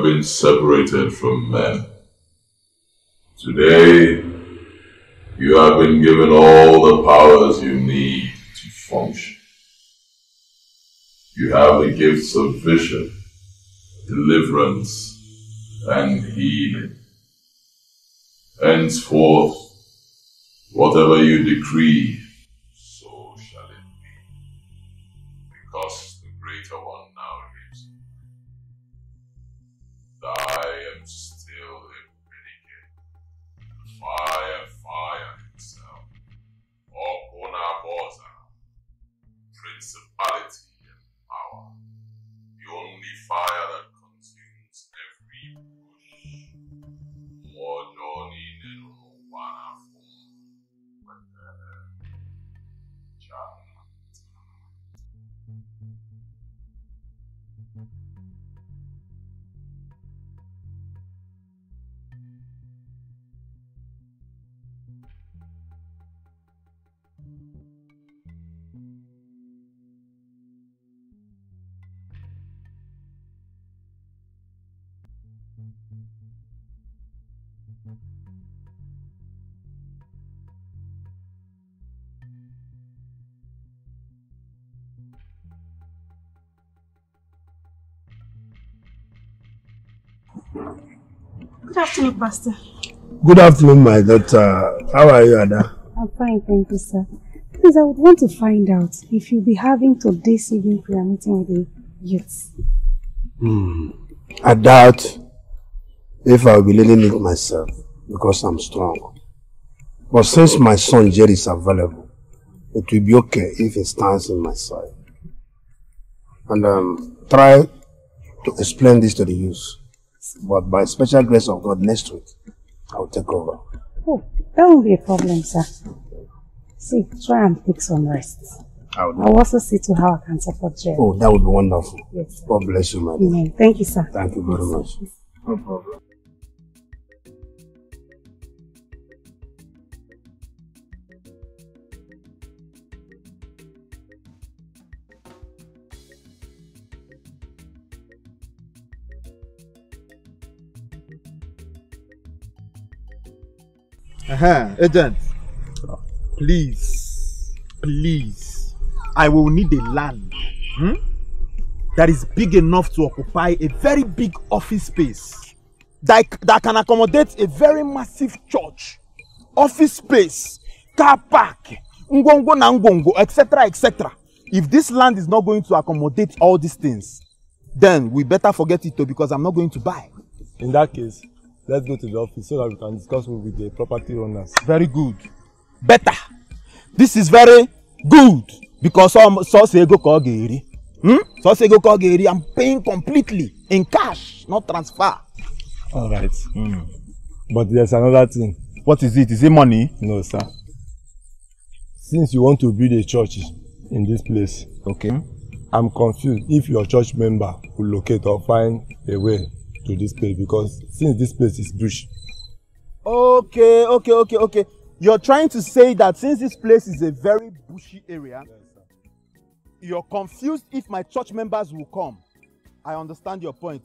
Have been separated from men. Today, you have been given all the powers you need to function. You have the gifts of vision, deliverance, and healing. Henceforth, whatever you decree, afternoon, Pastor. Good afternoon, my daughter. How are you, Ada? I'm fine, thank you, sir. Please, I would want to find out if you'll be having today's evening prayer meeting with the youths. Hmm. I doubt if I'll be leading it myself because I'm strong. But since my son Jerry is available, it will be okay if he stands in my side. And um, try to explain this to the youth. But by special grace of God, next week, I'll take over. Oh, that won't be a problem, sir. See, try and take some rest. I will. I'll also see to how I can support Jerry. Oh, that would be wonderful. Yes. God bless you, my dear. Amen. Thank you, sir. Thank you very much. No problem. Uh-huh. Agent, please, please, I will need a land hmm, that is big enough to occupy a very big office space that, that can accommodate a very massive church, office space, car park, ngongo na ngongo, etc., etc. If this land is not going to accommodate all these things, then we better forget it too because I'm not going to buy. In that case, let's go to the office so that we can discuss with the property owners. Very good. Better. This is very good because source ego ka ọ ga-eri. Hmm? Source ego ka ọ ga-eri. I'm paying completely in cash, not transfer. All right. But there's another thing. What is it? Is it money? No, sir. Since you want to build a church in this place, okay, I'm confused if your church member will locate or find a way to this place because since this place is bush. Okay, okay, okay, okay. You're trying to say that since this place is a very bushy area, you're confused if my church members will come. I understand your point.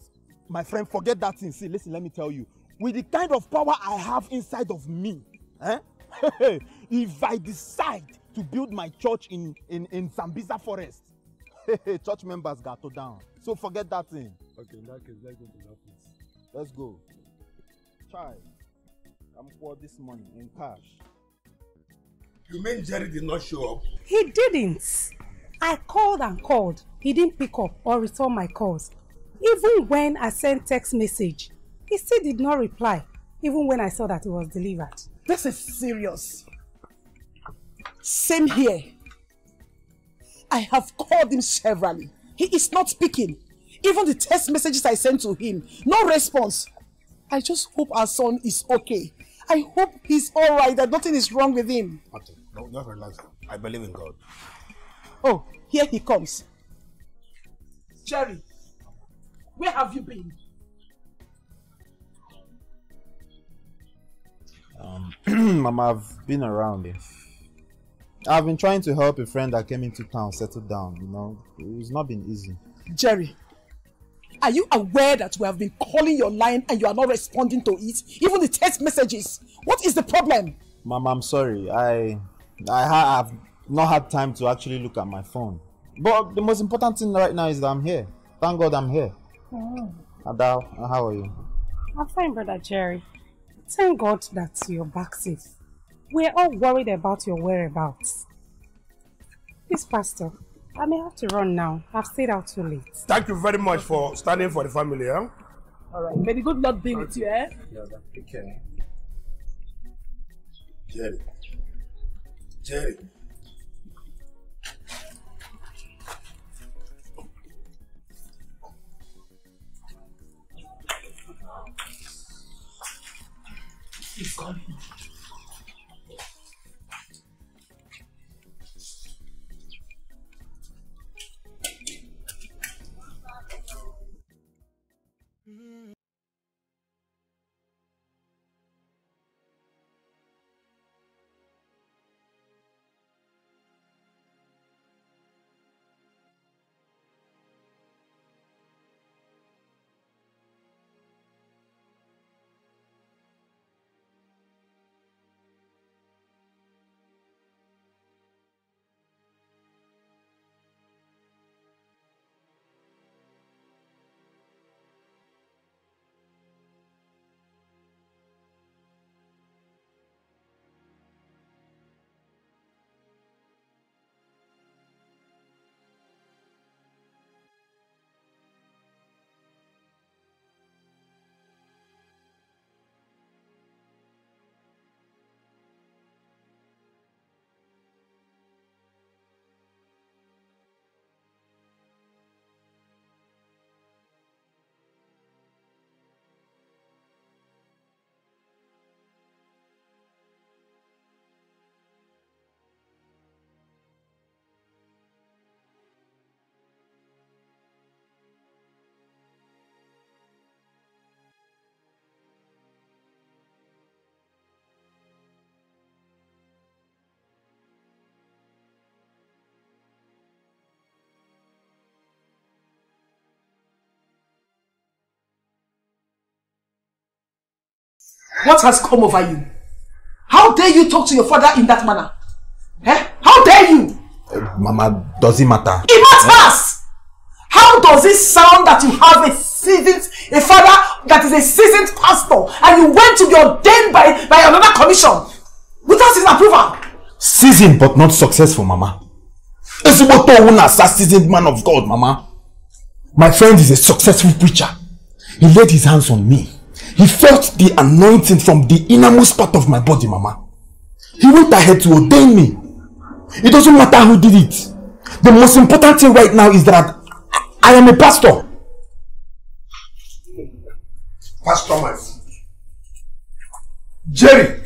My friend, forget that thing. See, listen, let me tell you. With the kind of power I have inside of me, eh? if I decide to build my church in, in, in Sambisa forest, church members got to down. So forget that thing. Okay, in that case, let's go to the office. Let's go. Try. I'm for this money in cash. You mean Jerry did not show up? He didn't. I called and called. He didn't pick up or return my calls. Even when I sent text message, he still did not reply, even when I saw that it was delivered. This is serious. Same here. I have called him severally. He is not speaking. Even the text messages I sent to him, no response. I just hope our son is okay. I hope he's all right, that nothing is wrong with him. Okay, no, just relax. I believe in God. Oh, here he comes. Jerry, where have you been? Um, Mama, I've been around. If I've been trying to help a friend that came into town settle down. You know, it's not been easy. Jerry, Are you aware that we have been calling your line and you are not responding to it? Even the text messages. What is the problem? Mama, I'm sorry. I I have not had time to actually look at my phone. But the most important thing right now is that I'm here. Thank God I'm here. Oh. Ada, how are you? I'm fine, brother Jerry. Thank God that you're back safe. We're all worried about your whereabouts. Please, Pastor, I may have to run now. I've stayed out too late. Thank you very much for standing for the family, huh? All right. May the good Lord be with you, eh? Yeah, okay. Jerry. Jerry. He's gone. What has come over you? How dare you talk to your father in that manner? Eh? How dare you? Uh, Mama, does it matter? It matters! How does it sound that you have a seasoned, a father that is a seasoned pastor and you went to be ordained by, by another commission without his approval? Seasoned but not successful, Mama. Ezigboto Owuna is a seasoned man of God, Mama. My friend is a successful preacher. He laid his hands on me He felt the anointing from the innermost part of my body, Mama. He went ahead to ordain me. It doesn't matter who did it. The most important thing right now is that I am a pastor. Pastor, my Jerry,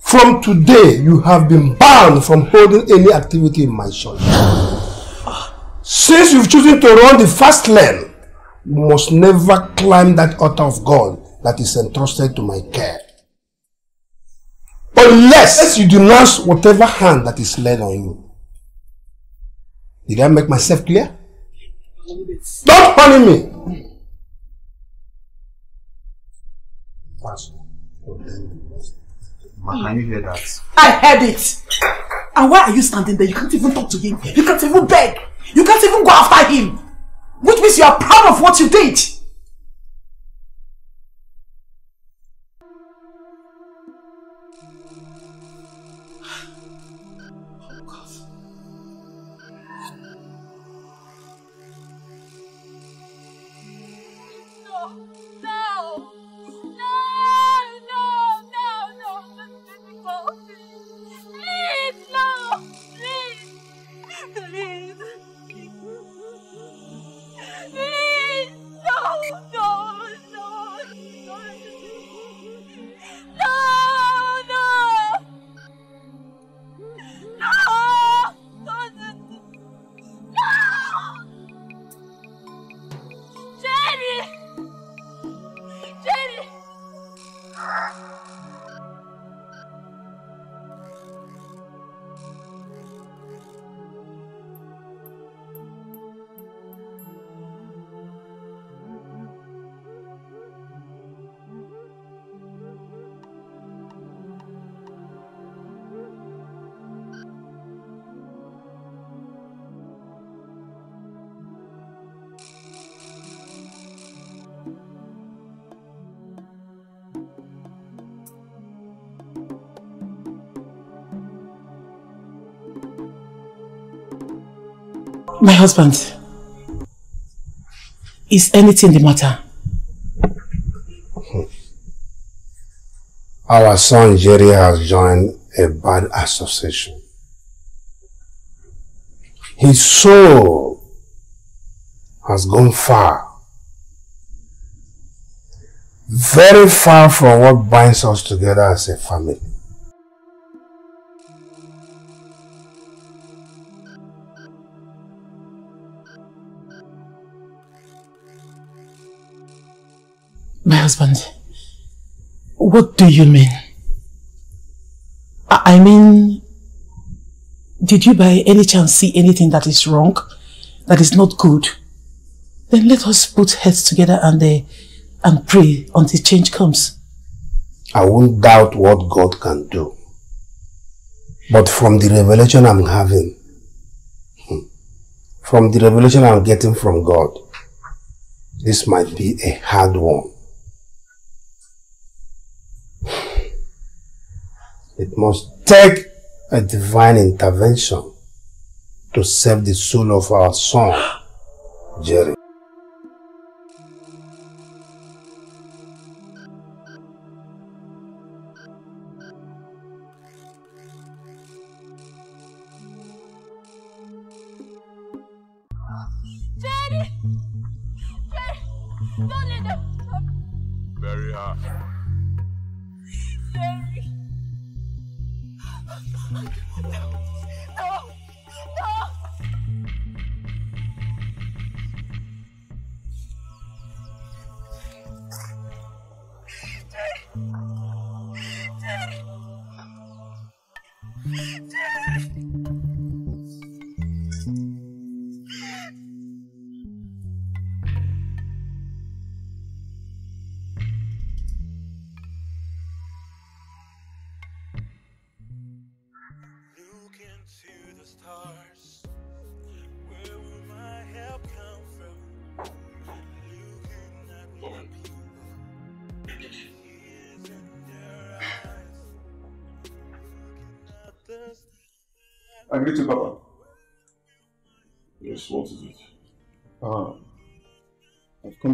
from today you have been banned from holding any activity in my church. Since you've chosen to run the fast lane, you must never climb that altar of God that is entrusted to my care. Unless you denounce whatever hand that is laid on you. Did I make myself clear? Don't honey me! Ma, can you hear that? I heard it! And why are you standing there? You can't even talk to him. You can't even beg. You can't even go after him. Which means you are proud of what you did. My husband, is anything the matter? Our son Jerry has joined a bad association. His soul has gone far. Very far from what binds us together as a family. Husband, what do you mean? I mean, did you by any chance see anything that is wrong, that is not good? Then let us put heads together and, uh, and pray until change comes. I won't doubt what God can do. But from the revelation I'm having, hmm, from the revelation I'm getting from God, this might be a hard one. It must take a divine intervention to save the soul of our son, Jerry.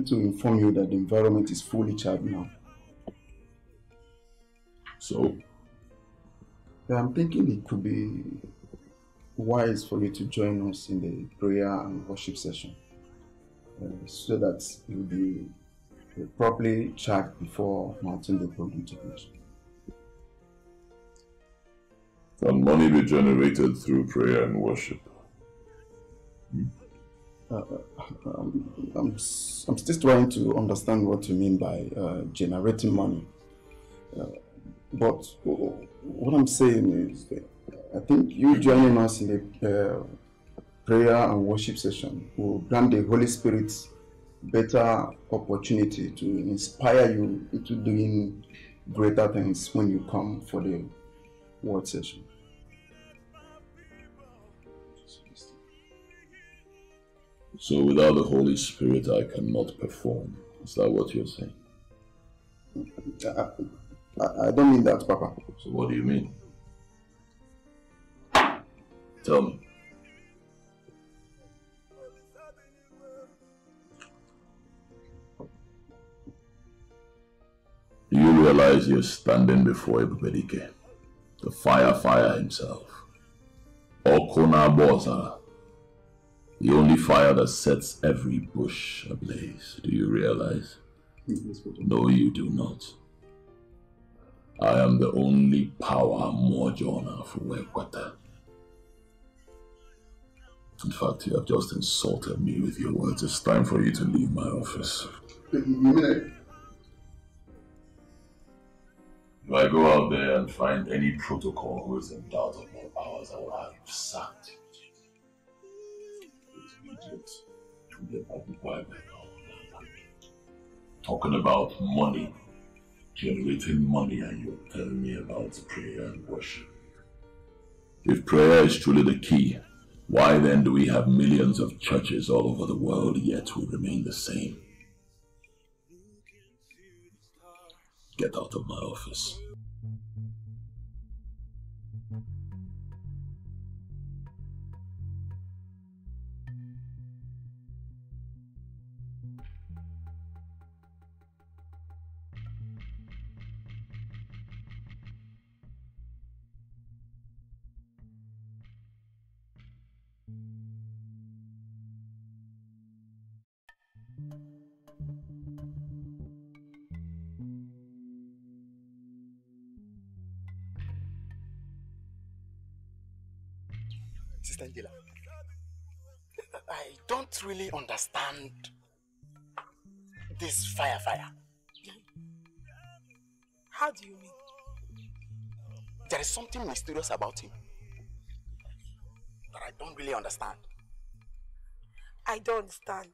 To inform you that the environment is fully charged now. So, I'm thinking it could be wise for you to join us in the prayer and worship session uh, so that you'll be uh, properly charged before mounting the program to finish. can money be generated through prayer and worship? Uh, um, I'm, s- I'm still trying to understand what you mean by uh, generating money. Uh, but what I'm saying is I think you joining us in the uh, prayer and worship session will grant the Holy Spirit better opportunity to inspire you into doing greater things when you come for the word session. So, without the Holy Spirit, I cannot perform. Is that what you're saying? I, I, don't mean that, Papa. So, what do you mean? Tell me. Do you realize you're standing before Ebubedike, the fire fire himself? Okona Boza, the only fire that sets every bush ablaze. Do you realize? No, you do not. I am the only power more Jonah for Wekwata. In fact, you have just insulted me with your words. It's time for you to leave my office. You mean it? If I go out there and find any protocol who is in doubt of my powers, I will have you sacked. Be quiet right now. Talking about money, generating money, and you're telling me about prayer and worship. If prayer is truly the key, why then do we have millions of churches all over the world yet we remain the same? Get out of my office. Sister Angela, I don't really understand this fire fire. How do you mean? There is something mysterious about him that I don't really understand. I don't understand.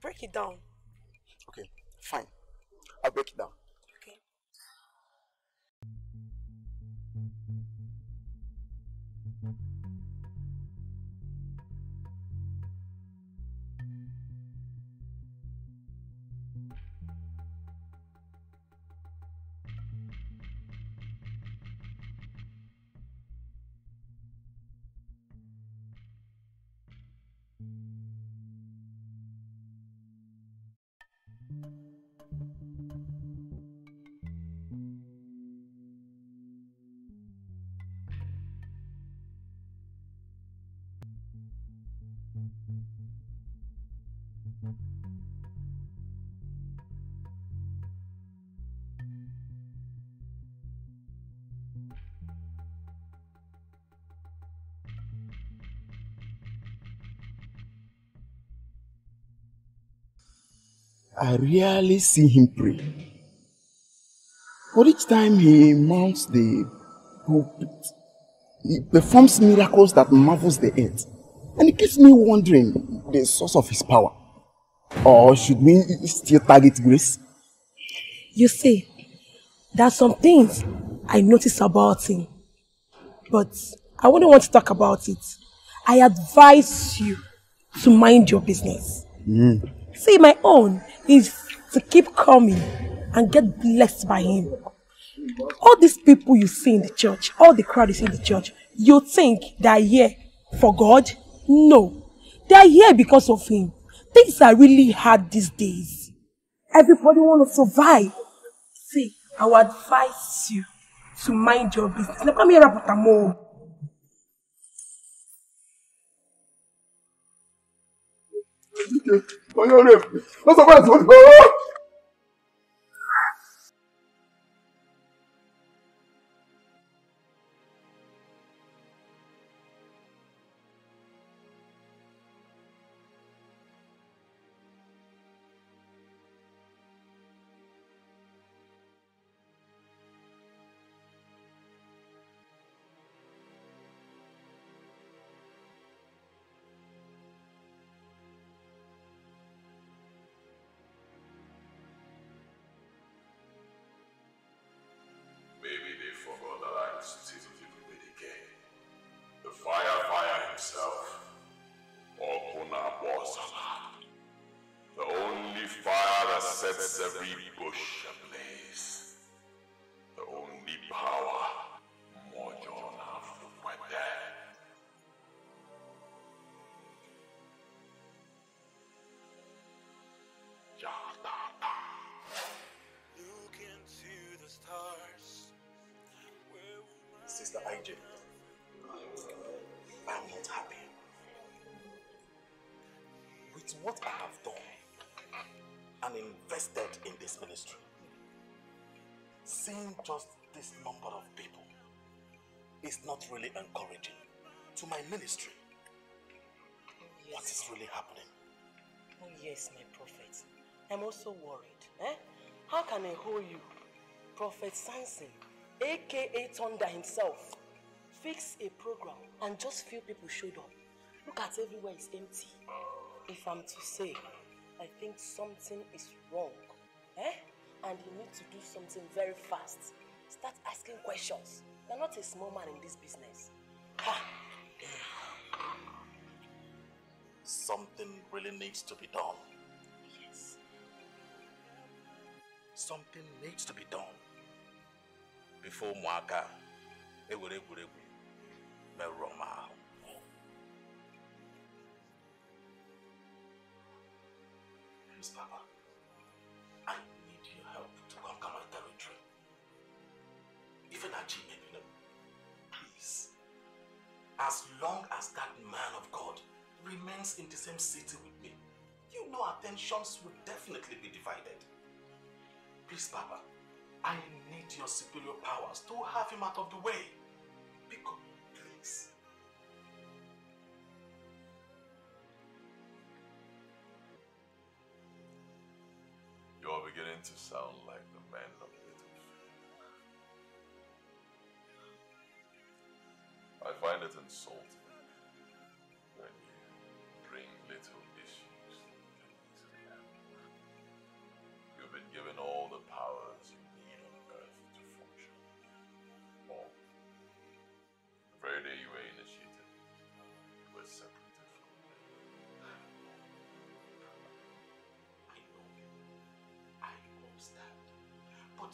Break it down. Okay, fine. I'll break it down. I rarely see him pray. But each time he mounts the pulpit, he performs miracles that marvels the earth. And it keeps me wondering the source of his power. Or should we still target grace? You see, there are some things I notice about him, but I wouldn't want to talk about it. I advise you to mind your business. Mm. See, my own is to keep coming and get blessed by him. All these people you see in the church, all the crowd you see in the church, you think they are here for God? No. They are here because of him. Things are really hard these days. Everybody want to survive. See, I would advise you to mind your business. Now come here, Rapotamo. What's the matter? Maybe With what I have done and invested in this ministry, seeing just this number of people is not really encouraging to my ministry. What is really happening? Oh yes, my prophet. I'm also worried. Eh? How can I hold you, Prophet Samson, aka Thunder himself, fix a program and just few people showed up? Look at everywhere is empty. If I'm to say, I think something is wrong. Eh? And you need to do something very fast. Start asking questions. You're not a small man in this business. Something really needs to be done. Yes. Something needs to be done before ewere egwuregwu merụọ m ahụ. Please, Papa, I need your help to conquer my territory. Even achievement, you know. Please. As long as that man of God remains in the same city with me, you know our attentions will definitely be divided. Please, Papa, I need your superior powers to have him out of the way. Because, to sound like the man of little fear. I find it insulting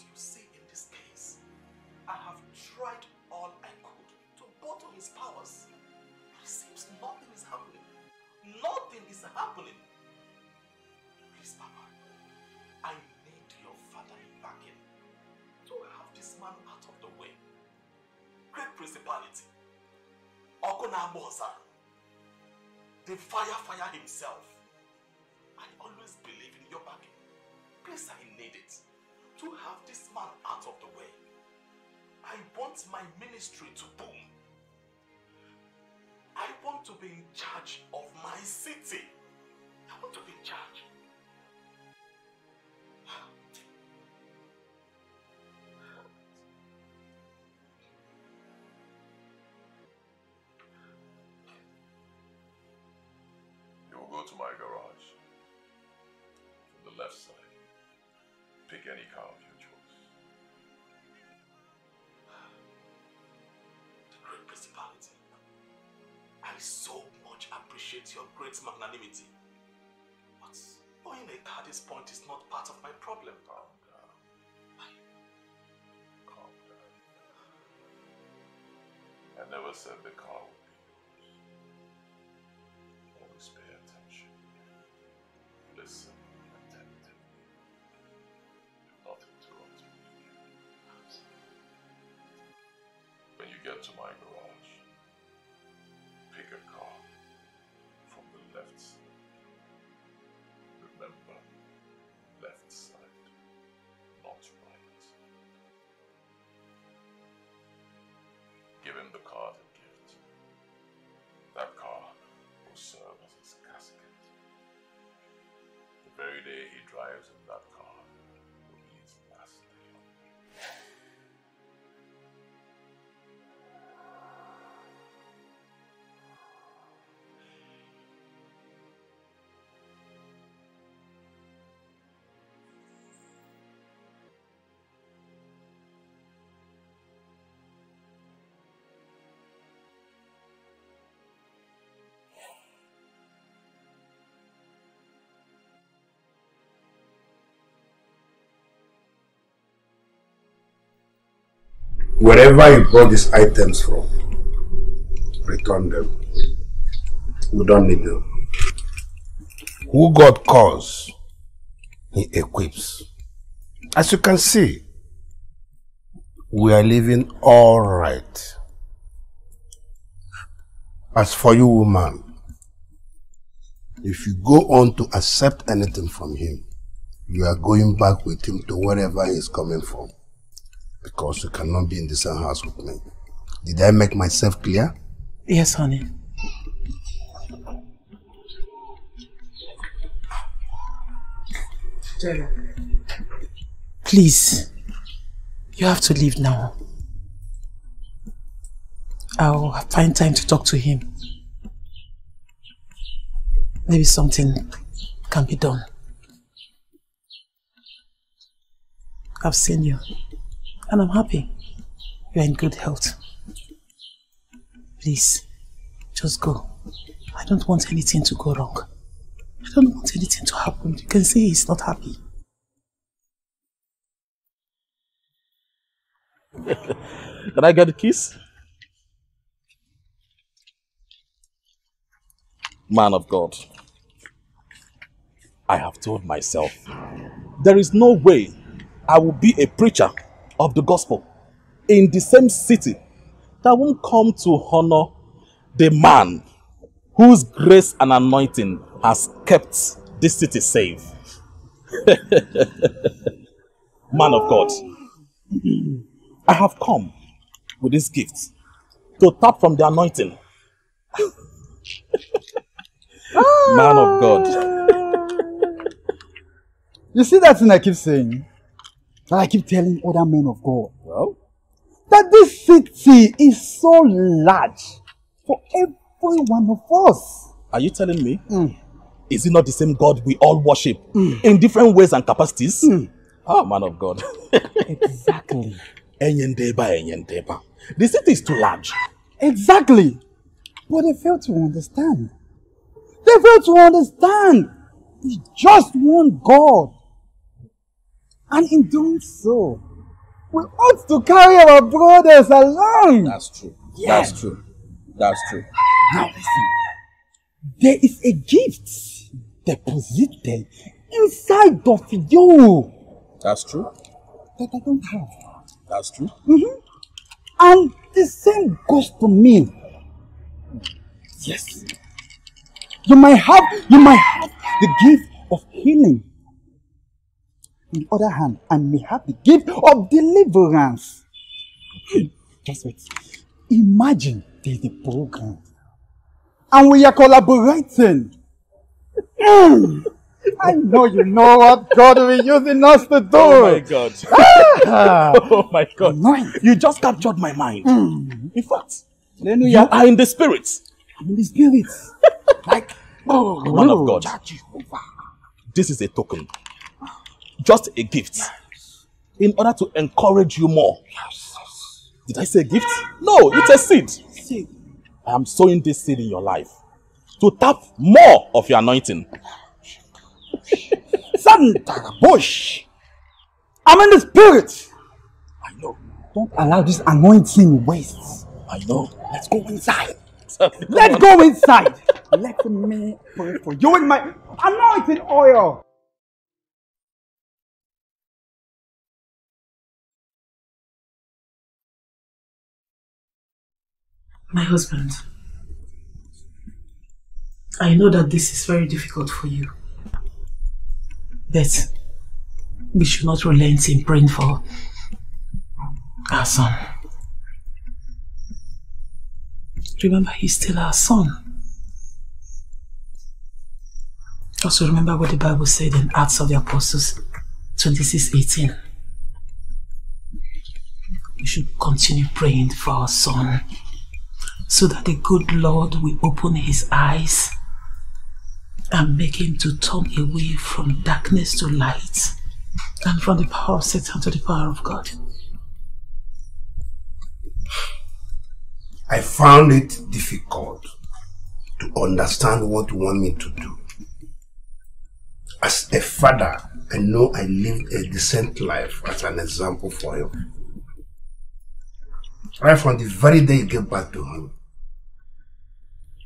You see, in this case, I have tried all I could to bottle his powers. But it seems nothing is happening. Nothing is happening. Please, Papa, I need your father backing to have this man out of the way. Great principality. Okuna Moza. The fire fire himself. I always believe in your backing. Please, I need it. To have this man out of the way. I want my ministry to boom. I want to be in charge of my city. I want to be in charge. So much appreciate your great magnanimity. But buying a car at this point is not part of my problem. Calm down. Calm down. I never said the car would be yours. Always pay attention. Listen attentively. Do not interrupt me. When you get to my garage, The very Wherever you bought these items from, return them. We don't need them. Who God calls, He equips. As you can see, we are living all right. As for you, woman, if you go on to accept anything from him, you are going back with him to wherever he is coming from. Because you cannot be in the same house with me. Did I make myself clear? Yes, honey. Please, you have to leave now. I'll find time to talk to him. Maybe something can be done. I've seen you, and I'm happy. You're in good health. Please, just go. I don't want anything to go wrong. I don't want anything to happen. You can see he's not happy. Can I get a kiss? Man of God, I have told myself there is no way I will be a preacher of the gospel in the same city that won't come to honor the man whose grace and anointing has kept this city safe. man of God, I have come with this gift to tap from the anointing. Ah! Man of God, You see that thing I keep saying? That I keep telling other men of God. Well, that this city is so large for every one of us. Are you telling me? Mm. Is it not the same God we all worship mm. in different ways and capacities? Oh, man of God. exactly. Enyendeba, Enyendeba. The city is too large. Exactly. But they fail to understand. They fail to understand. It's just one God. And in doing so, we ought to carry our brothers along. That's true. Yeah. That's true. That's true. Now listen. There is a gift deposited inside of you That's true. that I don't have. That's true. Mm -hmm. And the same goes to me. Yes. You might have you might have the gift of healing. On the other hand, I may have the gift of deliverance. Just wait. Imagine there's a program. And we are collaborating. Mm. I know you know what God will be using us to do. Oh my God. Ah. oh my God. You just captured my mind. In fact, you are in the spirit. I'm in the spirit. like, oh, Man of God. This is a token. Just a gift. In order to encourage you more. Did I say gift? No, it's a seed. Seed. I am sowing this seed in your life to tap more of your anointing. Santa Bush. I'm in the spirit. I know. Don't allow this anointing waste. I know. Let's go inside. Let's go inside. Let me pray for you in my anointing oil. My husband, I know that this is very difficult for you. But we should not relent in praying for our son. Remember, he's still our son. Also remember what the Bible said in Acts of the Apostles 26:18. We should continue praying for our son so that the good Lord will open his eyes and make him to turn away from darkness to light and from the power of Satan to the power of God. I found it difficult to understand what you want me to do. As a father, I know I lived a decent life as an example for him. Right from the very day you gave back to him,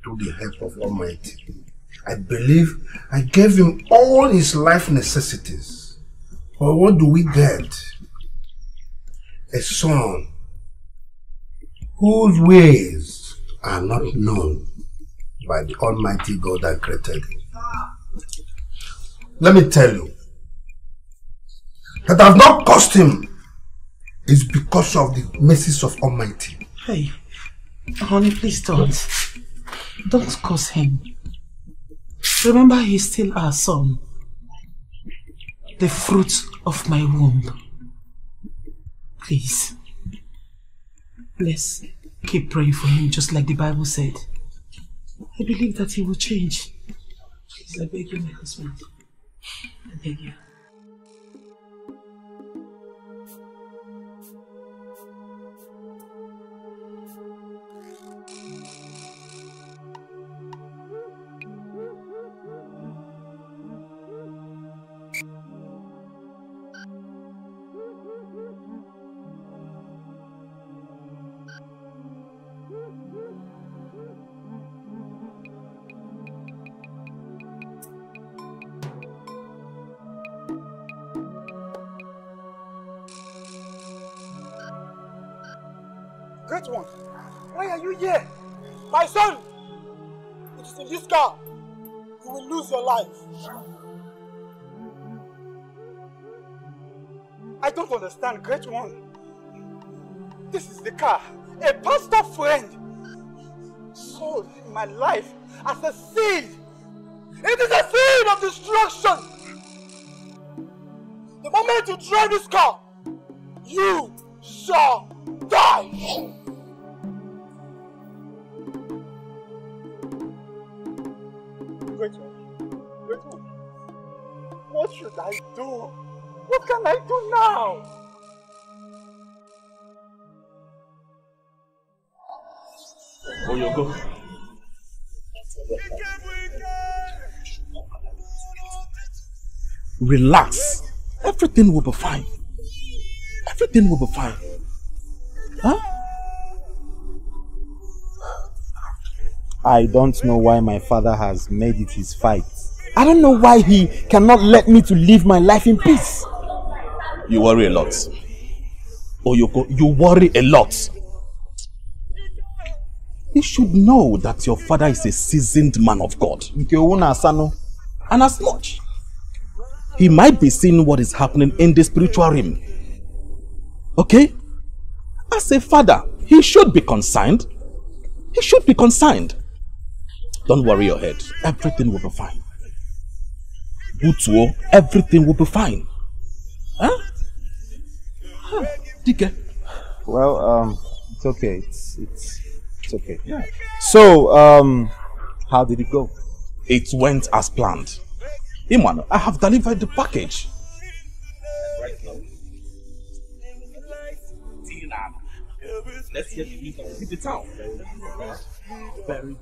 through the help of Almighty, I believe I gave him all his life necessities. But what do we get? A son whose ways are not known by the Almighty God that created him. Let me tell you that I've not cost him is because of the mercies of Almighty. Hey, honey, please don't. Don't curse him. Remember, he's still our son. The fruit of my womb. Please. Let's keep praying for him just like the Bible said. I believe that he will change. Please, I beg you, my husband. I beg you. Life. I don't understand, great one. This is the car a pastor friend sold my life as a seed. It is a seed of destruction. The moment you drive this car, you shall die. What should I do? What can I do now? Oyogo. Relax. Everything will be fine. Everything will be fine. Huh? I don't know why my father has made it his fight. I don't know why he cannot let me to live my life in peace. You worry a lot. Oh, Oyoko, you worry a lot. You should know that your father is a seasoned man of God. And as much, he might be seeing what is happening in the spiritual realm. Okay? As a father, he should be concerned. He should be concerned. Don't worry your head. Everything will be fine. Butuo, everything will be fine. Huh? Huh, Dike. Well, um, it's okay. It's it's it's okay. Yeah. So, um, how did it go? It went as planned. Iman, I have delivered the package. Let's get the the town. Very In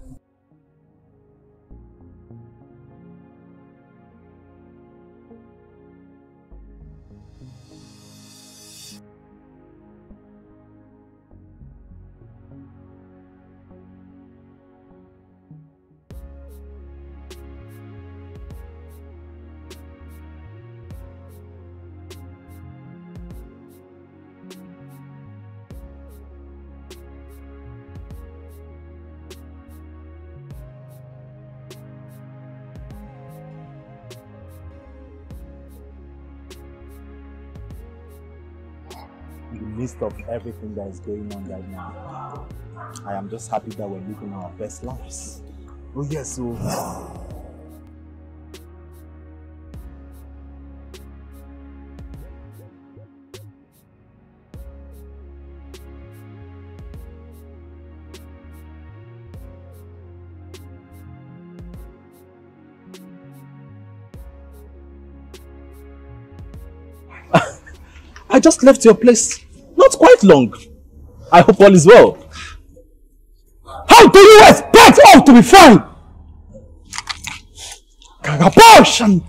of everything that is going on right now, I am just happy that we're living our best lives. Oh yes, oh. so I just left your place not quite long. I hope all is well. How do you expect all to be fine? Kagaboshan.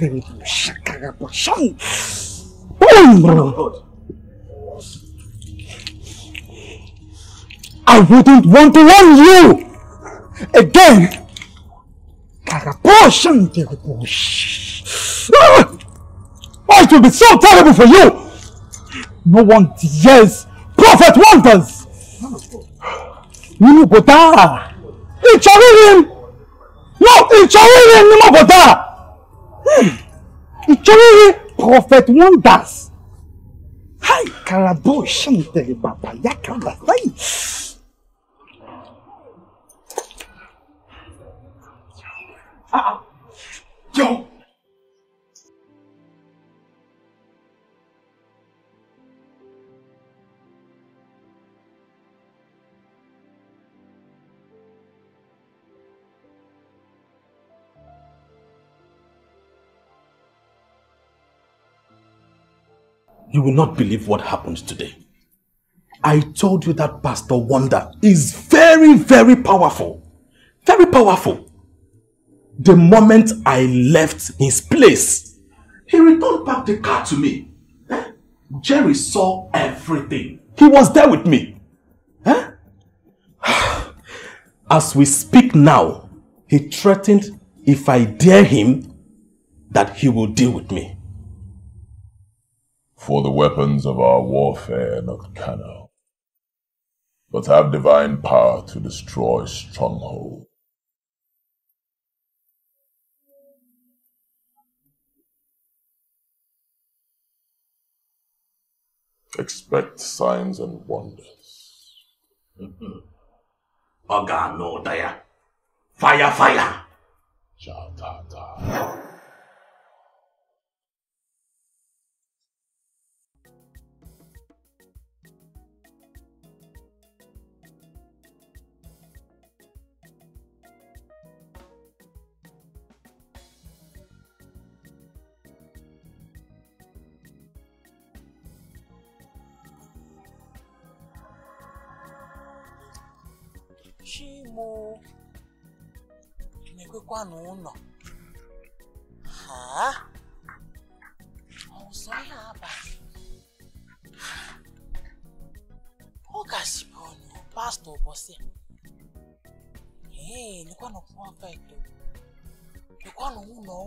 I wouldn't want to warn you again. Why it will be so terrible for you? no one yes prophet wonders. Nínú kòtá ìtsọ̀rìrì no ìtsọ̀rìrì ni mo kòtá ìtsọ̀rìrì prophet wonders. Hi, karabo ṣèǹtẹ̀rẹ̀ bàbá yàkàlà sáyì. Ah, yo! You will not believe what happened today. I told you that Pastor Wonder is very, very powerful. Very powerful. The moment I left his place, he returned back the car to me. Eh? Jerry saw everything. He was there with me. Eh? As we speak now, he threatened if I dare him that he will deal with me. For the weapons of our warfare are not carnal, but have divine power to destroy strongholds. Expect signs and wonders. Ọ ga-anụ ụda ya. Fire, fire! Chimo na-ekwekwa n'ụlọ ha ọzọ ya abalị ọ gasịbụ pastọ ụbọchị ee ụlọ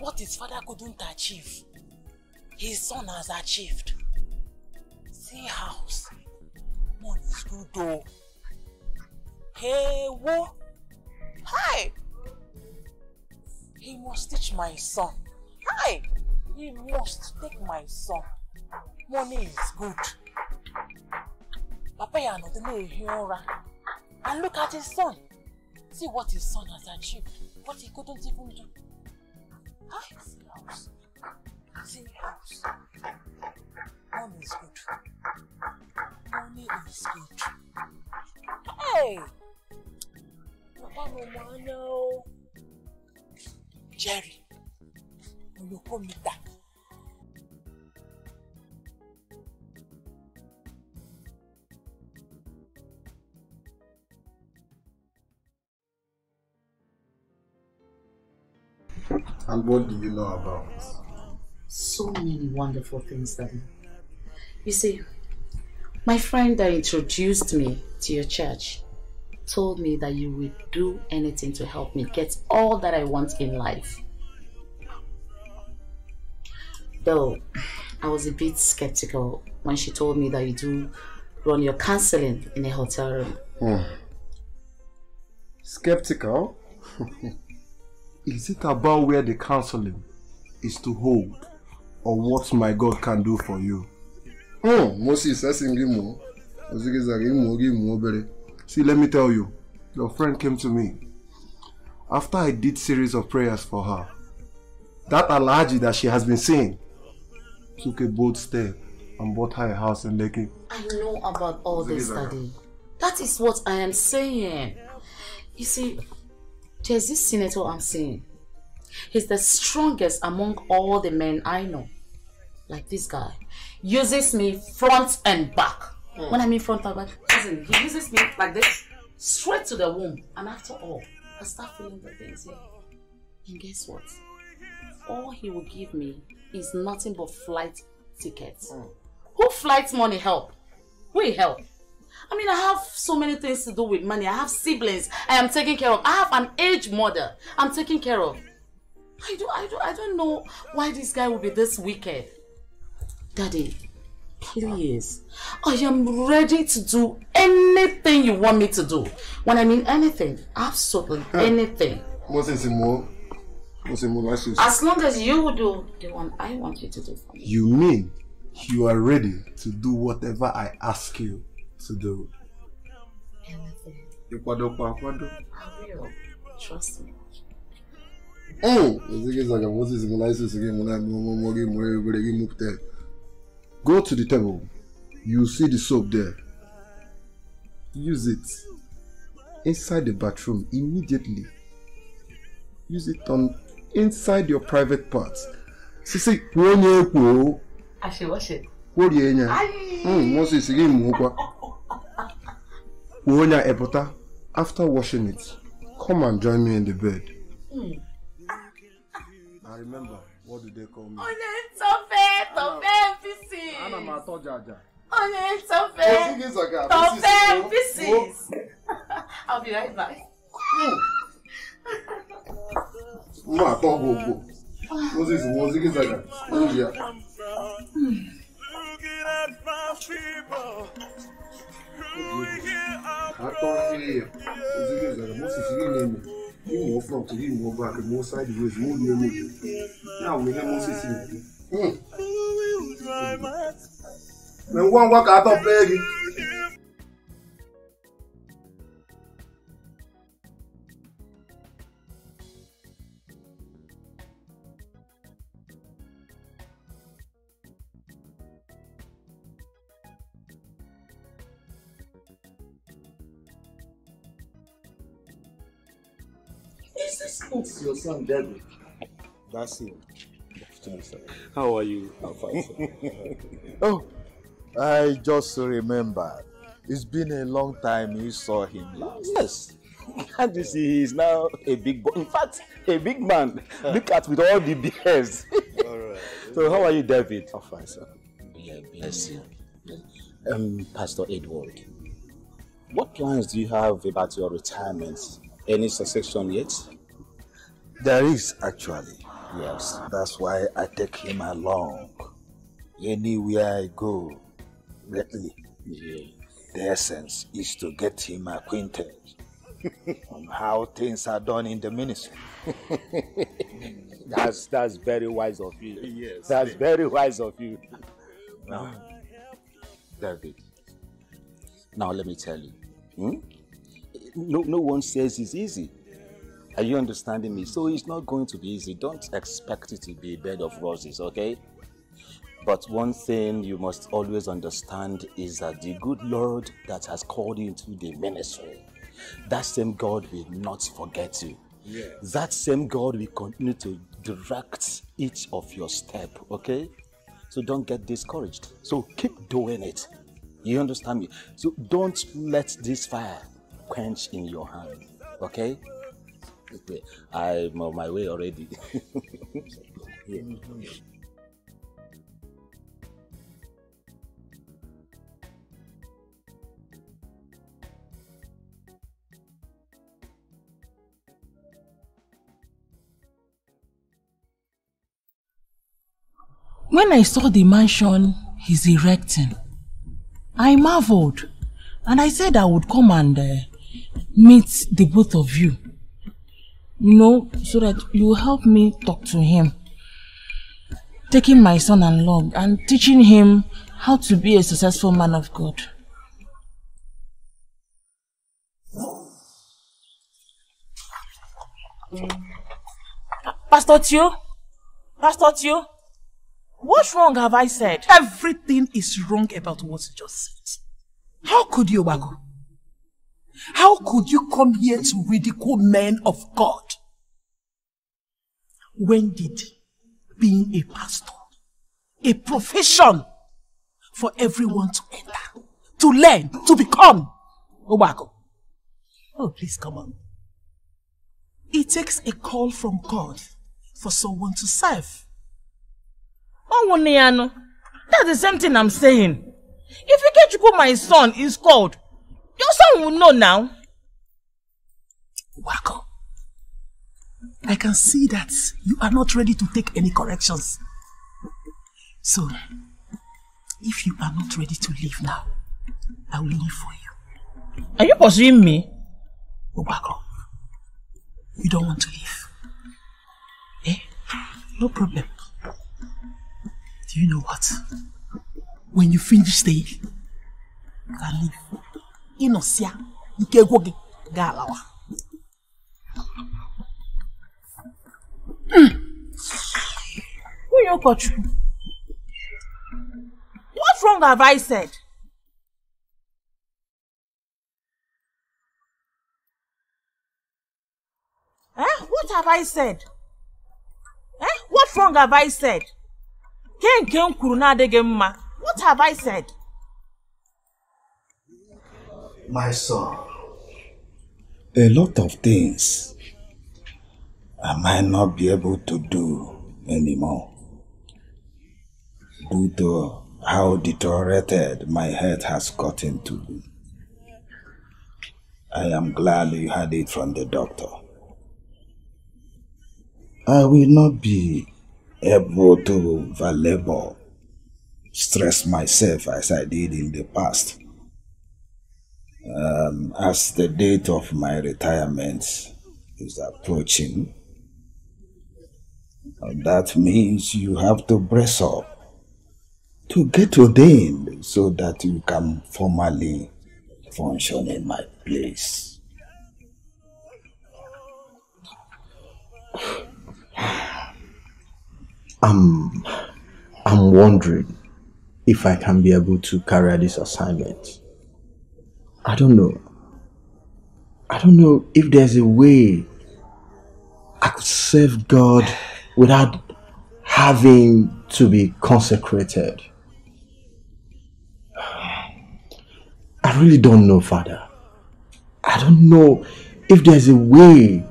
what his father couldn't achieve his son has achieved. See house money is good o hey wo hi. He must teach my son. Hi. He must take my son. Money is good. Papa ya nọdụ na-ehi ụra and look at his son. See what his son has achieved. What he couldn't even do. Hi see house. Money is good. Money is good. Hey papa mo mọ anya o jerry olùkọ́ mi ta. And what do you know about? So many wonderful things, Daddy. You see, my friend that introduced me to your church told me that you would do anything to help me get all that I want in life. Though I was a bit skeptical when she told me that you do run your counseling in a hotel room. Hmm. Skeptical? Is it about where the counseling is to hold or what my God can do for you? Hmm, Moses, asị m gị mụọ. Ozi gị zara ịmụọ gị mụọ obere. See, let me tell you, your friend came to me after I did series of prayers for her. That Alhaji that she has been seeing took a bold step and bought her a house in Lekki. I know about all this, Daddy. That is what I am saying. You see, there's this senator I'm seeing. He's the strongest among all the men I know. Like this guy. Uses me front and back. Hmm. When I'm in front of back, listen, he uses me like this, straight to the womb. And after all, I start feeling the things here. And guess what? All he will give me is nothing but flight tickets. Who flight money help? We help. I mean, I have so many things to do with money. I have siblings I am taking care of. I have an aged mother I'm taking care of. I do, I do, I don't know why this guy will be this wicked. Daddy, please, I am ready to do anything you want me to do. When I mean anything, absolutely anything. Moses mụọ. Moses As long as you do the one I want you to do for me. You mean you are ready to do whatever I ask you to do? akwado. I will. Trust me. Hmm, ozi gị zara Moses mụọ asị gị mụọ na mụọ gị mụọ obere gị mụpụta. Go to the table. You see the soap there. Use it inside the bathroom immediately. Use it on inside your private parts. Sisi, onye ekwo. I should wash it. Kworie nya. Aye. Hmm, Moses gị mụọkwa. Kwuo onye a epụta. After washing it, come and join me in the bed. Hmm. And remember, what do they call me? Onye tofe, tofe pieces. Ana m atọ jaja. Onye tofe, tofe pieces. I'll be right back. mma atọ gị ụgbọ. Moses mụọ ozi gị zara. Ozi ya. Atọ ihe ya. Ozi gị zara Moses gị na-eme. Ịmụọ front gị mụọ back mụọ sideways mụọ rie mụọ. Ya bụ ihe Moses na-ekwu. Hmm. Na ngwa ngwa ka atọ pee gị. Is this not your son, David? That's it. How are you? I'm fine, sir. oh, I just remember. It's been a long time you saw him last. Yes. Can't you see he's now a big boy? In fact, a big man. Look at with all the bears. All right. so how are you, David? I'm fine, sir. Yeah, bless you. Um, Pastor Edward, what plans do you have about your retirement? Any succession yet? There is actually. Yes. That's why I take him along. Anywhere I go, lately, Yeah. the essence is to get him acquainted on how things are done in the ministry. That's that's very wise of you. Yes. That's very wise of you. Now, David. Now let me tell you. hmm? No, no one says it's easy. Are you understanding me? So it's not going to be easy. Don't expect it to be a bed of roses, okay? But one thing you must always understand is that the good Lord that has called you into the ministry, that same God will not forget you. Yes. That same God will continue to direct each of your step, okay? So don't get discouraged. So keep doing it. You understand me? So don't let this fire quench in your hand, okay? I'm on my way already. Yeah. When I saw the mansion he's erecting, I marveled and I said I would come and uh, meet the both of you. You know, so that you help me talk to him. Taking my son along and teaching him how to be a successful man of God. Pastor Tio? Pastor Tio? What's wrong have I said? Everything is wrong about what you just said. How could you, Wago? How could you come here to ridicule men of God? When did being a pastor, a profession for everyone to enter, to learn, to become, oh, Obago? Oh, please come on. It takes a call from God for someone to serve. Oh, Wuniano, that's the same thing I'm saying. If we get to Ikechukwu, my son, is called, your son will know now. Wako, I can see that you are not ready to take any corrections. So, if you are not ready to leave now, I will leave for you. Are you pursuing me? Obako, you don't want to leave. Eh? No problem. Do you know what? When you finish staying, you can leave. Inosia, ike gwụ gị ga-alawa. Nwunye ụkọchukwu. What wrong have I said? Eh? What have I said? Eh? What wrong have I said? Ke nke m kwuru na-adịghị mma. What have I said? My son, a lot of things I might not be able to do anymore due to how deteriorated my health has gotten to be. I am glad you had it from the doctor. I will not be able to valuable stress myself as I did in the past. Um, as the date of my retirement is approaching, uh, that means you have to brace up to get ordained so that you can formally function in my place. I'm, I'm wondering if I can be able to carry this assignment. I don't know. I don't know if there's a way I could serve God without having to be consecrated. I really don't know, Father. I don't know if there's a way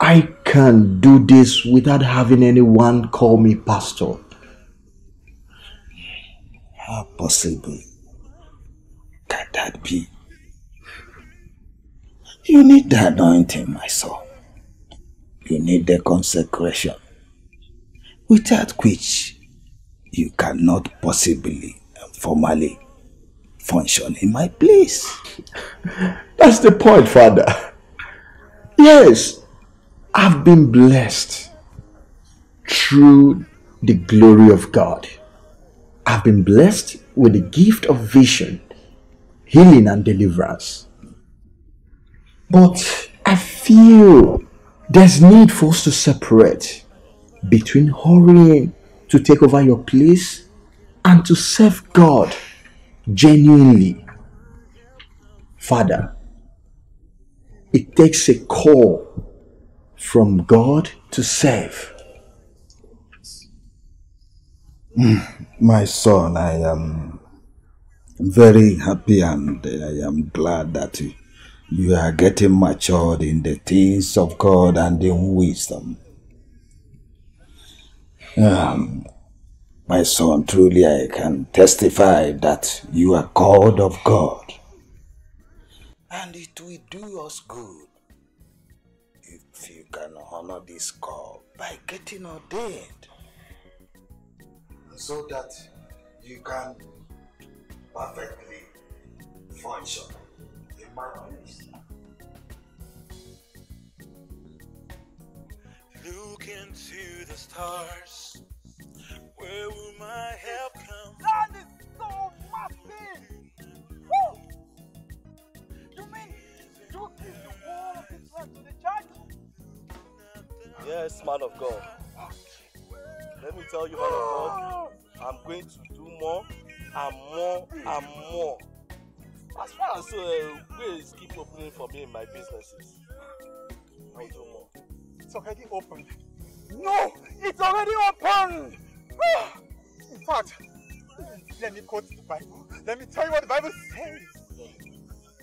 I can do this without having anyone call me pastor. How possible can that be? You need the anointing, my son. You need the consecration, without which you cannot possibly and formally function in my place. That's the point, Father. Yes, I've been blessed through the glory of God. I've been blessed with the gift of vision, healing, and deliverance. But I feel there's need for us to separate between hurrying to take over your place and to serve God genuinely. Father, it takes a call from God to serve. Mm, My son, I am very happy and I am glad that you- you are getting matured in the things of God and in wisdom. Um, my son, truly I can testify that you are called of God. And it will do us good if you can honor this call by getting ordained. So that you can perfectly function in my place. Look into the stars. Where will my help come? That is so massive! Woo! You mean you give the whole of this land to the church? Yes, man of God. Let me tell you, man of God, I'm going to do more and more and more. As far as uh, ways keep opening for me in my businesses, I'll do more. It's already opened. No! It's already opened! Ah! In fact, let me quote the Bible. Let me tell you what the Bible says.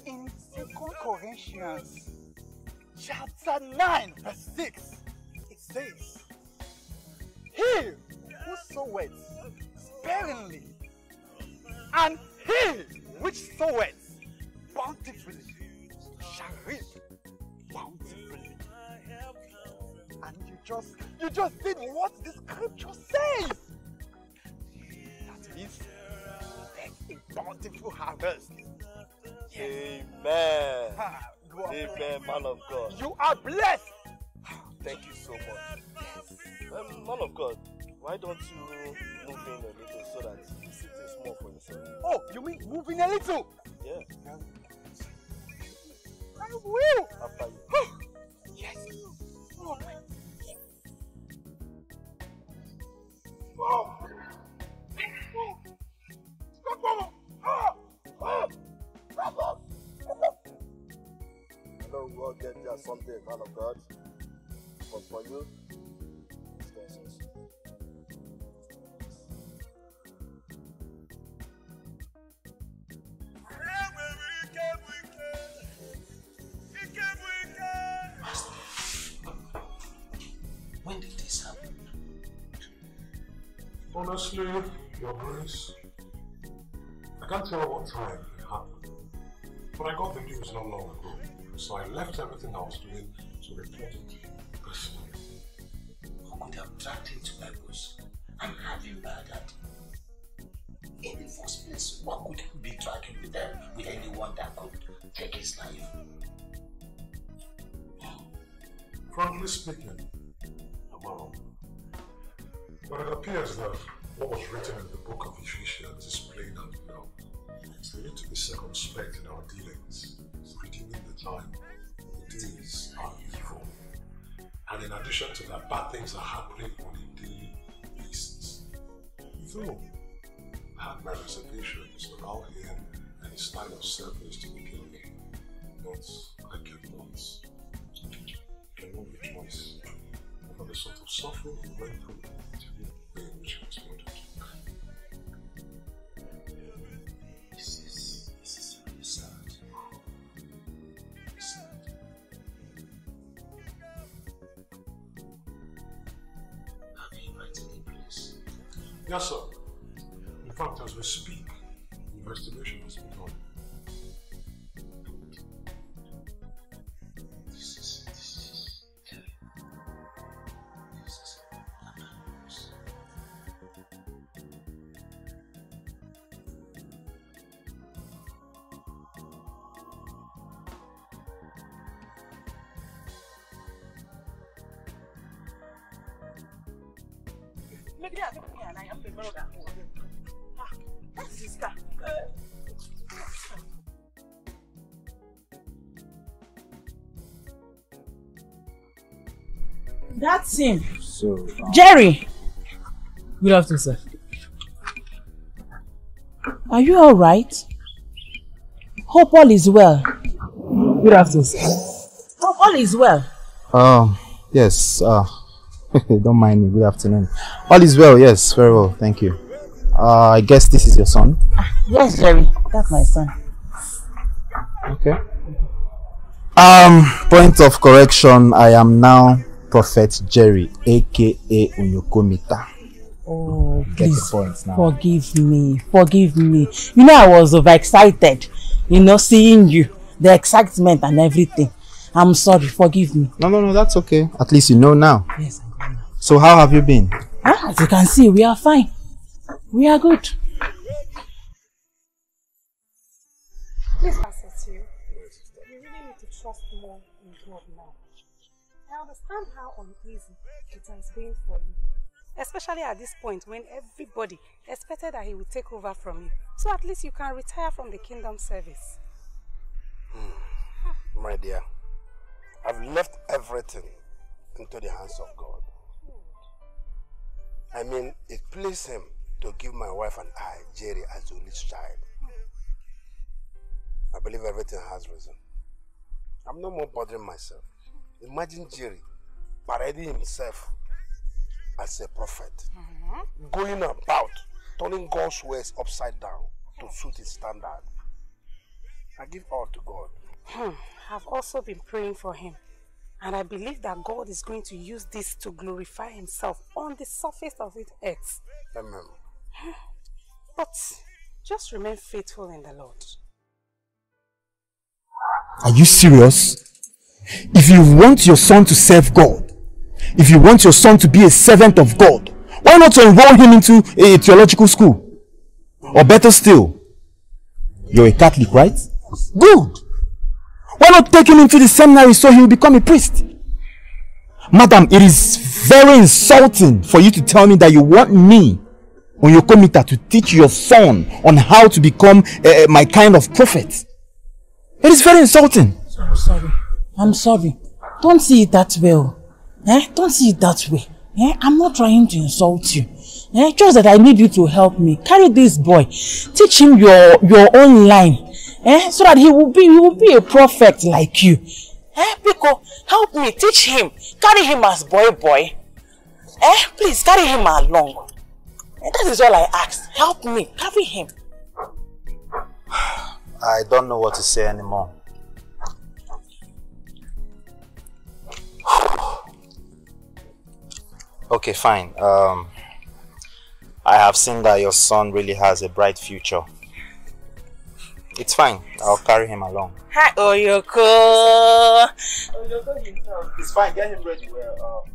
In 2 Corinthians chapter 9, verse 6, it says, He who soweth sparingly, and he which soweth bountifully shall reap bountifully. And you just, you just did what the scripture says. That means a bountiful harvest. Amen. Ah, you are Amen, man of God. You are blessed. Thank you so much. Um, man of God, why don't you move in a little so that you see things more for yourself? Oh, you mean moving a little? Yeah. I will. After you. yes. Oh. Oh. Oh. Stop, Mama. Ah. Ah. Stop, Hello, we'll get there someday, man of God. But for you, this? Honestly, Your Grace, I can't tell what time it happened, but I got the news not long ago, so I left everything I was doing to report it personally. Who could have dragged him to my bush and have him murdered? In the first place, what could he be dragging with them with anyone that could take his life? Frankly speaking, I'm. But it appears that what was written in the book of Ephesians is plain and now. So we need to be circumspect in our dealings, redeeming the time. The days are evil. And in addition to that, bad things are happening on a daily basis. Though I had my reservations about him and his style of service to begin with, but I cannot cannot rejoice on the sort of suffering you went through to be the way in which you was murdered. This is, this is really sad. Sad. Have you? Yes, sir. In fact, as we speak, That's him. So, um, Jerry! Good afternoon, sir. Are you alright? Hope all is well. Good afternoon, sir. Hope all is well. Um, yes, uh, don't mind me. Good afternoon. All is well, yes, very well, thank you. Uh, I guess this is your son. Yes, Jerry. That's my son. Okay. Um, point of correction, I am now Prophet Jerry, aka Unyokomita. Oh, Get please point now. forgive me. Forgive me. You know, I was overexcited, you know, seeing you, the excitement and everything. I'm sorry. Forgive me. No, no, no, that's okay. At least you know now. Yes, I know. So how have you been? Ah, as you can see, we are fine. We are good. Please answer Especially at this point when everybody expected that he would take over from you. So at least you can retire from the kingdom service. Hmm. My dear, I've left everything into the hands of God. I mean, it pleased him to give my wife and I Jerry as the only child. I believe everything has reason. I'm no more bothering myself. Imagine Jerry parading himself as a prophet, going about turning God's ways upside down to suit his standard. I give all to God. Hmm. I've also been praying for him. And I believe that God is going to use this to glorify himself on the surface of the earth. Amen. But just remain faithful in the Lord. Are you serious? If you want your son to serve God, if you want your son to be a servant of God, why not enroll him into a theological school? Or better still, you're a Catholic, right? Good. Why not take him into the seminary so he will become a priest? Madam, it is very insulting for you to tell me that you want me, Onyokomita, to teach your son on how to become uh, my kind of prophet. It is very insulting. I'm sorry. I'm sorry. Don't see it that way. Oh. Eh? Don't see it that way. Eh? I'm not trying to insult you. Eh? Just that I need you to help me. Carry this boy. Teach him your your own line. Eh? So that he will be he will be a prophet like you. Eh? Pico, help me. Teach him. Carry him as boy boy. Eh? Please carry him along. Eh, that is all I ask. Help me. Carry him. I don't know what to say anymore. Okay, fine. Um, I have seen that your son really has a bright future. It's fine. I'll carry him along. Hi, Oyoko. Oyoko himself. It's fine. Get him ready. Well,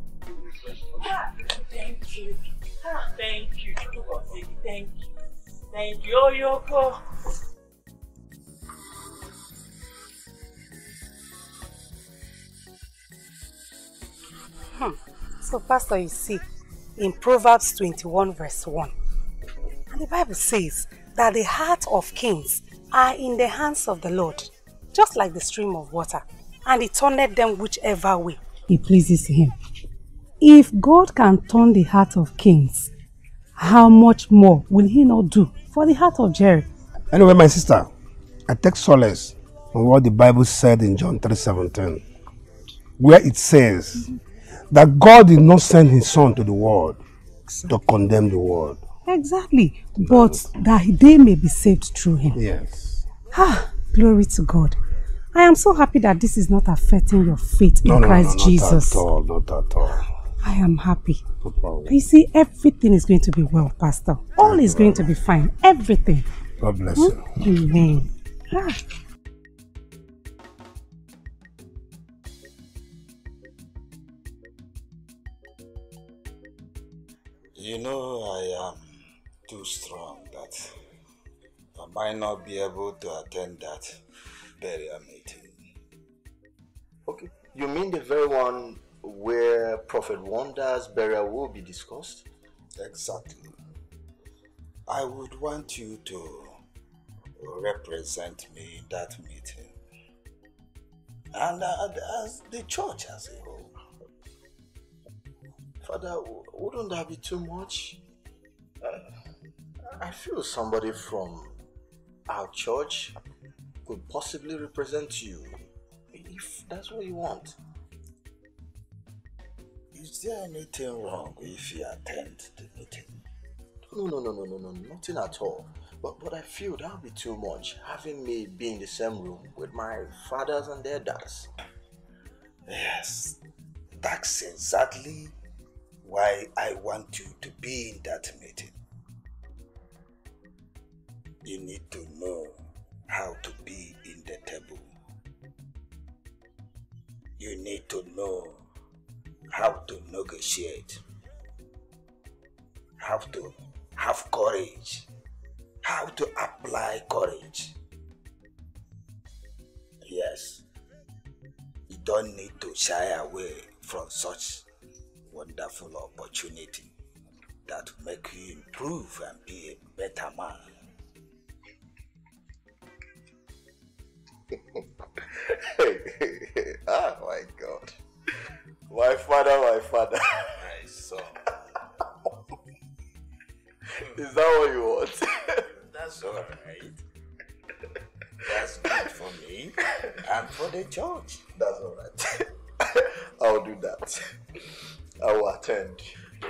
Ah, Thank you. Ah, Thank you. Thank you. Thank you, Oyoko. So, Pastor, you see, in Proverbs 21, verse 1, and the Bible says that the heart of kings are in the hands of the Lord, just like the stream of water, and he turneth them whichever way it pleases him. If God can turn the heart of kings, how much more will he not do for the heart of Jerry? Anyway, my sister, I take solace on what the Bible said in John 3:17, where it says that God did not send his son to the world to condemn the world. Exactly, but that they may be saved through him. Yes. Ah, glory to God. I am so happy that this is not affecting your faith No, in no, Christ no, Jesus. Not at all, not at all. I am happy. You see, everything is going to be well, Pastor. All is going to be fine. Everything. God bless you. Amen. Ah. You know I am too strong that I might not be able to attend that burial meeting. Okay. You mean the very one where Prophet Wonder's burial will be discussed? Exactly. I would want you to represent me in that meeting. And uh, as the church as a. Father, wouldn't that be too much? Uh, I feel somebody from our church could possibly represent you if that's what you want. Is there anything wrong if you attend the meeting? No, no, no, no, no, no, nothing at all. But but I feel that would be too much, having me be in the same room with my fathers and their dads. Yes, that's exactly why I want you to be in that meeting. You need to know how to be in the table. You need to know how to negotiate, how to have courage, how to apply courage. Yes, you don't need to shy away from such wonderful opportunity that will make you improve and be a better man. ah, my God. My father, my father. My son. Is that what you want? That's all right. That's good for me and for the church. That's all right. I'll do that. I will attend. No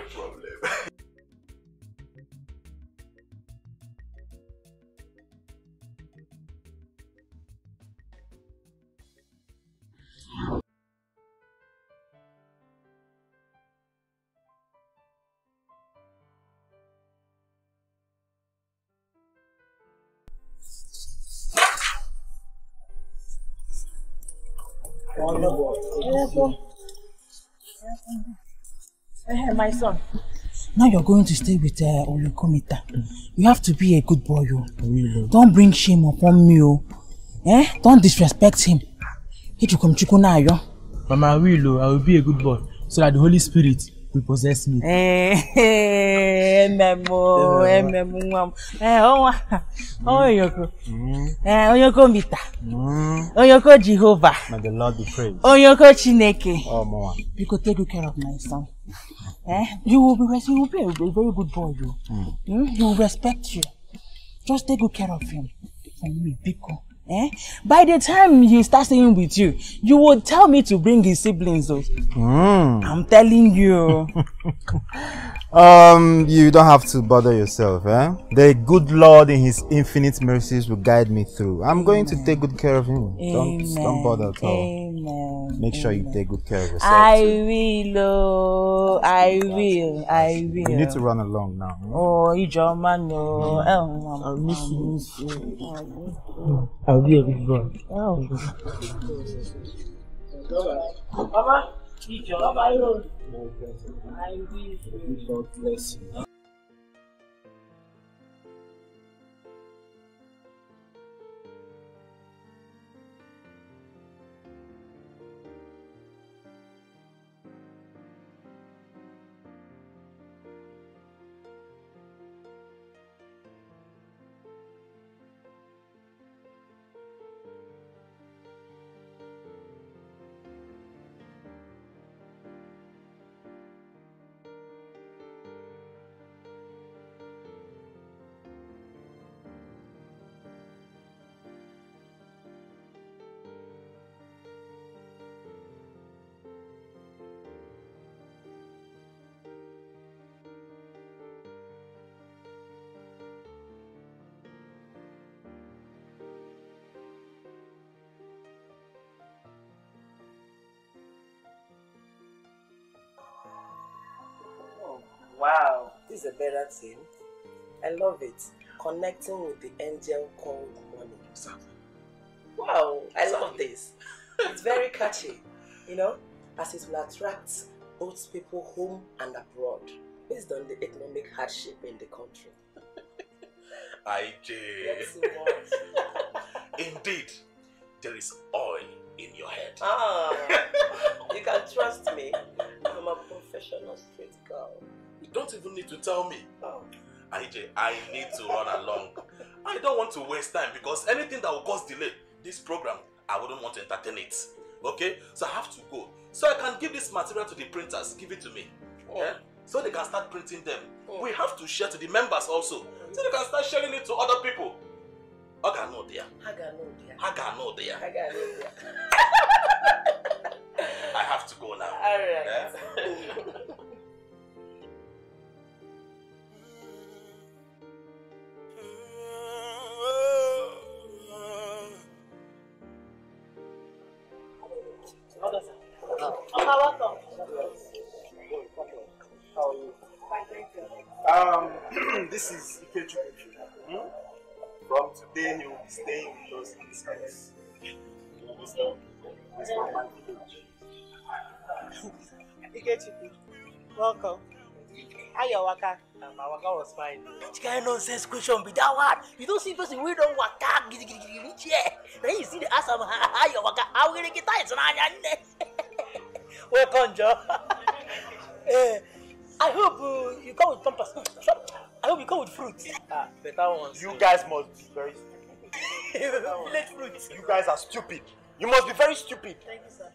problem. Eh, my son. Now you're going to stay with uh, Olukomita. You have to be a good boy, oh. Don't bring shame upon me, oh. Eh? Don't disrespect him. Mama, I will, oh, I will be a good boy so that the Holy Spirit will possess me. Eh, ememo, ememo nwa m. Eh, ọnwa. Oyoko. Eh, Oyoko Mita. Oyoko Jehovah. May the Lord be praised. Oyoko Chineke. Oh, Mama. You could take good care of my son. Eh? You will be you will be a, very good boy, you. Hmm? He will respect you. Just take good care of him. For me, Biko. Eh? By the time he starts staying with you, you will tell me to bring his siblings. Mm. I'm telling you. Um, you don't have to bother yourself, eh? The good Lord in His infinite mercies will guide me through. I'm going to take good care of him. Don't don't bother at all. Amen. Make sure you take good care of yourself. I will, oh, I will, I will. You need to run along now. Oh, Ijoma, no. Oh, I miss you. I'll be a good boy. Oh. Baba, Ijoma, yo. I will. God bless you. Is a better thing. I love it. Connecting with the angel called money. Wow, I love this. It's very catchy, you know, as it will attract both people home and abroad based on the economic hardship in the country. I see. Indeed, there is oil in your head. Ah, you can trust me. I'm a professional street girl. You don't even need to tell me. Oh. IJ, I need to run along. I don't want to waste time because anything that will cause delay, this program, I wouldn't want to entertain it. Okay? So I have to go. So I can give this material to the printers. Give it to me. Oh. Yeah? So they can start printing them. Oh. We have to share to the members also. So they can start sharing it to other people. Haga no there. Haga no dear. Haga no there. Haga no dear. I have to go now. Alright. Yeah? today, he will be staying with us in this house. You understand? This is my village. Ikechukwu, welcome. How your waka? my waka was fine. Which kind of nonsense question be that one? You don't see person wey don waka gidi gidi gidi reach here. Then you see the ask am how your waka? How we get tight na anya nne? Welcome, Joe. Eh, I hope uh, you come with pampers. I hope you come with fruit. Ah, better ones. You guys must be very stupid. Village fruit. You guys are stupid. You must be very stupid. Thank you, sir.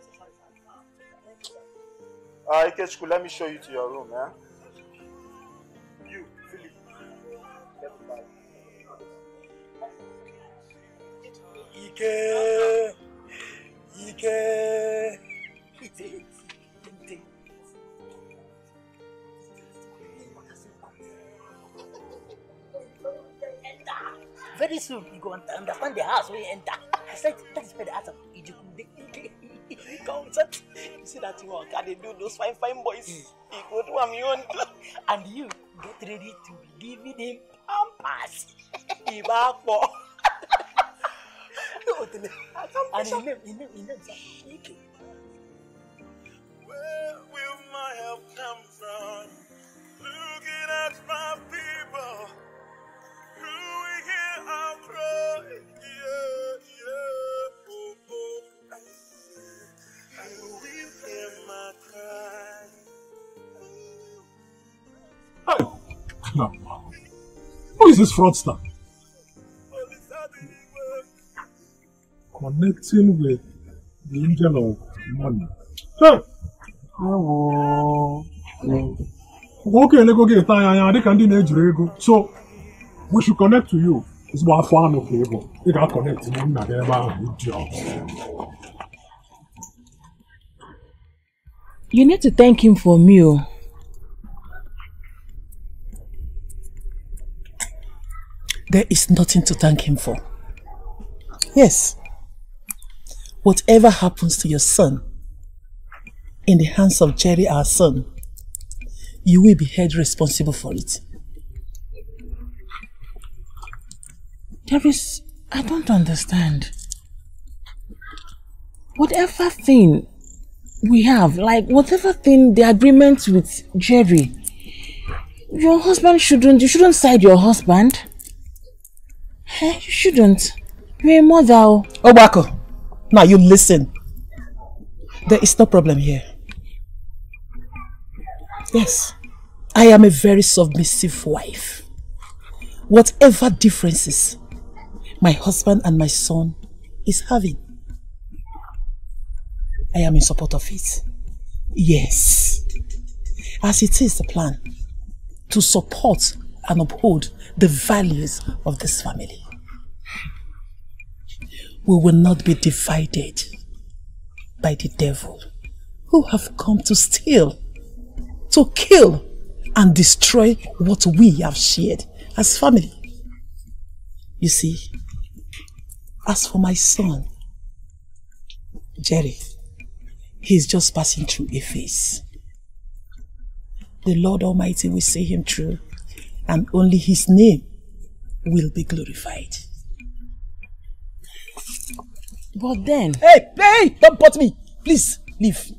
Uh, Ikechukwu, let me show you to your room, eh? You, Philip. Bag. Ike, Very soon you go and understand the house where you enter. I said that's where the house of Ijukunde. He comes and you see that one can they do those fine fine boys. He go do am you own. And you get ready to be giving him pampers. Ibapo. and his name, his name, his name is Ike. Where will my help come from? Looking at my people who oh, oh. Cry. Who is this fraudster? Connecting with the angel of money. Hey! Ewo. Nwoke elego gị taa anya dịka ndị na-ejiri ego. So, we should connect to you. Ezigbo afọ anụ ka ị bụ. Ị ga-akọnekt na nna gị ebe ahụ dị ọkụ. You need to thank him for me. Oh. There is nothing to thank him for. Yes. Whatever happens to your son, in the hands of Jerry, our son, you will be held responsible for it. There is. I don't understand. Whatever thing we have, like whatever thing, the agreement with Jerry, your husband shouldn't. You shouldn't side your husband. You shouldn't. You're a mother. oh. Obako, now you listen. There is no problem here. Yes, I am a very submissive wife. Whatever differences my husband and my son is having, I am in support of it. Yes, as it is the plan to support and uphold the values of this family. We will not be divided by the devil who have come to steal, to kill and destroy what we have shared as family. You see, as for my son, Jerry, he's just passing through a phase. The Lord Almighty will see him through and only his name will be glorified. But then... Hey, hey, don't put me. Please, leave.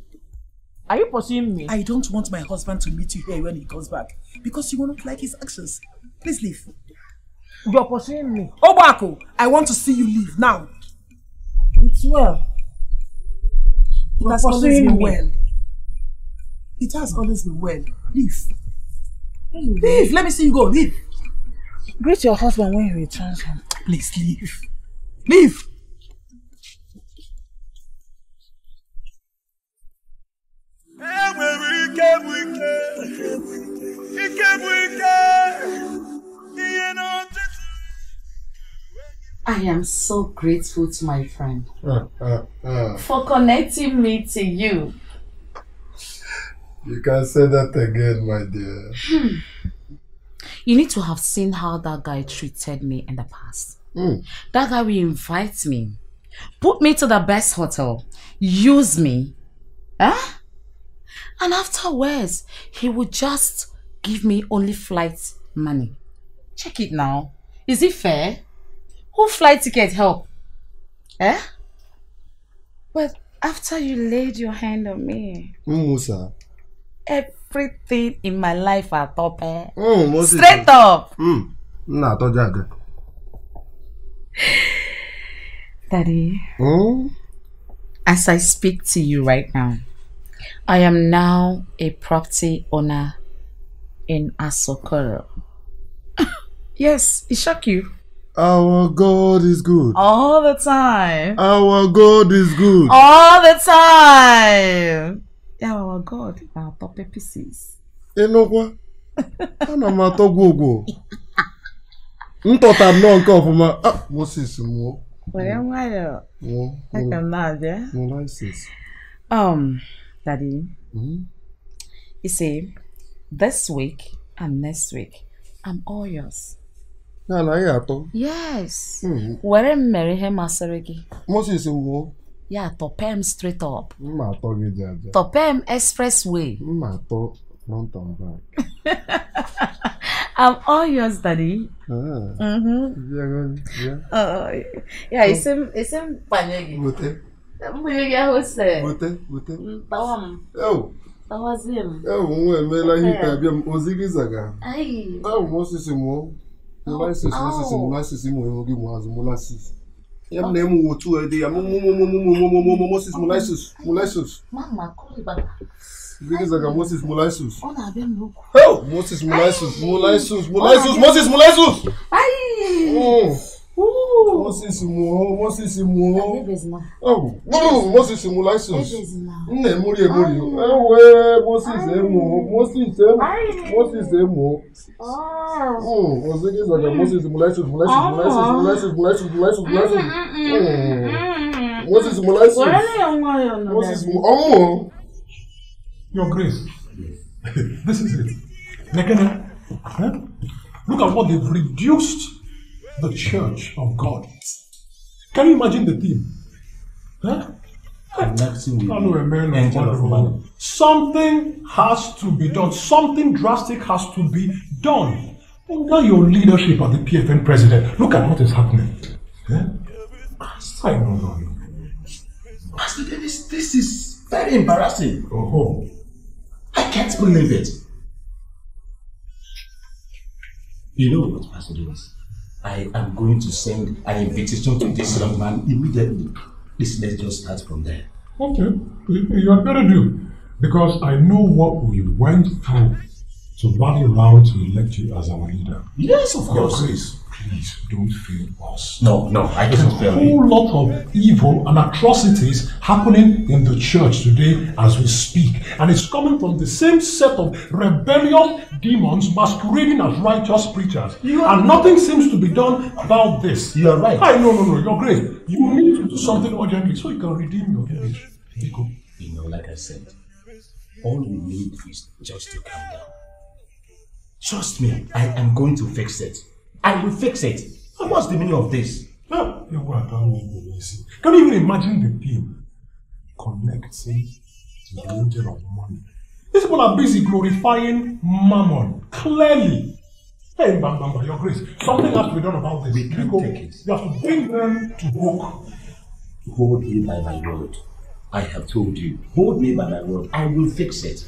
Are you pursuing me? I don't want my husband to meet you here when he comes back because you will not like his actions. Please leave. You're pursuing me. Obako, I want to see you leave now. It's well. It You're has always pursuing been me. well. It has always been well. Leave. Leave. Let me see you go. Leave. Greet your husband when he returns home. Please leave. Leave. enwere I am so grateful to my friend Uh, uh, uh. for connecting me to you. You can say that again, my dear. Hmm. You need to have seen how that guy treated me in the past. Mm. That guy will invite me, put me to the best hotel, use me, huh? And afterwards, he would just give me only flight money. Check it now. Is it fair? Who flight ticket help? Eh? But after you laid your hand on me, Musa. everything in my life are top, eh? Mm, Moses. Straight up. Mm. Nna atọja aga. Daddy, Mm? as I speak to you right now, I am now a property owner in Asokoro. yes, it shocked you. Our God is good. All the time. Our God is good. All the time. Our God, our top pieces. Ịnụkwa? Ana m atọ gwogwo. Ntọta nnọọ nke ọfụma. Ah, Moses mụọ. Were nwayọọ. Mụọ. Aka m na-abịa. Mụọ license. Um, Daddy, Mm. you see, this week and next week, I'm all yours n'ala ya atọ yes hmm. were m mere ihe masịrị gị moses wuo ya tọpem straight up mma atọ gị dị aja tọpem expressway mma atọ front and back I'm all yours, Daddy. Ah. Mm-hmm. Oh, yeah. mm-hmm. Yeah, yeah. Uh, yeah, it's him. It's him. Panyegi. Bute. Panyegi ahose. Bute, bute. Tawam. Oh. Tawazim. Oh, mwe mela oh, hita bia ozigizaga. Ai. Tawo oh, mosisi mo. molasses molasses molasses mu yɛn mu azu molasses yɛm na emu wotu ɛdi yɛ mu mu mu mu mu mu mu mu mu mu moses molasses molasses. mama kúrò ìbàdàn. Biggest like Moses molasses. Ọ̀nà àbẹ̀ ń lò. Oh Moses molasses molasses molasses Moses molasses. Moses mu o Moses mu o. Ọwụ oh, Moses mu license. Nna emori emori o. Ewe Moses emu o. Moses emu Moses emu o. Hmm, Ozigi zaga Moses mu license mu license mu license mu license mu license mu license mu license. Moses mu license. Moses mu ọmụ o. Your grace, this is it. Nekene, huh? Look at what they've reduced. The church of God. Can you imagine the theme? Huh? Connecting with Hello, of. Something has to be done. Something drastic has to be done. Under your leadership as the PFN president, look at what is happening. Eh? I don't know. Pastor Dennis, this is very embarrassing. Oh, I can't believe it. You know what, Pastor Dennis? I am going to send an invitation to this young man immediately. Please, let's just start from there. okay. You had better do. Because I know what we went through to rally around to elect you as our leader. Yes, of course. Grace, please don't fail us. No, no, I can't fail you. A whole lot of evil and atrocities happening in the church today as we speak. And it's coming from the same set of rebellious demons masquerading as righteous preachers. and nothing seems to be done about this. You are right. I no, no, no, you're great. You need to do something urgently so you can redeem your image. You know, like I said, all we need is just to calm down. Trust me, I am going to fix it. I will fix it. And what's the meaning of this? You go and tell the easy. Can you even imagine the theme? Connecting to the angel of money. These people are busy glorifying mammon, clearly. Hey, Bambamba, Your Grace, something has to be done about this. We can't take it. You have to bring them to book. Hold me by my word. I have told you. Hold me by my word. I will fix it.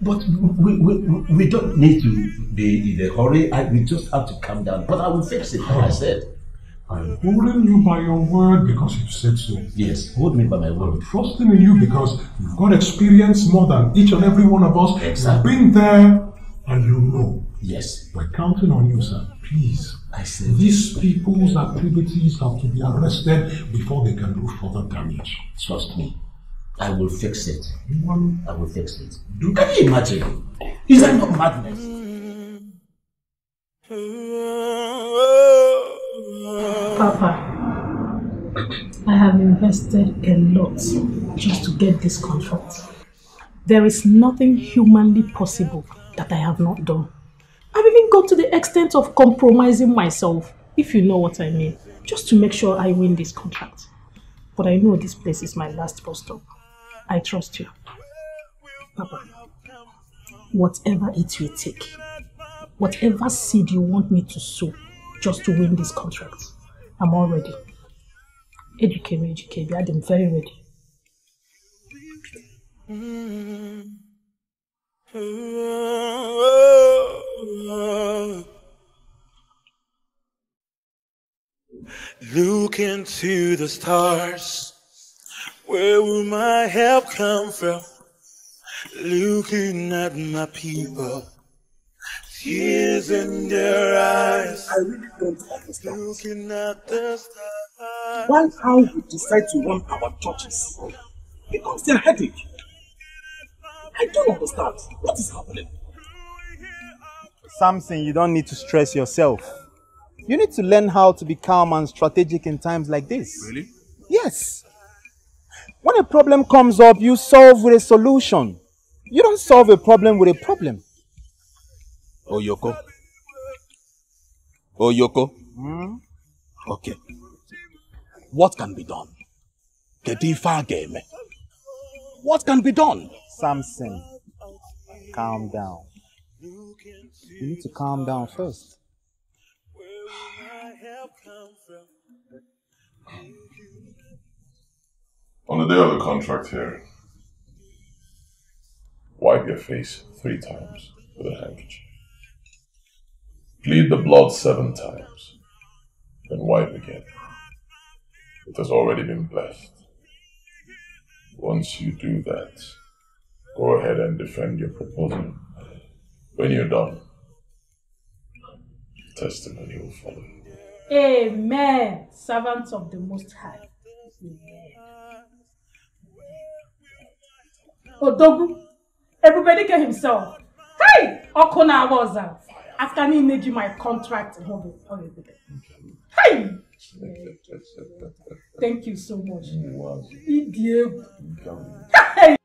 But we, we, we, don't need to be in a hurry. I, we just have to calm down. But I will fix it, like I oh. said. I'm holding you by your word because you said so. Yes, hold me by my word. Trusting in you because you've got experience more than each and every one of us. Exactly. You've been there and you know. Yes. We're counting on you, sir. Please. I said. These people's activities have to be arrested before they can do further damage. Trust me. I will fix it. I will fix it. Do can you imagine? Is that not madness? Papa, I have invested a lot just to get this contract. There is nothing humanly possible that I have not done. I've even gone to the extent of compromising myself, if you know what I mean, just to make sure I win this contract. But I know this place is my last bus stop. I trust you. Papa, whatever it will take, whatever seed you want me to sow just to win this contract, I'm all ready. Educate me, educate me. I'm very ready. Look into the stars. Where will my help come from? Looking at my people. Tears in their eyes. I really don't understand. Looking at the stars. Why how we decide to run our churches becomes their headache. I don't understand. What is happening? Samson, you don't need to stress yourself. You need to learn how to be calm and strategic in times like this. Really? Yes. When a problem comes up, you solve with a solution. You don't solve a problem with a problem. Oh Oyoko. Oyoko. Hmm? Okay. What can be done? Kedu ife? What can be done? Samson, calm down. You need to calm down first. On the day of the contract here, wipe your face three times with a handkerchief. Bleed the blood seven times, then wipe again. It has already been blessed. Once you do that, go ahead and defend your proposal. When you're done, testimony will follow. Amen. Servants of the Most High. Odogwu, everybody get himself. Hey! Ọkụ na-agba ọza. After niile ji my contract hụ ga-ebute. Hey! Thank you so much. Ịdị egwu. Hey!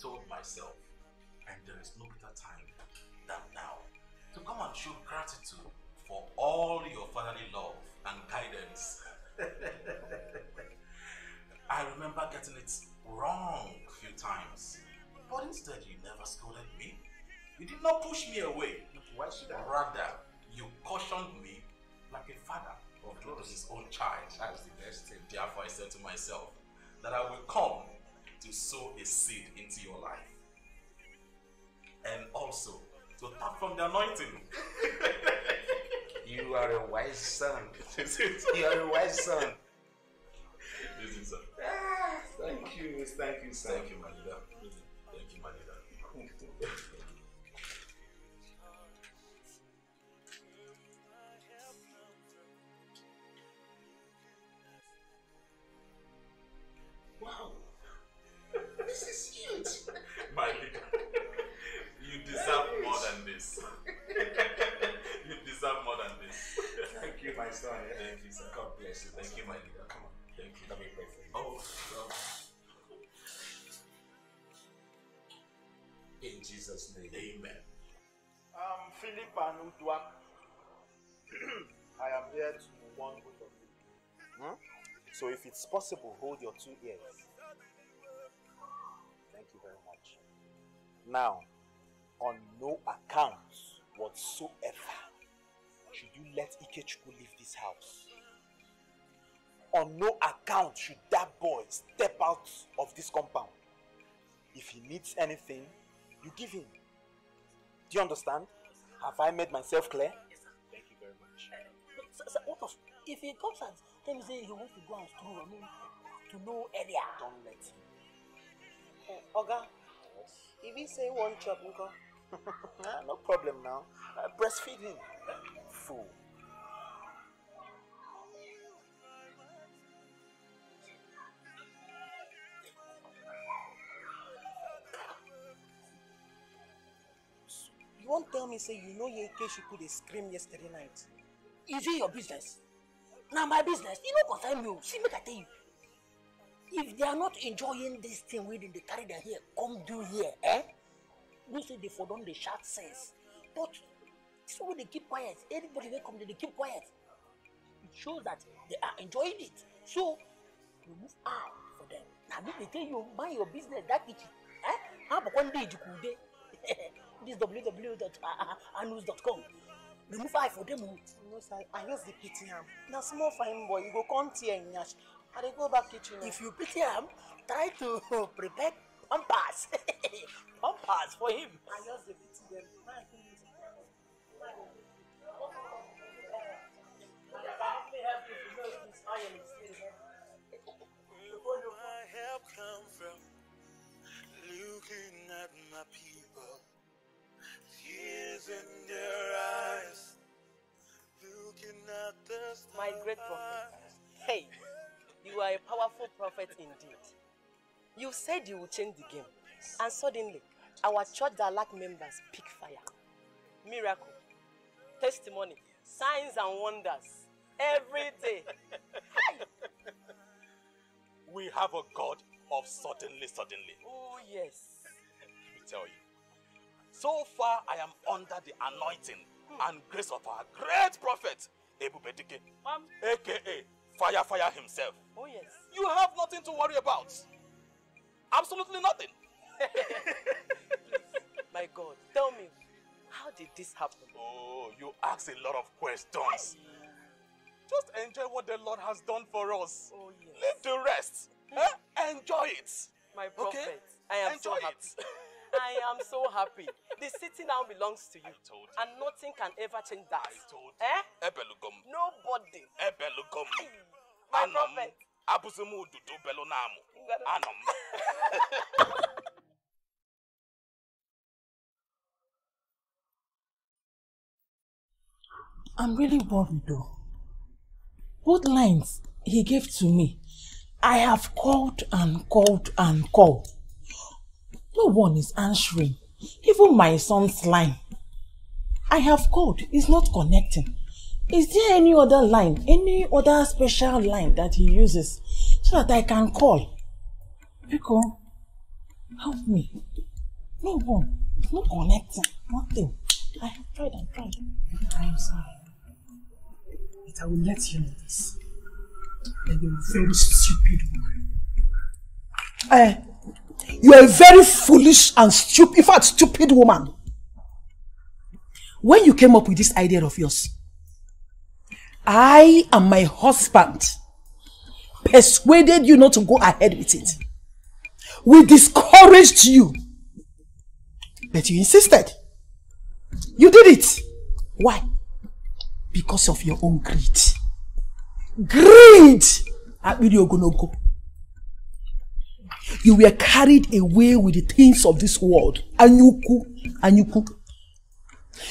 Told myself, and there is no better time than now, to come and show gratitude for all your fatherly love and guidance. I remember getting it wrong a few times, but instead you never scolded me. You did not push me away. Why should I? Rather, you cautioned me like a father of his own child. That is the best thing. Therefore, I said to myself that I will come to sow a seed into your life. And also to tap from the anointing. You are a wise son. you are a wise son. Listen, sir. Ah, thank you, thank you, son. Thank you, my leader. Thank you, my leader. Sir. God bless you. Thank you, my leader. Come on. Thank you. Let me pray for you. Oh, oh. In Jesus' name. Amen. I'm Philip Anudwak. I am here to warn both of you. Hmm? So if it's possible, hold your two ears. Thank you very much. Now, on no account whatsoever should you let Ikechukwu leave this house. On no account should that boy step out of this compound. If he needs anything, you give him. Do you understand? Have I made myself clear? Yes, sir. Thank you very much. Sir, sir, what of if he comes and tell me say he wants to go and stroll, I mean, to know earlier. Don't let him. Eh, Oga, if he say one chop, nko. No problem now. Uh, breastfeed him. Fool. You won't tell me say you know Yeke Shuku dey scream yesterday night. Is it your business? Now my business. You know concern me. See, make I tell you. If they are not enjoying this thing wey dem dey carry their hair come do here, eh? No say they for don dey shout sense. But this wey dey keep quiet, anybody wey come dey keep quiet. It shows that they are enjoying it. So remove eye for them. Na me dey tell you mind your business that kitchen. Eh? Ha bukwa ndị ejikwu ude. This www.anus.com. Remove eye for them. o. No sir, I just dey pity am. Na small fine boy, you go come tear im nyash. I dey go back kitchen. Oh. If you pity am, try to prepare pampers. pampers for him. I just dey pity dem. Now I fit use Where my help come from? Looking at my people, tears in their eyes, looking at the stars. My great prophet. Hey, you are a powerful prophet indeed. You said you would change the game, and suddenly, our church that lack members pick fire. Miracle, testimony, signs and wonders every day. We have a God of suddenly, suddenly. Oh yes. Let me tell you. So far, I am under the anointing and grace of our great prophet, Ebubedike, Um, aka Fire Fire himself. oh yes. You have nothing to worry about. Absolutely nothing. My God, tell me, how did this happen? Oh, you ask a lot of questions. Just enjoy what the Lord has done for us. Oh yes. Leave the rest. Eh? Enjoy it. My prophet, Okay? I am so Enjoy happy. I am so happy. The city now belongs to you. told And nothing can ever change that. I told Eh? Ebelugom. Nobody. Ebelugom. My Anọ m. prophet. Abụzị m ududo belu na-amụ. Anọ m. I'm really worried though. What lines he gave to me, I have called and called and called. No one is answering. Even my son's line. I have called, it's not connecting. Is there any other line, any other special line that he uses so that I can call? Biko, Help me. No one. It's not connecting. Nothing. I have tried and tried. I am sorry. But I will let you know this. That you're a very stupid woman. Eh, you're a very foolish and stupid, in fact, stupid woman. When you came up with this idea of yours, I and my husband persuaded you not to go ahead with it. We discouraged you. But you insisted. You did it. Why? Because of your own greed. Greed! You were carried away with the things of this world. Anyuku. Anyuku.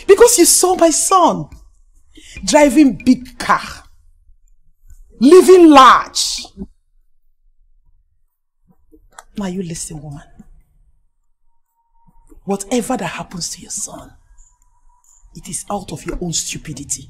Because you saw my son driving big car, living large. Now you listen, woman. Whatever that happens to your son, it is out of your own stupidity.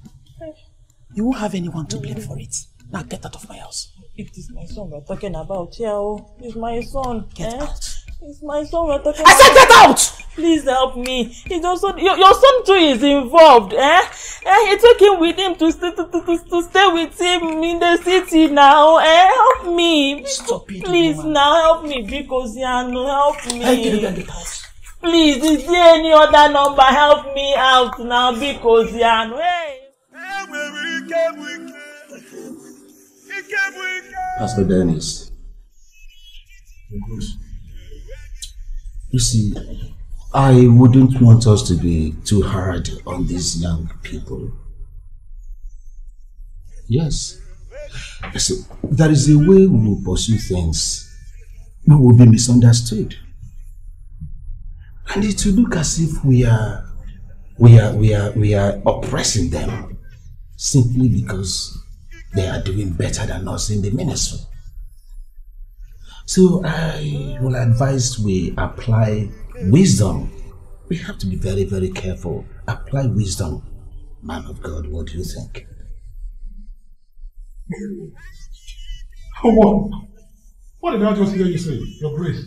You won't have anyone to blame for it. Now get out of my house. It is my son we're talking about, yeah. Oh, it's my son. Get eh? out. It's my son we're talking I said get out! Please help me. It's also your, your son too is involved, eh? eh? He took him with him to stay to, to, to, to stay with him in the city now. Eh? Help me. Stop it, Please woman. now help me because Yano help me. Hey, get out, get out. Please, is there any other number? Help me out now because Yano. Hey. Pastor Dennis. You see, I wouldn't want us to be too hard on these young people. Yes. See, there is a way we will pursue things. We will be misunderstood. And it will look as if we are we are we are we are oppressing them simply because they are doing better than us in the ministry. So I will advise we apply wisdom. We have to be very, very careful. Apply wisdom. Man of God, what do you think? What? What did I just hear you say, Your Grace?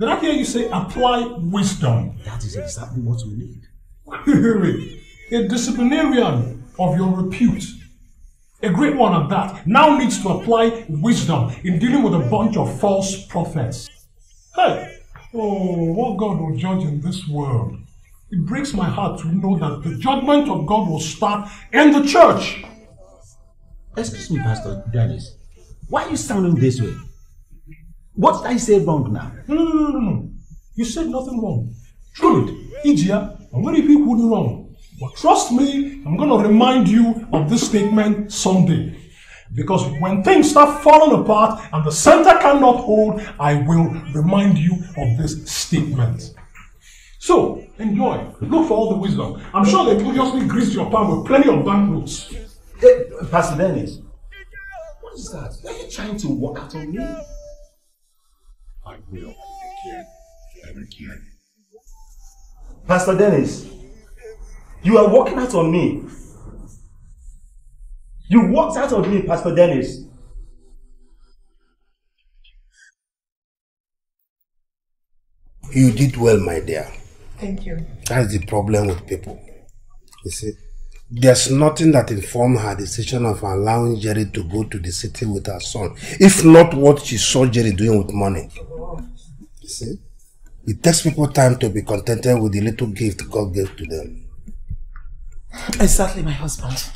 Did I hear you say apply wisdom? That is exactly what we need. A disciplinarian of your repute, a great one at that, now needs to apply wisdom in dealing with a bunch of false prophets. Hey, oh, what God will judge in this world. It breaks my heart to know that the judgment of God will start in the church. Excuse me, Pastor Dennis. Why are you sounding this way? What did I say wrong now? No, no, no, no, no. You said nothing wrong. Truly, Ijia, I'm very people wrong. But trust me, I'm going to remind you of this statement someday. Because when things start falling apart and the center cannot hold, I will remind you of this statement. So, enjoy. Look for all the wisdom. I'm sure they previously greased your palm with plenty of banknotes. Hey, Pastor Dennis, what is that? Are you trying to walk out on me? I will again and again. Pastor Dennis, you are walking out on me. You walked out on me, Pastor Dennis. You did well, my dear. Thank you. That's the problem with people. You see, there's nothing that informed her decision of allowing Jerry to go to the city with her son, if not what she saw Jerry doing with money. You see, it takes people time to be contented with the little gift God gave to them. Exactly, my husband.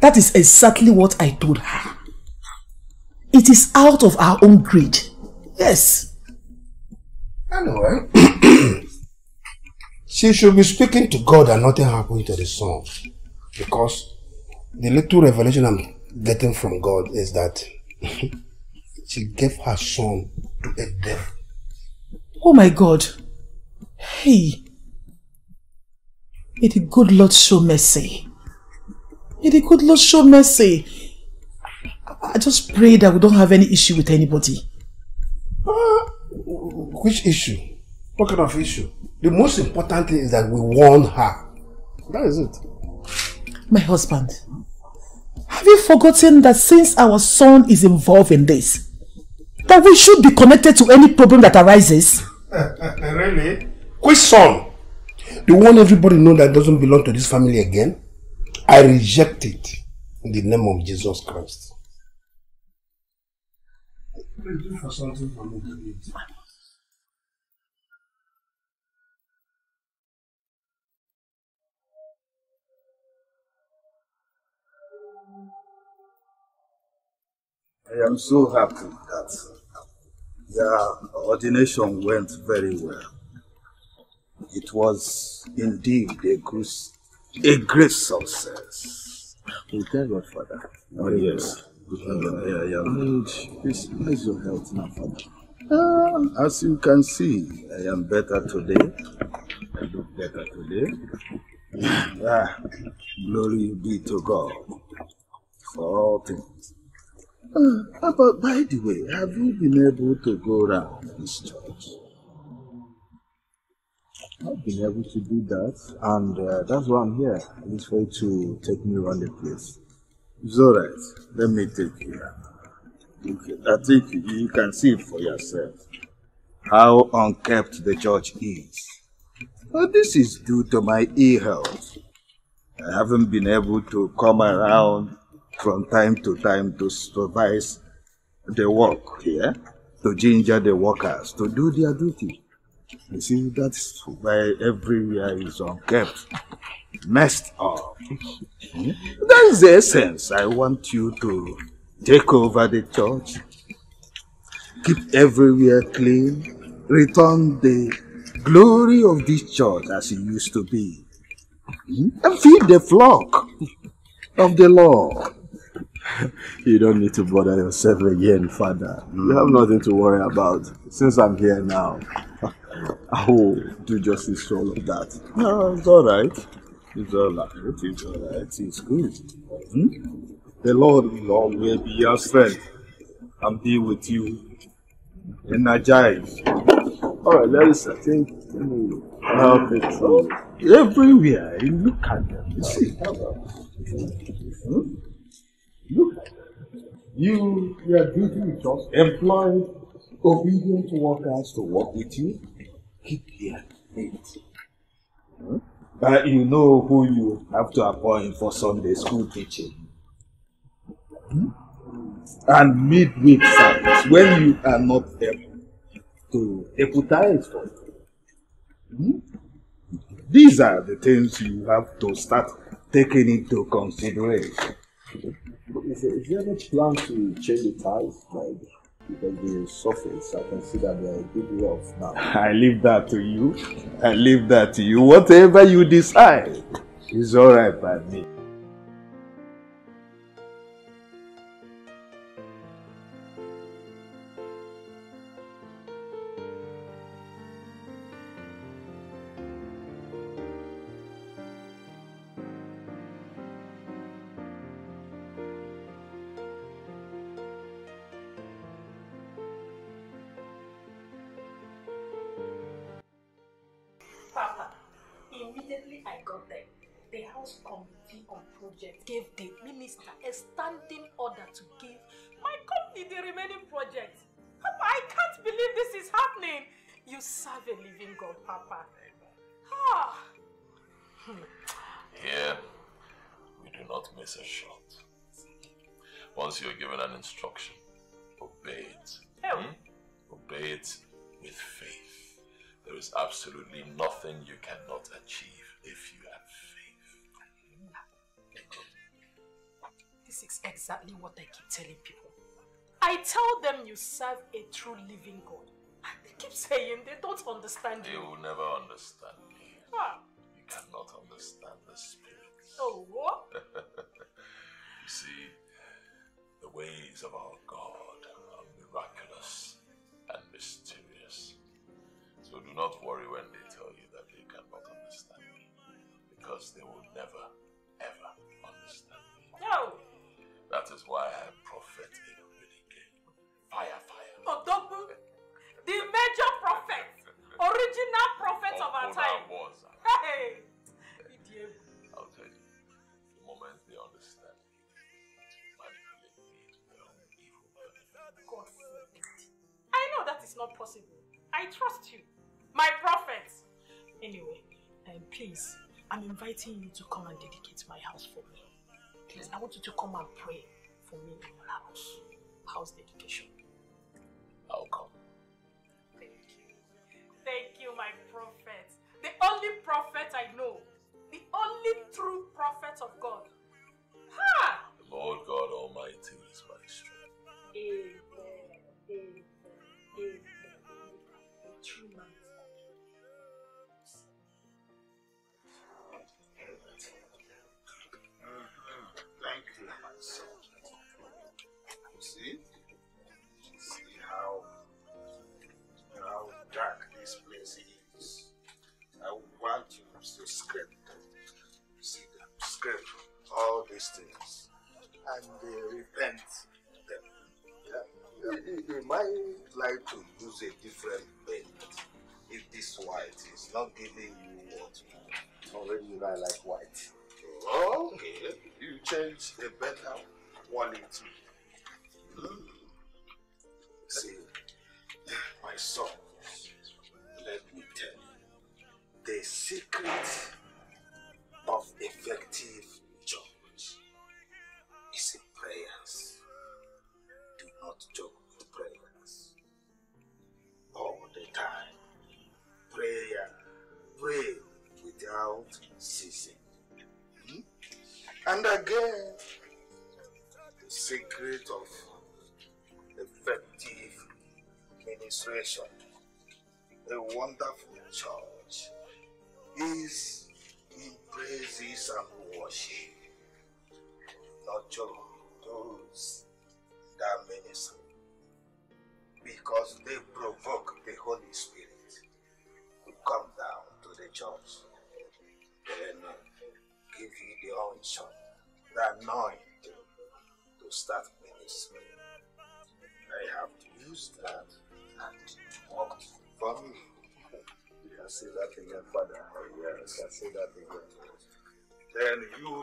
That is exactly what I told her. It is out of our own greed. Yes. Eh? Anyway, she should be speaking to God and nothing happened to the son. Because the little revelation I'm getting from God is that she gave her son to a devil. Oh my God. Hey. May the good Lord show mercy. May the good Lord show mercy. I- I just pray that we don't have any issue with anybody. Uh, which issue? What kind of issue? The most important thing is that we warn her. That is it. My husband, have you forgotten that since our son is involved in this, that we should be connected to any problem that arises? Eh, eh, eh, really? Which son? The one everybody know that doesn't belong to this family again? I reject it in the name of Jesus Christ. I am so happy that your ordination went very well. It was indeed a good, a great success. We thank God for that. Oh yes. Thank Yeah, yeah. And how's your health now, Father? Uh, as you can see, I am better today. I look better today. Ah, glory be to God for all things. Uh, but by the way, have you been able to go around this church? I've been able to do that, and uh, that's why I'm here. It's for you to take me around the place. It's all right. Let me take you. Okay. I think you can see it for yourself how unkept the church is. But this is due to my ill health. I haven't been able to come around from time to time to supervise the work here, to ginger the workers to do their duty. You see, that's why everywhere is unkept, messed up. Hmm? That's the essence. I want you to take over the church, keep everywhere clean, return the glory of this church as it used to be, and feed the flock of the Lord. You don't need to bother yourself again, Father. You have nothing to worry about. Since I'm here now, I will do justice to all of that. No, it's all right. It's all right. It's all right. It's good. Hmm? The Lord will always be your strength and be with you. Energize. All right, let us, think, help it. Everywhere, you look at them. You see. Hmm? Look at them. You, your duty is just employ obedient workers to work with you. Keep. Hmm? But you know who you have to appoint for Sunday school teaching. Hmm? And midweek service when you are not able to deputize for. Hmm? These are the things you have to start taking into consideration. Is there, is there any plan to change the ties? Like, because the surface, I can see that they are a bit rough now. I leave that to you. I leave that to you. Whatever you decide is all right by me. Exactly what I keep telling people. I tell them you serve a true living God. And they keep saying they don't understand They you. will never understand me. Ah. You cannot understand the spirit. Oh, what? You see, the ways of our God are miraculous and mysterious. So do not worry when they tell you that they cannot understand me, because they will never, That is why I prophet in Obedike. Fire, fire. Odogu, the major prophet, original prophet of our time. Was. Hey! I'll tell you, the moment they understand manipulate their own evil. God forbid. it's not possible. I trust you. My prophet. Anyway, um, please, I'm inviting you to come and dedicate my house for me. Please, I want you to come and pray for me in your house. House dedication. I'll come. Thank you. Thank you, my prophet. The only prophet I know. The only true prophet of God. Ha! The Lord God Almighty is my strength. Amen. Them. See them. Scrape all these things. And uh, repent them. Yeah? You- you might like to use a different paint if this white is not giving you what you want. Already you like white. Okay, you change a better quality. Say that. Then you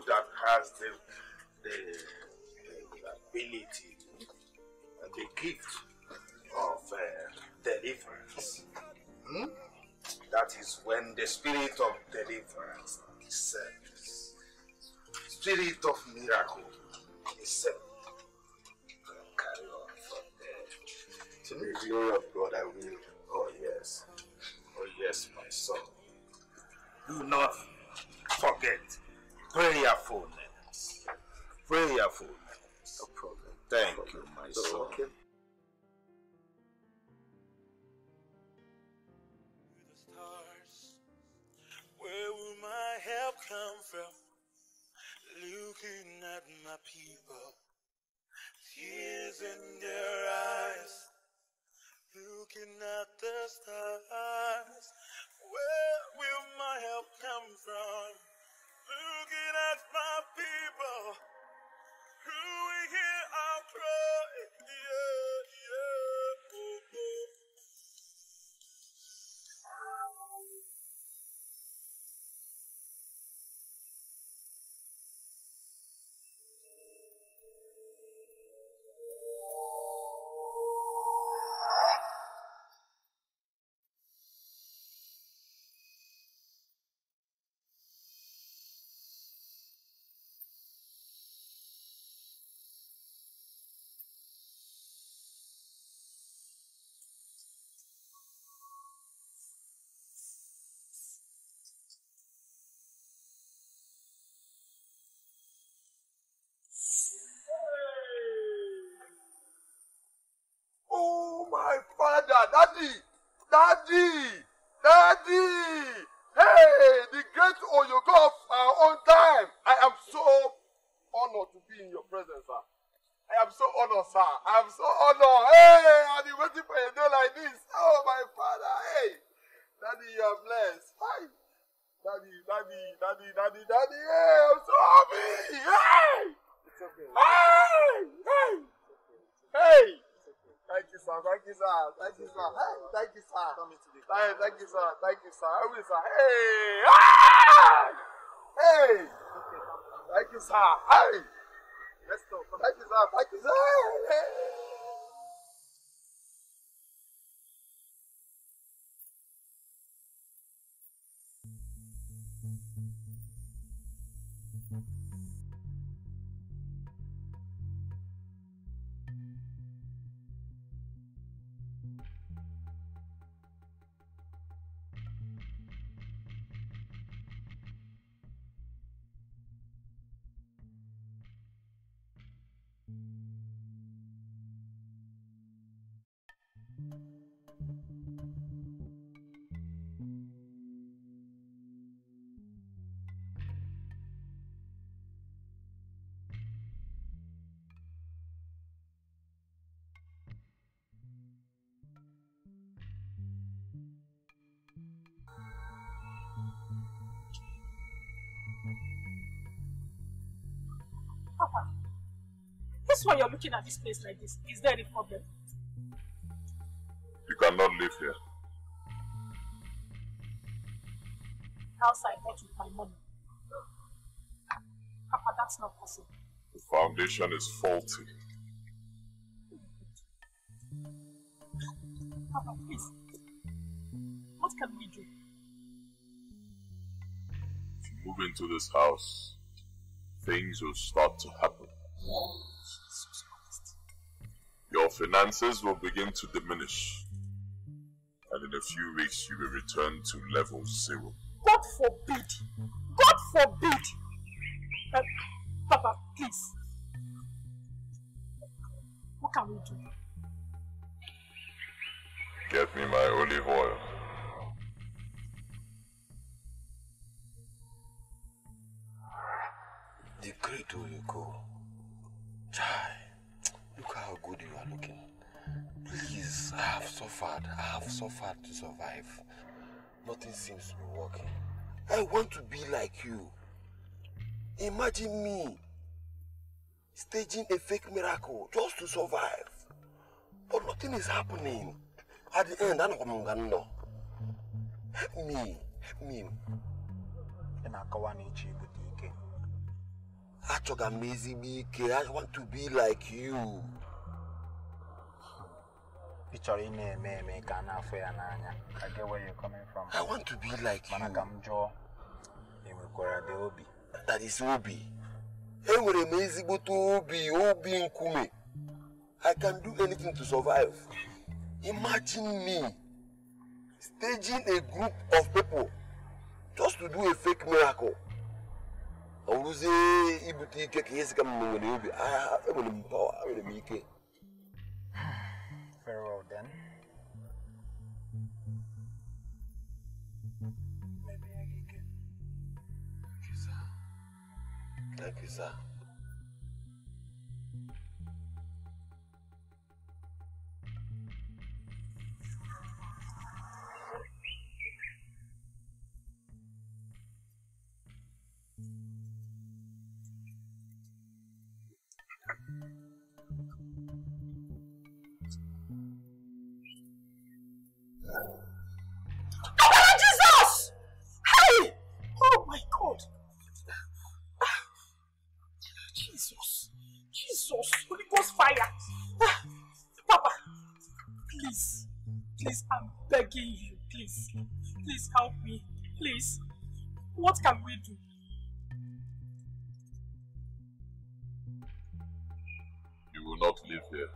my father, daddy, daddy, daddy. Hey, the great Oyogo of our own time. I am so honored to be in your presence, sir. I am so honored, sir. I am so honored. Hey, I've been waiting for a day like this. Oh, my father, hey. Daddy, you are blessed. Hi. Daddy, daddy, daddy, daddy, daddy. Hey, I'm so happy. Hey. It's okay. Hey, hey, hey. Thank you, sir. Thank you, sir. Thank you, sir. Hey, thank you, sir. Coming today. Thank, thank you, sir. Thank you, sir. How is sir? Hey! Ah! Hey! Thank you, sir. Hey! Let's go. Thank you, sir. Thank you, sir. Hey! This why you're looking at this place like this. Is there any problem? You cannot live here. House I bought with my money. Papa, that's not possible. The foundation is faulty. Papa, please. What can we do? If you move into this house, things will start to happen. Your finances will begin to diminish. And in a few weeks, you will return to level zero. God forbid. God forbid. Uh, Papa, please. What can we do? Get me my olive oil. The great Oyoko. Chai, suffered. I have suffered to survive. Nothing seems to be working. I want to be like you. Imagine me staging a fake miracle just to survive. But nothing is happening. At the end, I gonna know. Help me. Me. Achọga m ezigbo ike. I want to be like you. Ị chọrọ ị na-eme eme ka a na-afụ ya n'anya I get where you're coming from I want to be like mana ka m jụọ ị nwekwara dị obi That is obi. Enwere m ezigbote obi, obi nkume. I can do anything to survive. Imagine me staging a group of people just to do a fake miracle. Ọ bụrụzie ibute ike ka ihe si ka m nwere obi. Ah, Enwere m power, enwere m ike. Thank begging you, please, please help me, please. What can we do? You will not live here.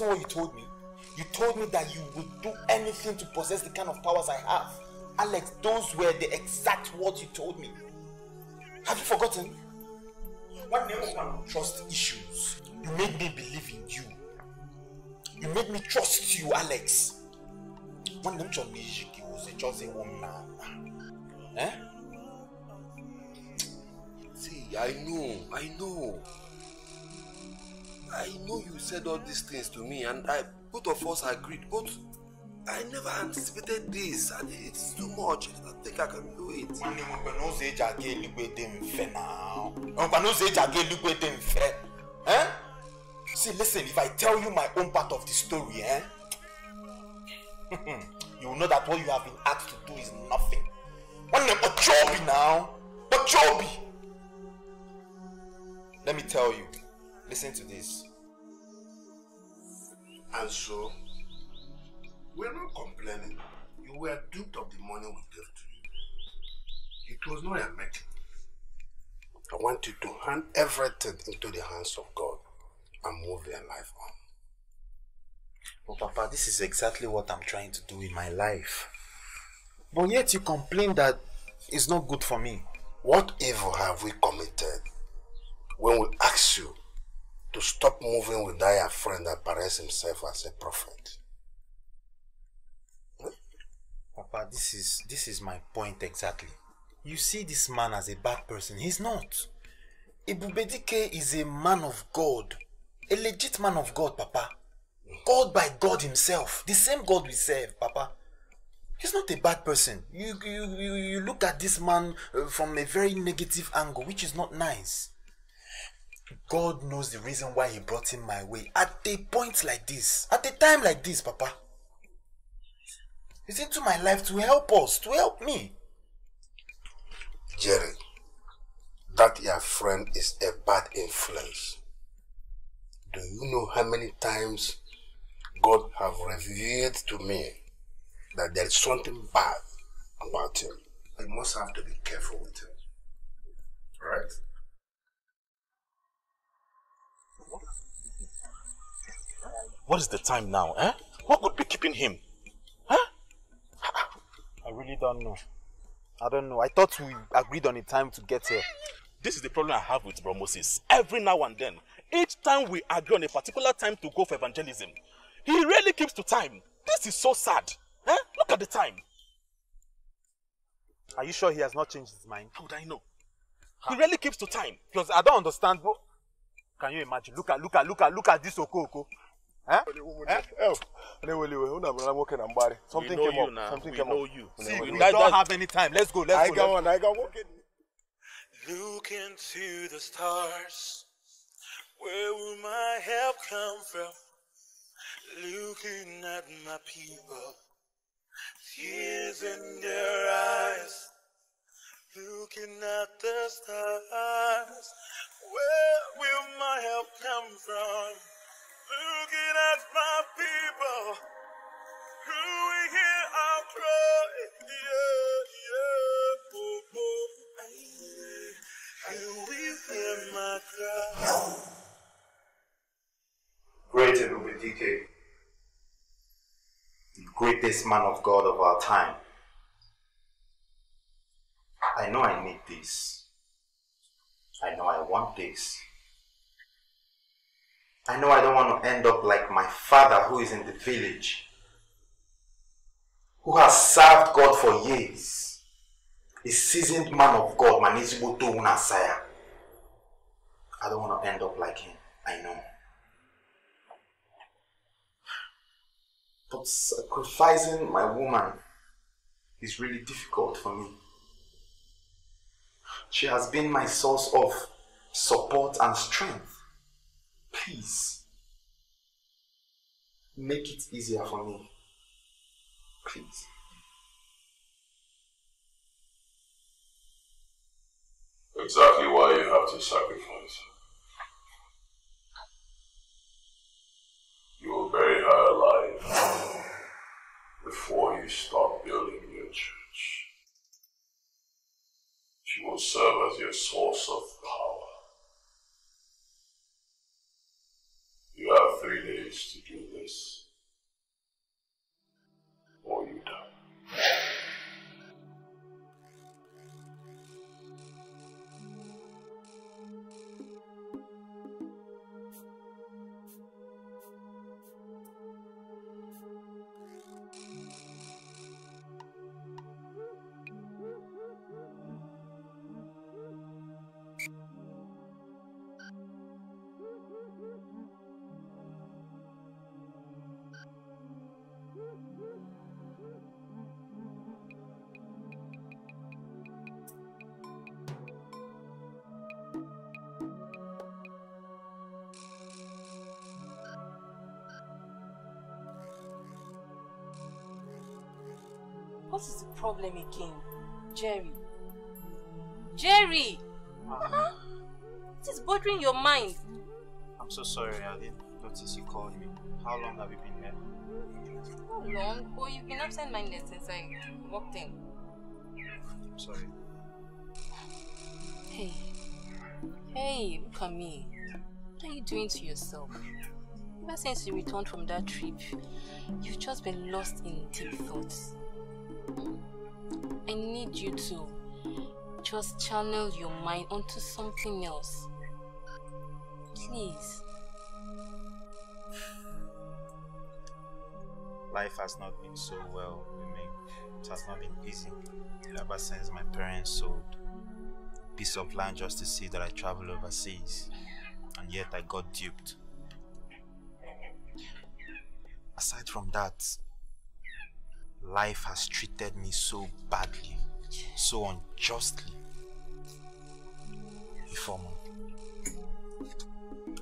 Forgotten what you told me? You told me that you would do anything to possess the kind of powers I have. Alex, those were the exact words you told me. Have you forgotten? When there were trust issues, you made me believe in you. You made me trust you, Alex. When them chọ music was a chosen woman. Eh? See, I know, I know. I know you said all these things to me, and I both of us agreed, but I never anticipated this, and it's too much. I think I can do it. Nwanne m mgbe n'ụzọ eji aga eluigwe dị mfe na mgbe eh? see listen if i tell you my own part of the story eh? you will know that what you have been asked to do is nothing nwanne m ochobi now ochobi let me tell you listen to this And so, we're not complaining. You were duped of the money we gave to you. It was not a meeting. I want you to hand everything into the hands of God and move your life on. But Papa, this is exactly what I'm trying to do in my life. But yet you complain that it's not good for me. What evil have we committed when we ask you to stop moving with friend that parades himself as a prophet? Papa, this is this is my point exactly. You see this man as a bad person. He's not. Ebubedike is a man of God. A legit man of God, Papa. God by God himself. The same God we serve, Papa. He's not a bad person. You you you, you look at this man uh, from a very negative angle, which is not nice. God knows the reason why he brought him my way at a point like this, at a time like this, Papa. He's into my life to help us, to help me. Jerry, that your friend is a bad influence. Do you know how many times God have revealed to me that there is something bad about him? I must have to be careful with him. Right? What is the time now, eh? What could be keeping him? Huh? I really don't know. I don't know. I thought we agreed on a time to get here. This is the problem I have with Bro Moses. Every now and then, each time we agree on a particular time to go for evangelism, he really keeps to time. This is so sad. Eh? Look at the time. Are you sure he has not changed his mind? How would I know? He really keeps to time. Because I don't understand. Can you imagine? Look at, look at, look at, look at this Okoko. Eh? Something know came you up. now. Something We came know up. you. See, We we don't that- have any time. Let's go. Let's I go. got let's one. I got one. Look into the stars. Where will my help come from? Looking at my people, tears in their eyes. Looking at the stars. Where will my help come from? Looking at my people, who we hear our. Yeah, yeah. And we hear my cry. Great the greatest man of God of our time. I know I need this. I know I want this. I know I don't want to end up like my father who is in the village, who has served God for years. A seasoned man of God, Manizbuto Unasaya. I don't want to end up like him. I know. But sacrificing my woman is really difficult for me. She has been my source of support and strength. Please, make it easier for me. Please. Exactly why you have to sacrifice. You will bury her alive before you start building your church. She will serve as your source of power. You have three days to do this, or you die. Problem again? Jerry. Jerry! Uh-huh. What is bothering your mind? I'm so sorry, I didn't notice you called me. How long have you been here? How long? Oh, you've been absent-minded since I walked in. I'm sorry. Hey. Hey, look at me. What are you doing to yourself? Ever since you returned from that trip, you've just been lost in deep thoughts. Need you to just channel your mind onto something else. Please. Life has not been so well with me. It has not been easy. Ever since my parents sold a piece of land just to see that I travel overseas. And yet I got duped. Aside from that, life has treated me so badly, so unjustly. Informer,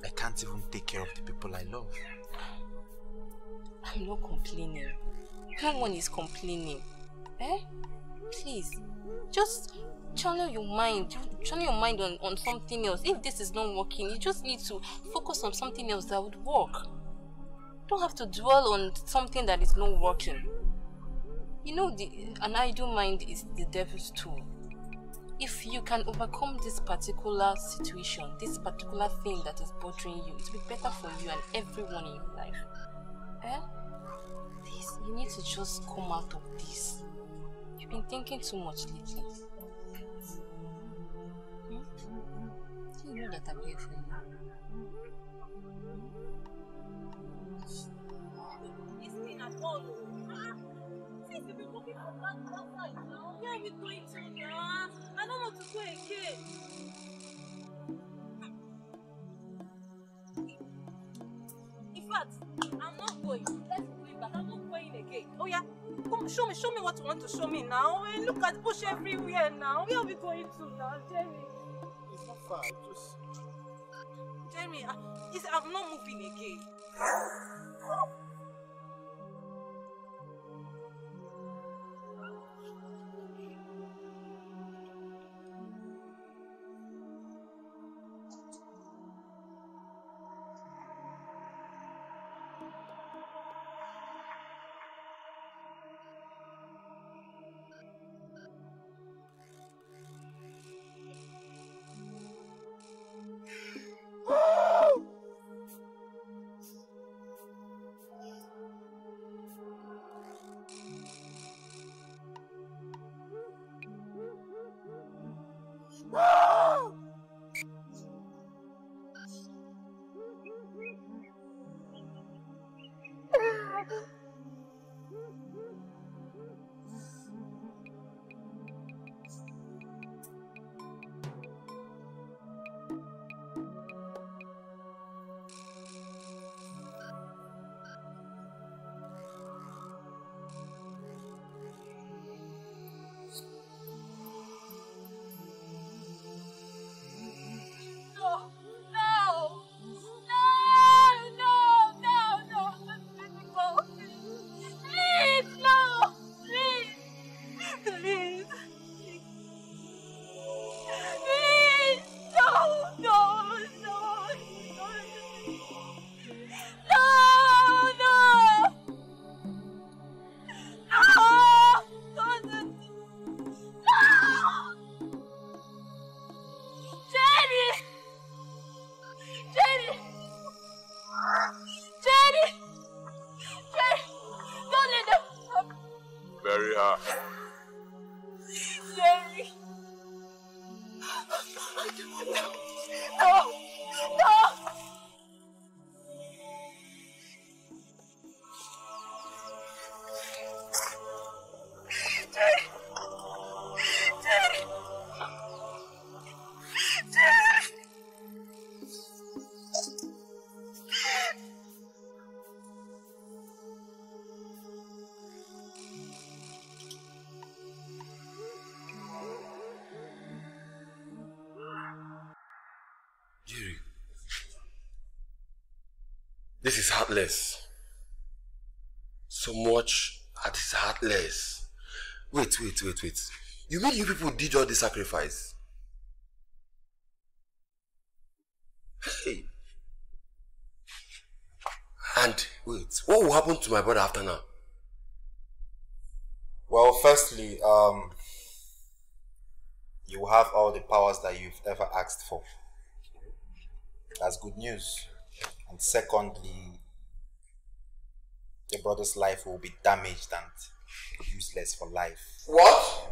I can't even take care of the people I love. I'm not complaining. No one is complaining. Eh? Please, just channel your mind. Channel your mind on, on something else. If this is not working, you just need to focus on something else that would work. don't have to dwell on something that is not working. You know, the, an idle mind is the devil's tool. If you can overcome this particular situation, this particular thing that is bothering you, it will be better for you and everyone in your life. Eh? Please, you need to just come out of this. You've been thinking too much lately. Hmm? You know that I'm here for you. Now, where are we going to now? I don't want to go again. In fact, I'm not going. Let's go back. I'm not going again. Oh yeah, come show me, show me what you want to show me now. And look at bush everywhere now. Where are we going to now, Jerry? It's not far, just Jeremy, I, it's, I'm not moving again. This is heartless. So much that is heartless. Wait, wait, wait, wait. You mean you people did all the sacrifice? Hey. And wait, what will happen to my brother after now? Well, firstly, um, you will have all the powers that you've ever asked for. That's good news. And secondly, your brother's life will be damaged and useless for life. What?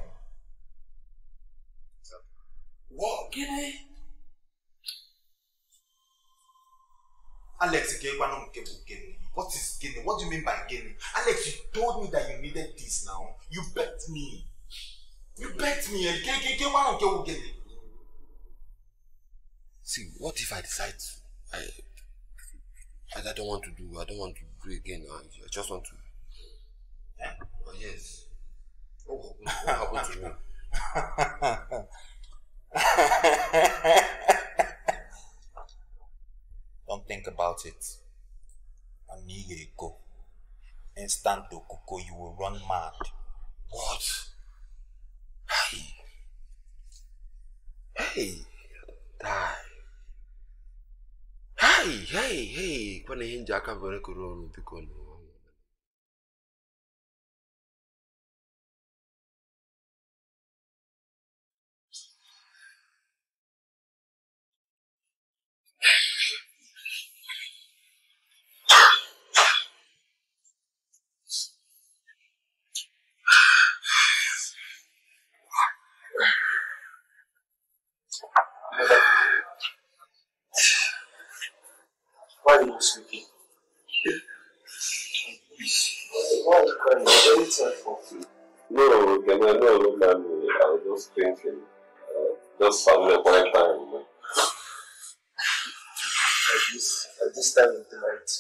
What? Gịnị? Alex, what is gịnị? What do you mean by gịnị? Alex, you told me that you needed this now. You begged me. You begged me. See, what if I decide to, I, I, I don't want to do, I don't want to do again. I, I just want to. Oh, yes. What, what happened to me? Don't think about it. And you to go. Instant okuko, you will run mad. What? Hey. Hey. Die hey hey hey. Kwani hii nje aka vere kuru ọrụ biko at this time of the night.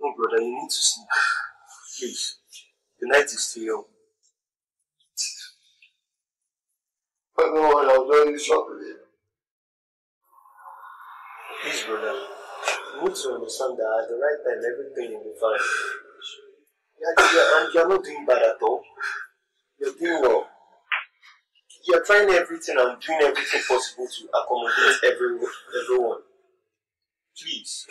No, brother, you need to sleep. Please. The night is still young. But no, I'll join you shortly. Please, brother. You need to understand that at the right time, everything will be fine. Yeah, yeah, and you're not doing bad at all. You're doing well. You're trying everything and doing everything possible to accommodate every, everyone. Please,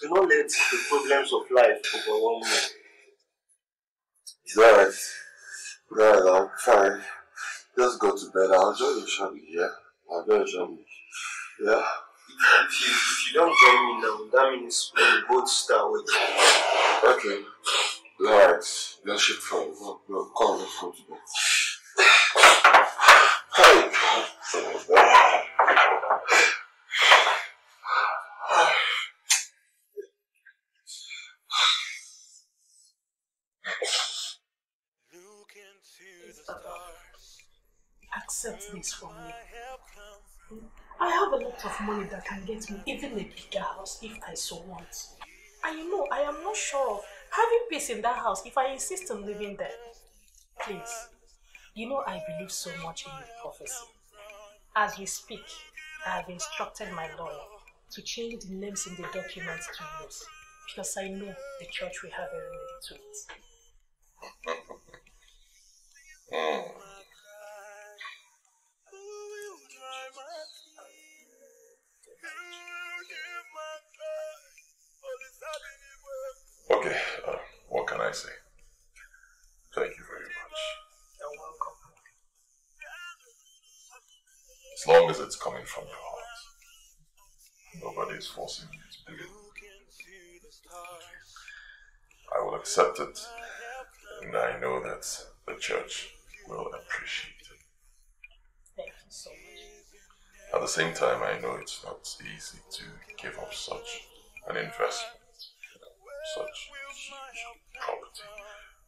do not let the problems of life overwhelm you. It's alright. Right, I'm fine. Just go to bed. I'll join you shortly, yeah? I'll join you shortly. Yeah? If you, if you don't join me now, that means we both start with you. Okay. Alright. Let's shift for No, no, come, let's go to bed. Hey! Papa, from me. I have a lot of money that can get me even a bigger house if I so want. And you know, I am not sure of having peace in that house if I insist on living there. Please, you know I believe so much in your prophecy. As we speak, I have instructed my lawyer to change the names in the documents to yours because I know the church will have a remedy to it. Hmm. Okay, uh, what can I say? Thank you very much. You're welcome. As long as it's coming from your heart. Nobody is forcing you to do it. I will accept it, and I know that the church will appreciate it. Thank you so much. At the same time, I know it's not easy to give up such an investment, such property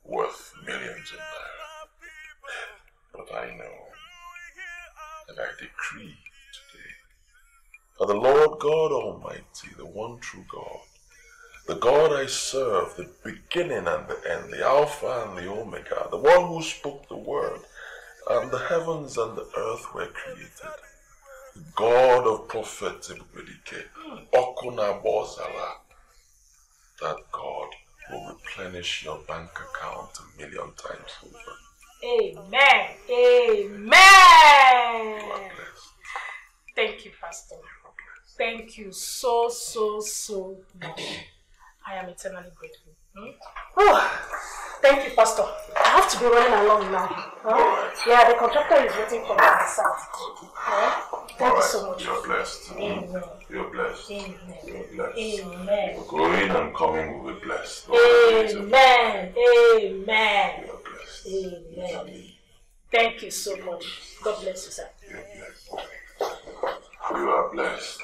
worth millions in naira. But I know and I decree today that the Lord God Almighty, the one true God, the God I serve, the beginning and the end, the Alpha and the Omega, the one who spoke the word, and the heavens and the earth were created. God of prophets, Okuna Bozala, that God will replenish your bank account a million times over. Amen. Amen. Thank you, Pastor. Thank you so, so, so much. I am eternally grateful. Hmm? Oh, thank you, Pastor. I have to be running along now. Huh? Yeah, the contractor is waiting for me south. Yeah? Thank you so much. You're blessed. Amen. You're blessed. Amen. You're blessed. Amen. Going and coming will be blessed. Amen. Amen. Amen. Thank you so much. God bless you, sir. You are blessed.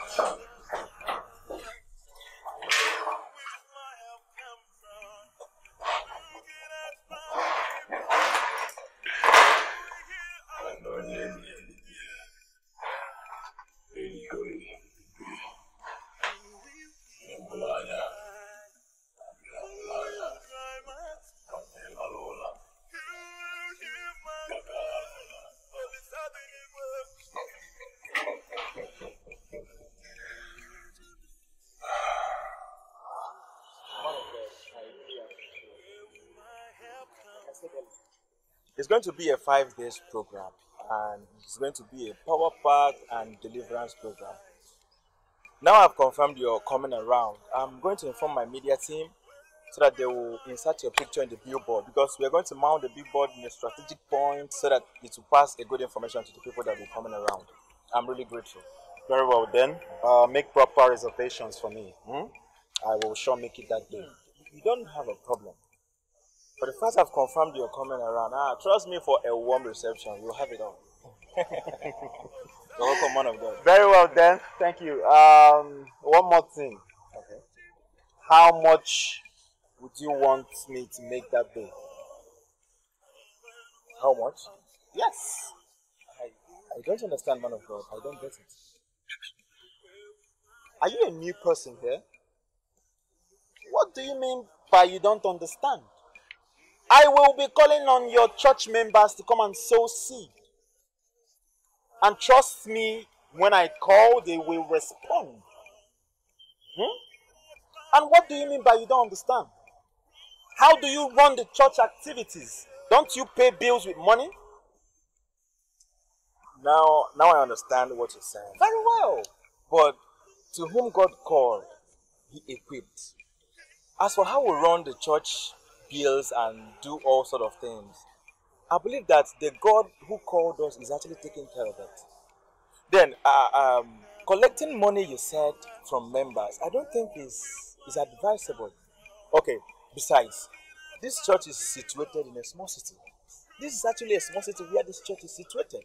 Going to be a five days program and it's going to be a power pack and deliverance program. Now I've confirmed you're coming around. I'm going to inform my media team so that they will insert your picture in the billboard because we're going to mount the billboard in a strategic point so that it will pass a good information to the people that will be coming around. I'm really grateful. Very well then. Uh, make proper reservations for me. Hmm? I will sure make it that day. You don't have a problem. But the fact I've confirmed you're coming around, ah, trust me for a warm reception. You'll have it all. You're welcome, man of God. Very well then. Thank you. Um, one more thing. Okay. How much would you want me to make that day? How much? Yes. I, I don't understand, man of God. I don't get it. Are you a new person here? What do you mean by you don't understand? I will be calling on your church members to come and sow seed. And trust me, when I call, they will respond. Hmm? And what do you mean by you don't understand? How do you run the church activities? Don't you pay bills with money? Now, now I understand what you're saying. Very well. But to whom God called, He equipped. As for how we run the church bills and do all sort of things, I believe that the God who called us is actually taking care of it. Then, uh, um, collecting money you said from members, I don't think is is advisable. Okay. Besides, this church is situated in a small city. This is actually a small city where this church is situated.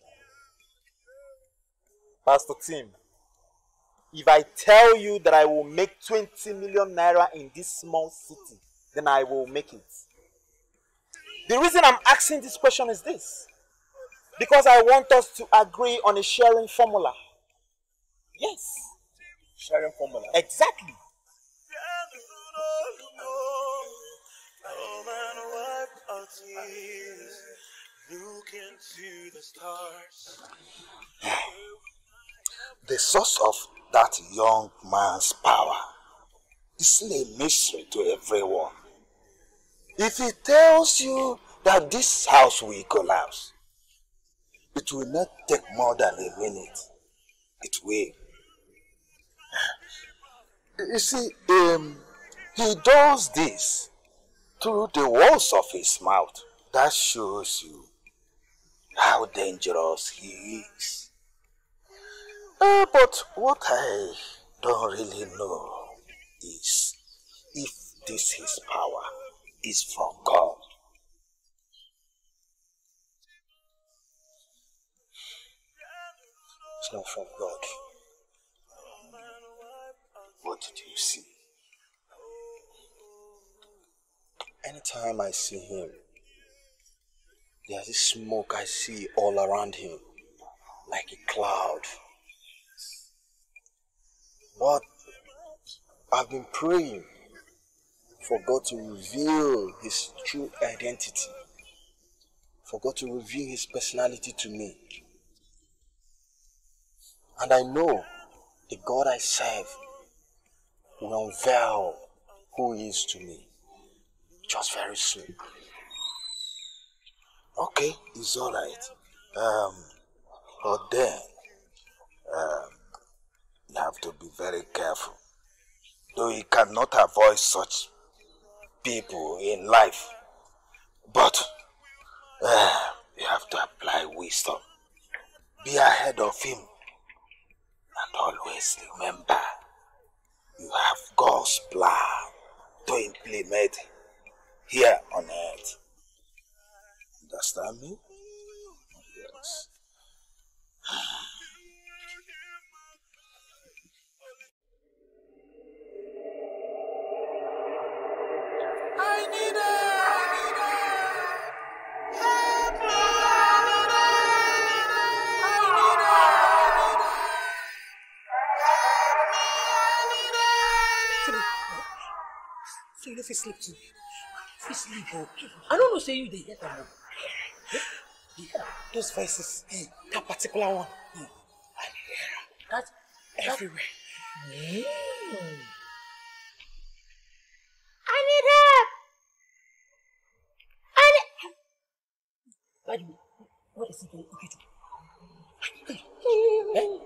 Pastor Tim, if I tell you that I will make 20 million naira in this small city, then I will make it. The reason I'm asking this question is this. Because I want us to agree on a sharing formula. Yes. Sharing formula. Exactly. Come and wipe our tears. Look into the stars. The source of that young man's power is still a mystery to everyone. If he tells you that this house will collapse, it will not take more than a minute. It will. You see, um, he does this through the walls of his mouth. That shows you how dangerous he is. Uh, but what I don't really know is if this his power is from God. It's not from God. What did you see? Anytime I see him, there's this smoke I see all around him, like a cloud. But I've been praying for God to reveal his true identity, for God to reveal his personality to me. And I know the God I serve will unveil who he is to me just very soon. Okay, it's alright. Um, but then, um, you have to be very careful. Though you cannot avoid such people in life, but uh, you have to apply wisdom. Be ahead of him. And always remember, you have God's plan to implement here on earth. Understand me? Yes. no fit sleep too. Fit sleep oh. I don't know say you dey hear am oh. You hear am? Those voices, eh, that particular one. eh, I dey hear am. That everywhere. Mm. I need help. I need. Way, what is it doing? Okay, Eh?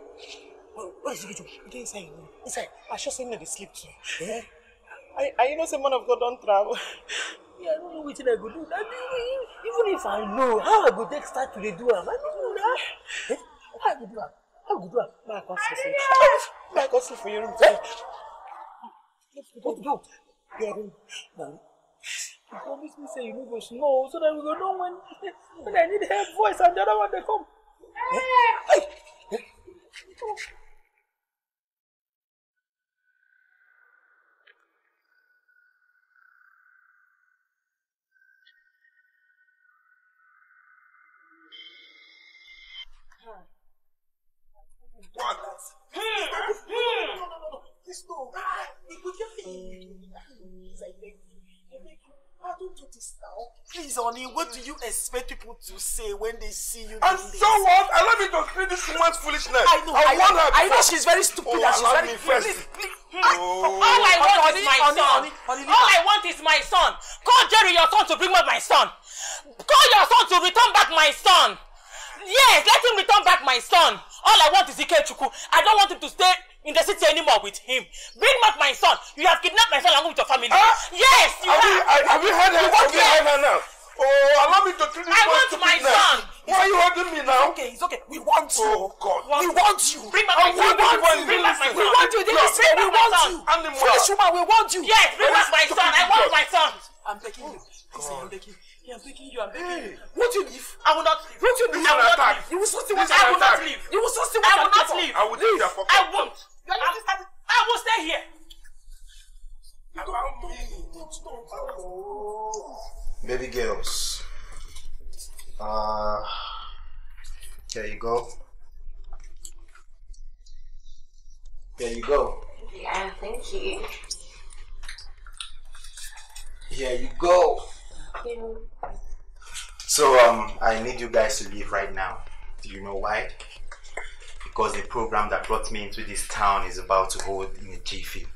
What- What is it doing? You dey inside your room. Inside. I sure say no dey sleep too. Eh? I, I you know say man of God don travel. Yeah, I don't know wetin I go do. That even if I know how I go take start to dey do am, I don't know na. Eh? How I go do am? How I go do am? May I come sleep for you? May I come sleep for your room? Eh? What do? Your room. Na You promise me say you no go snow so that we go know when when I need help voice and the other one dey come. What? No. It could Please, I beg you. I beg you. I don't do this now. Please, honey, what do you expect people to say when they see you And this? so what? Allow me to see this woman's foolishness. I know, I, want know, her I know she's very stupid Oh, and she's very... me first. Please, please. Oh. All I want Honey, is my honey, son. honey, honey, All I want is my son. Call Jerry, your son, to bring back my son. Call your son to return back my son. Yes, let him return back my son. All I want is Ikechukwu. I don't want him to stay in the city anymore with him. Bring back my son. You have kidnapped my son along with your family. Yes, you Have have. you, I- have you heard her? Have you heard her now? Oh, allow me to treat this I want my stupidness. son. Why are you holding me now? Okay, it's okay. We want you. Oh, God. We want you. Bring back I my son. want you. Bring back my Listen. We son. want you. Did you Look, say we bring back want my you? son. Animal. Foolish woman, we want you. Yes, bring back my son. I want my son. I'm begging you. Listen, I'm begging you. Yeah, I'm begging you. I'm begging you. Hey. Won't you leave? I will not leave. Won't you This leave? is I will not leave. You will still see This what is I will not leave. You will still see I what will I'm not for. leave. I will your I won't. You are just starting. I will stay here. Allow me. Baby girls, Uh, there you go. There you go. Yeah, thank you. Here you go. Thank you. So um, I need you guys to leave right now. Do you know why? Because the program that brought me into this town is about to hold in a jiffy.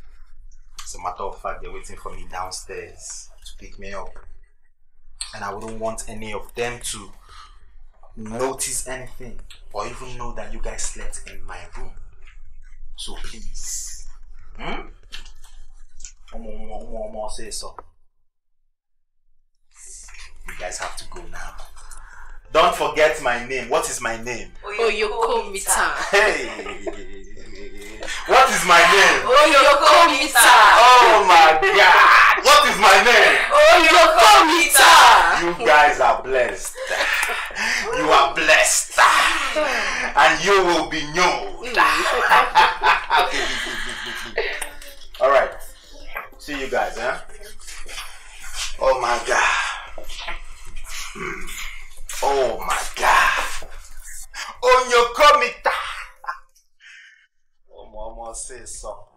As a matter of fact, they're waiting for me downstairs to pick me up. And I wouldn't want any of them to notice anything or even know that you guys slept in my room. So please. Hmm? You guys have to go now. Don't forget my name. What is my name? Oyoko Mita. Hey! What is my name? Oyoko Mita. Oh my god! What is my name? Oyoko Mita. You guys are blessed. You are blessed. And you will be known. Alright. See you guys, huh? Oh my god. Hmm. Oh my god. Onyokomita. Oh, mama say so.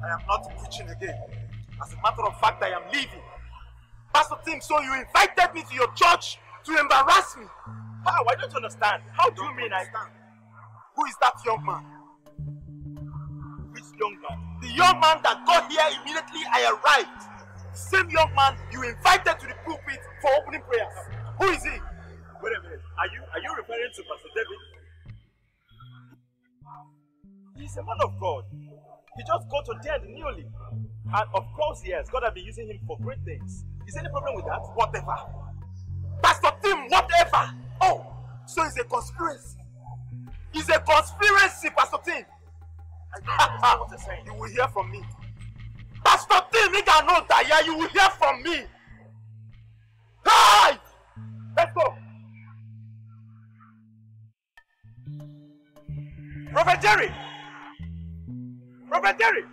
I am not preaching again. As a matter of fact, I am leaving. Pastor Tim, so you invited me to your church to embarrass me. How? I don't understand. How do you mean I stand? Who is that young man? Which young man? The young man that got here immediately I arrived. Same young man you invited to the pulpit for opening prayers. Who is he? Wait a minute. Are you are you referring to Pastor David? He's a man of God. He just got ordained newly. And of course, yes, God has been using him for great things. Is there any problem with that? Whatever. Pastor Tim, whatever. Oh, so it's a conspiracy. It's a conspiracy, Pastor Tim. what you're saying. You will hear from me. Pastor Tim, know that yeah, you will hear from me. Hi! Let's go. Prophet Jerry! Prophet Jerry!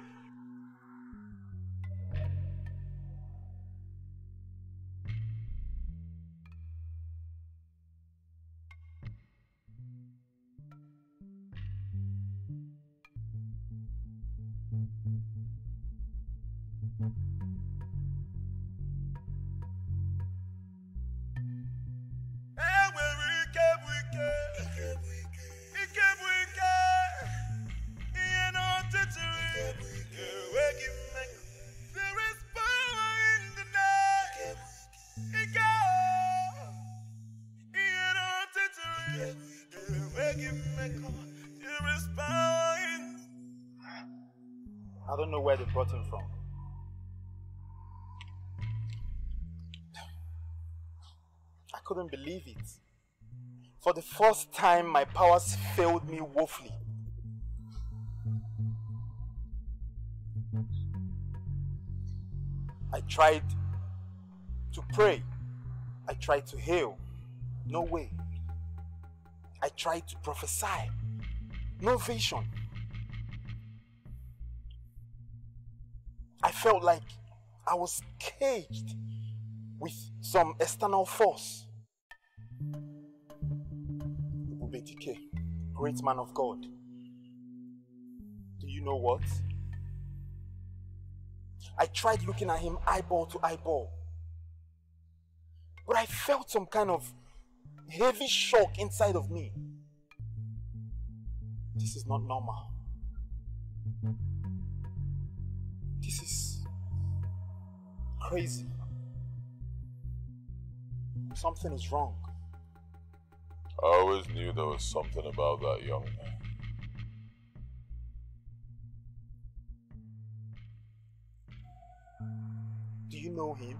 Him from. I couldn't believe it. For the first time, my powers failed me woefully. I tried to pray. I tried to heal. No way. I tried to prophesy. No vision. Felt like I was caged with some external force. Ebubedike, great man of God. Do you know what? I tried looking at him eyeball to eyeball. But I felt some kind of heavy shock inside of me. This is not normal. Crazy. Something is wrong. I always knew there was something about that young man. Do you know him?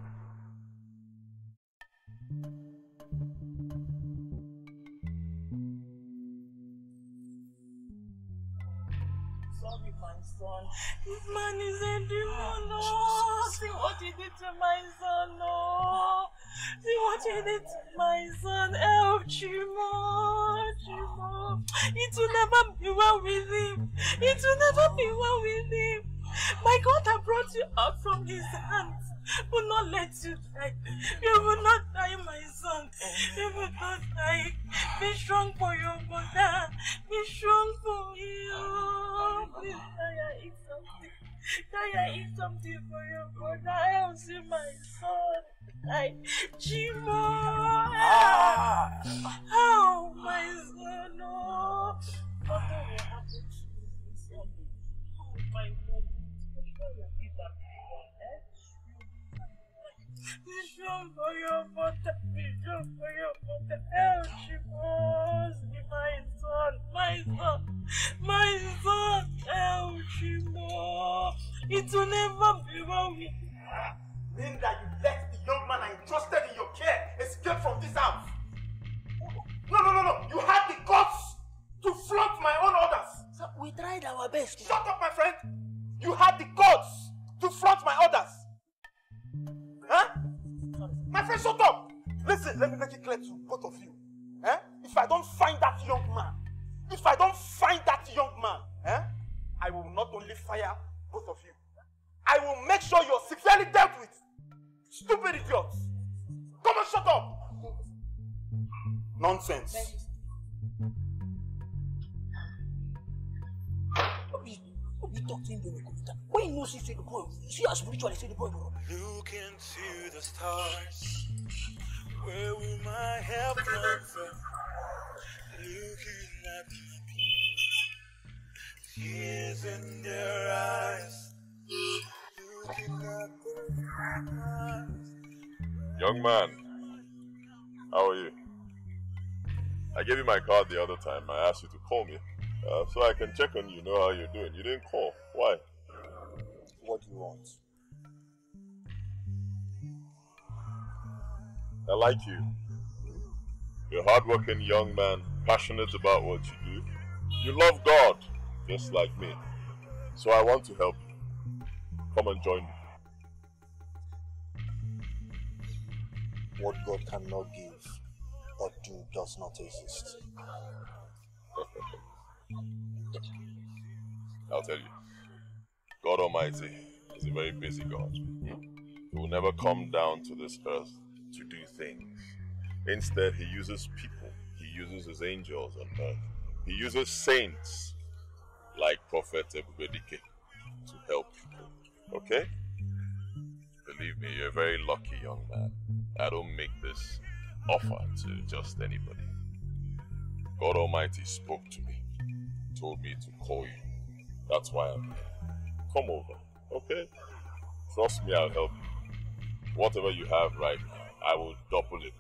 My son. This man is a demon. No. See what he did to my son. No. See what he did to my son. Help Chimo. Chimo. It will never be well with him. It will never be well with him. My God has brought you out from his hands. Will not let you die. You will not die, my son. You will not die. Be strong for your mother. Be strong for you. Please, Kaya, eat something. Kaya, eat something for your mother. I will see my son. I, Chimo. Ah. Oh, my son. Oh, nothing will happen to you. son. Oh, my God. Be strong for your mother. Be strong for your mother. Help Chimos. My son. My son. My son. Help Chimos. It will never be well with you. Let the young man I entrusted in your care escape from this house. No, no, no, no. You had the guts to flaunt my own orders. So we tried our best. Shut up, my friend. You had the guts to flaunt my orders. Huh? My friend, shut up. Listen, let me make it clear to both of you. Eh? If I don't find that young man, if I don't find that young man, eh, I will not only fire both of you, I will make sure you're severely dealt with. Stupid idiots. Come on, shut up. Nonsense. Who be talking to me? You know see say the boy, see how spiritually say the boy bro. Look into the stars. Where will my help come from? Looking at my people, tears in their eyes. Looking at the Young man, how are you? I gave you my card the other time. I asked you to call me. Uh, so I can check on you, know how you're doing. You didn't call. Why? What do you want? I like you. You're a hardworking young man, passionate about what you do. You love God, just like me. So I want to help you. Come and join me. What God cannot give or do does not exist. I'll tell you. God Almighty is a very busy God. He will never come down to this earth to do things. Instead, He uses people, He uses His angels on earth, He uses saints like Prophet Ebubedike to help people. Okay? Believe me, you're a very lucky young man. I don't make this offer to just anybody. God Almighty spoke to me, told me to call you. That's why I'm here. Come over, okay? Trust me, I'll help you. Whatever you have right now, I will double it.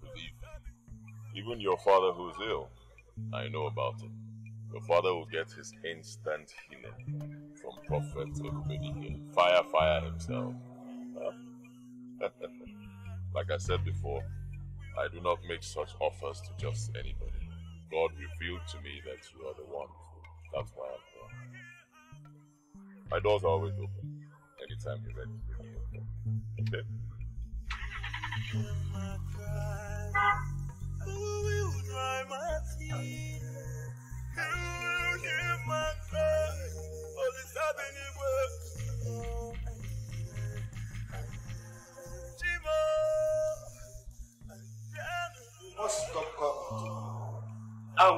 Believe me. Even your father who's ill, I know about it. Your father will get his instant healing from Prophet Ebubedike. Fire, fire himself. Like I said before, I do not make such offers to just anybody. God revealed to me that you are the one. That's why I'm here. My doors are always open. Anytime you're ready. Okay? And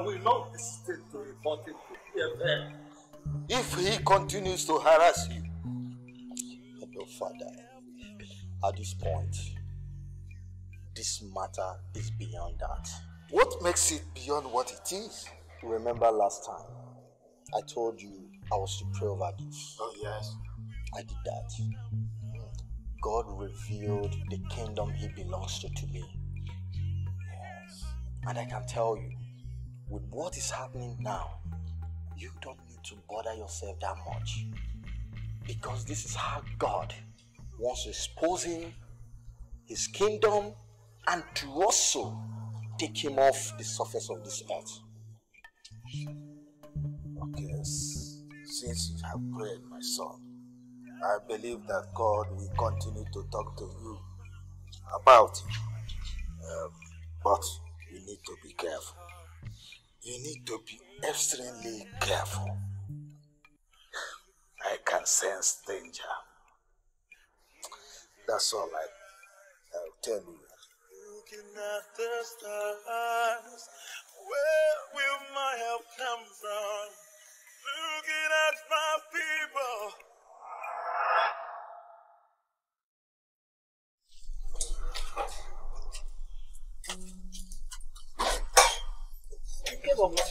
will not hesitate to report it to PFM. If he continues to harass you, your father, at this point, this matter is beyond that. What makes it beyond what it is? Remember last time, I told you I was to pray over this. Oh, yes. I did that. God revealed the kingdom he belongs to to me. Yes. And I can tell you, with what is happening now, you don't need to bother yourself that much. Because this is how God wants to expose him, his kingdom, and to also take him off the surface of this earth. Okay, since you have prayed, my son, I believe that God will continue to talk to you about it. Um, but you need to be careful. You need to be extremely careful. I can sense danger. That's all I, I'll tell you. Looking at the stars, where will my help come from? Looking at my people. Baba.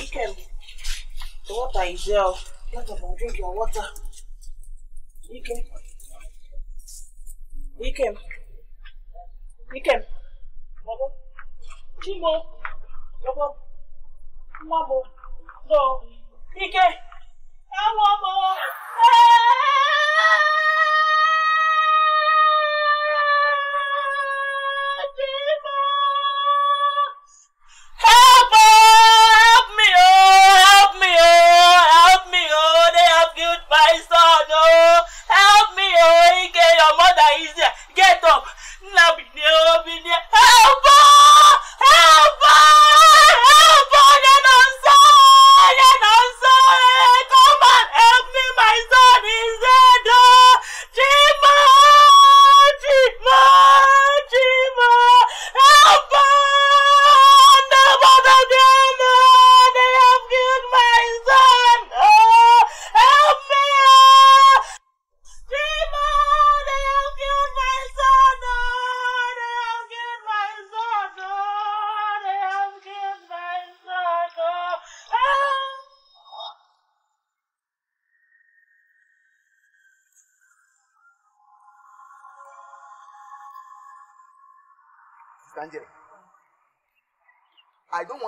Ike, the water is. Get up and drink your water. Ike. Ike. Ike. Baba. Chimo. Baba. Mamo. No. Ike. Mamo. Help! oh, Help me! Oh! Help me! Oh! Help me! Oh! They have killed my son! Oh! Help me! Oh! Ike, your mother is there. Get up! Oh, Bini. Help!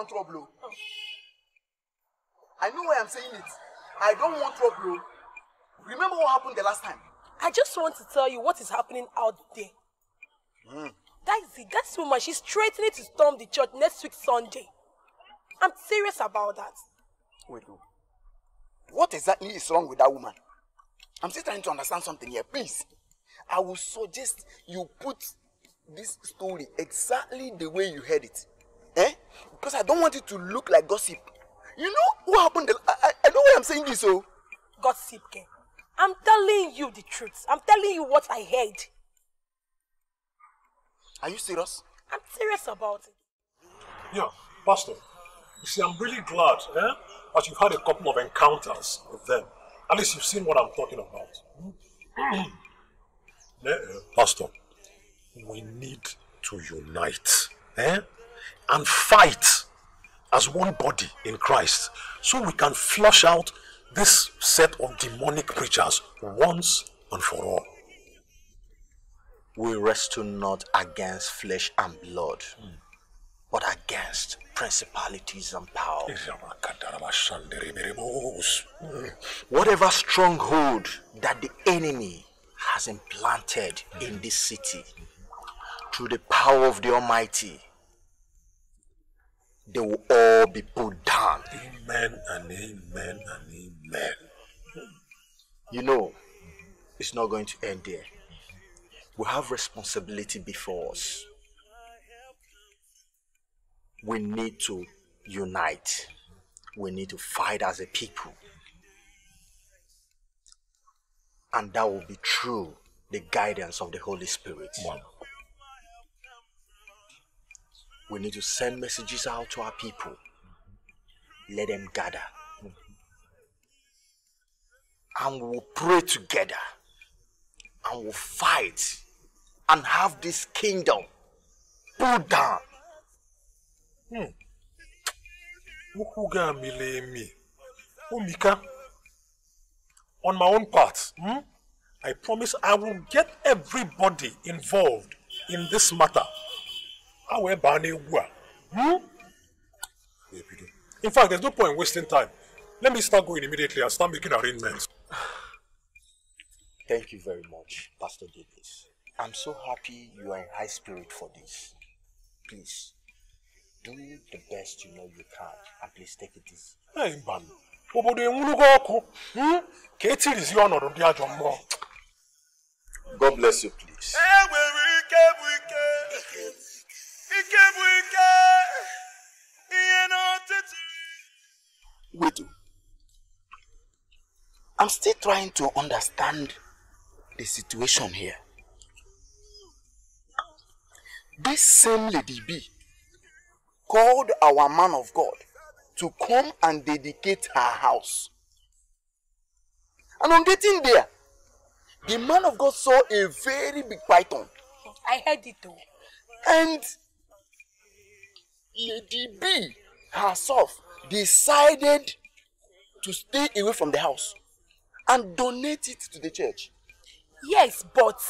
Want trouble. oh. I know why I'm saying it. I don't want trouble. oh. Remember what happened the last time? I just want to tell you what is happening out there. Hmm. That is it. That woman, she's threatening to storm the church next week Sunday. I'm serious about that. Wait, what exactly is wrong with that woman? I'm still trying to understand something here. Please, I will suggest you put this story exactly the way you heard it. Because I don't want it to look like gossip. You know what happened? the- I, I, I know why I'm saying this, oh. Gossip, Ken. I'm telling you the truth. I'm telling you what I heard. Are you serious? I'm serious about it. Yeah, Pastor. You see, I'm really glad eh, that you've had a couple of encounters with them. At least you've seen what I'm talking about. Eh, Pastor, we need to unite eh, and fight as one body in Christ so we can flush out this set of demonic preachers once and for all. We wrestle not against flesh and blood, but against principalities and powers. Whatever stronghold that the enemy has implanted in this city, through the power of the Almighty, they will all be put down. Amen and amen and amen. You know, it's not going to end there. We have responsibility before us. We need to unite. We need to fight as a people. And that will be through the guidance of the Holy Spirit. We need to send messages out to our people. Let them gather. And we'll pray together. And we'll fight. And have this kingdom pulled down. Hmm. On my own part, hmm, I promise I will get everybody involved in this matter. I will ban egwu a. Hmm? In fact, there's no point wasting time. Let me start going immediately and start making arrangements. Thank you very much, Pastor Davis. I'm so happy you are in high spirit for this. Please, do the best you know you can and please take it easy. Hey, Mbanụ, obodo enwurugo ọkụ hmm? ka etirizi ọnọdụ ndị ajọ mmụọ. God bless you, please. enwere ike bụ ike Wait. oh. I'm still trying to understand the situation here. This same Lady B called our man of God to come and dedicate her house. And on getting there, the man of God saw a very big python. I heard it though. And Lady B herself decided to stay away from the house and donate it to the church. Yes, but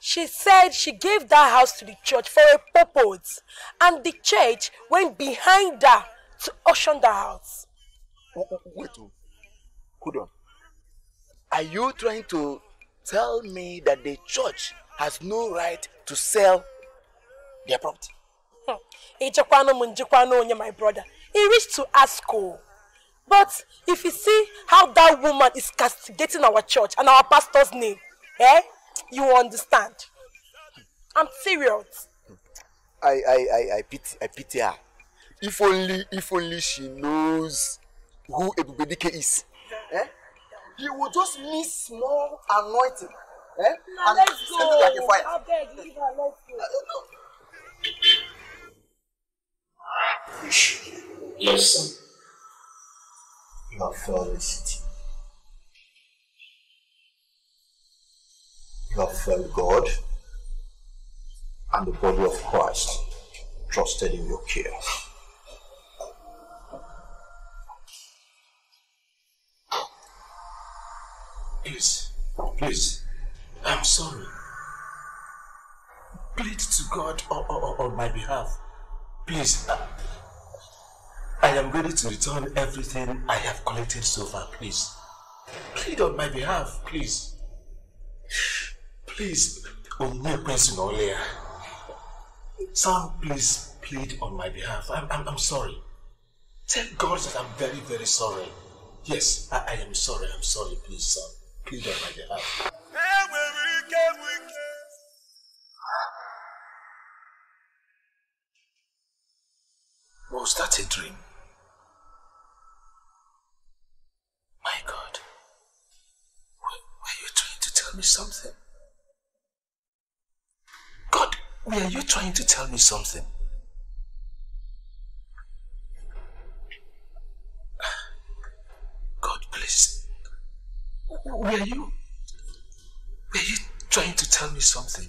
she said she gave that house to the church for a purpose, and the church went behind her to auction the house. Wait, oh. hold on. Are you trying to tell me that the church has no right to sell their property? Ijekwanu m njekwanu onye, my brother. He reached to ask oh. But if you see how that woman is castigating our church and our pastor's name, eh? You understand. I'm serious. I, I, I, I pity, I pity her. If only, if only she knows who Ebubedike is. Eh? He will just miss small anointing. Eh? Now and send it like a fire. I beg, leave her, let's go. Listen. You have failed the city. You have failed God and the body of Christ trusted in your care. Please, please, I'm sorry. plead to God on, on, on my behalf. Please, I am ready to return everything I have collected so far, please. Plead on my behalf, please. Please, Onye Pensionolia. Son, please plead on my behalf. I'm, I'm, I'm sorry. Tell God that I'm very, very sorry. Yes, I, I am sorry. I'm sorry, please, son. Plead on my behalf. Was that a dream? My God. Were, were you trying to tell me something? God, were you trying to tell me something? God, please. Were you... Were you trying to tell me something?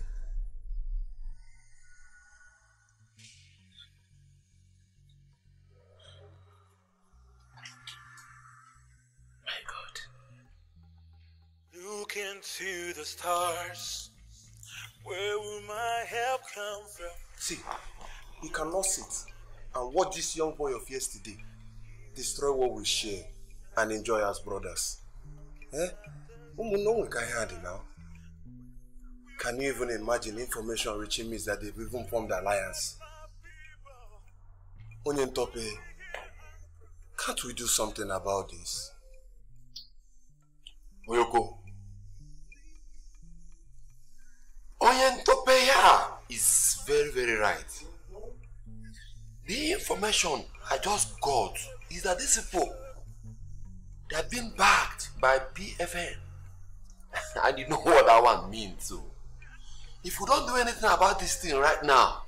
Look into the stars. Where will my help come from? See, we cannot sit and watch this young boy of yesterday destroy what we share and enjoy as brothers. Eh? A dị now. Can you even imagine information reaching me is that they've even formed alliance? Onye Ntope, can't we do something about this? Oyoko. Onye ntope here is very, very right. The information I just got is that these people they have been backed by PFN. and you know what that one means so. If we don't do anything about this thing right now,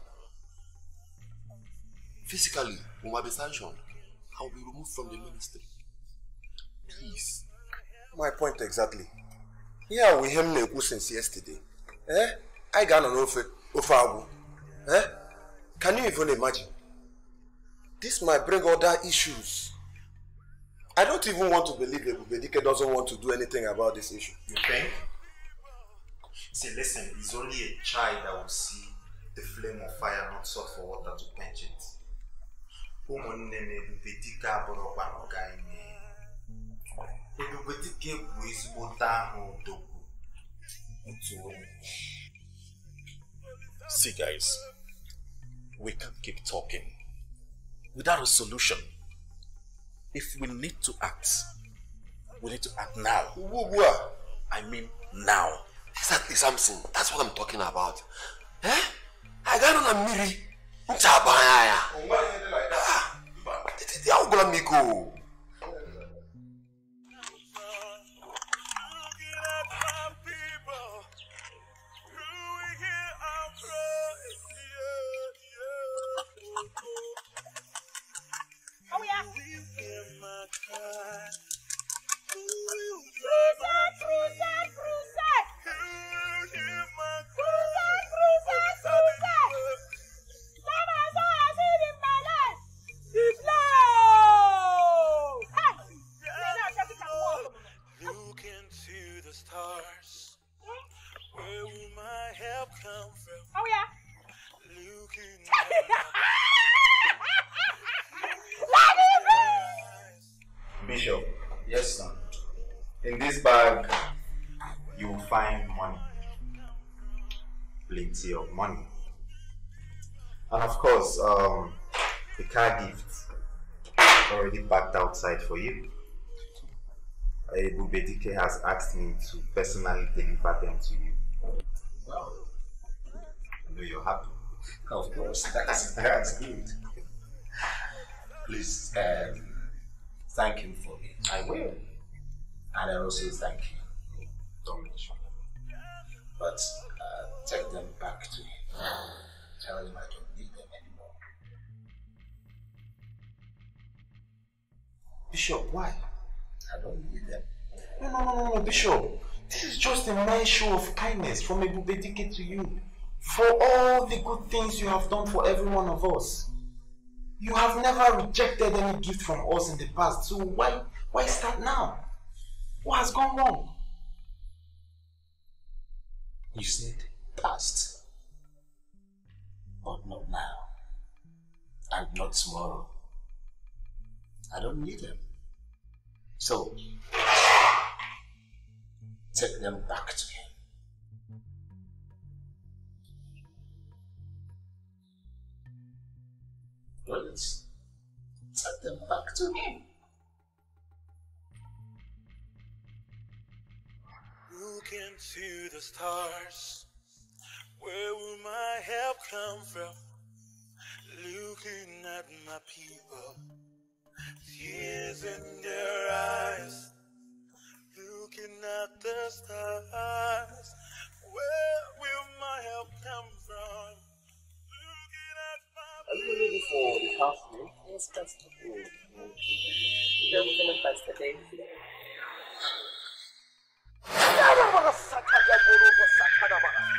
physically we might be sanctioned. I will be removed from the ministry. Please. My point exactly. Yeah, we him na-ekwu since yesterday. Eh? I ga-anọ n'ofe ofe agwụ. Eh? Can you even imagine? This might bring other issues. I don't even want to believe Ebubedike doesn't want to do anything about this issue. You think? See, listen, it's only a child that will see the flame of fire not sought for water to quench it. ụmụnne m ebubedike abụrụkwa na ọga ime ebubedike bụ ezigbote ahụ odogwu See, guys, we can't keep talking without a solution. If we need to act, we need to act now. I mean, now. Exactly, Samson. That's what I'm talking about. Eh? I got on a miri. Nchabaya. How gonna me go? Money. And of course, um, the car gift already packed outside for you. Ebubedike has asked me to personally deliver them to you. Well, I know you're happy. Of course, that's, that's good. Please, um, thank him for me. I will. And I also thank you. Don't mention. But uh, take them back to him. Tell him I don't need them anymore. Bishop, why? I don't need them. No, no, no, no, no, Bishop. This is just a nice show of kindness from Ebubedike to you. For all the good things you have done for every one of us. You have never rejected any gift from us in the past, so why why start now? What has gone wrong? You said past. And not tomorrow. I don't need them. So, take them back to him. Please, take them back to him. Look into the stars. Where will my help come from? Looking at my people, tears in their eyes. Looking at the stars. Where will my help come from? Are you ready for the house move? Yes, Pastor. Everything is Pastor David. Fire, fire, fire! Jesus! Yeah,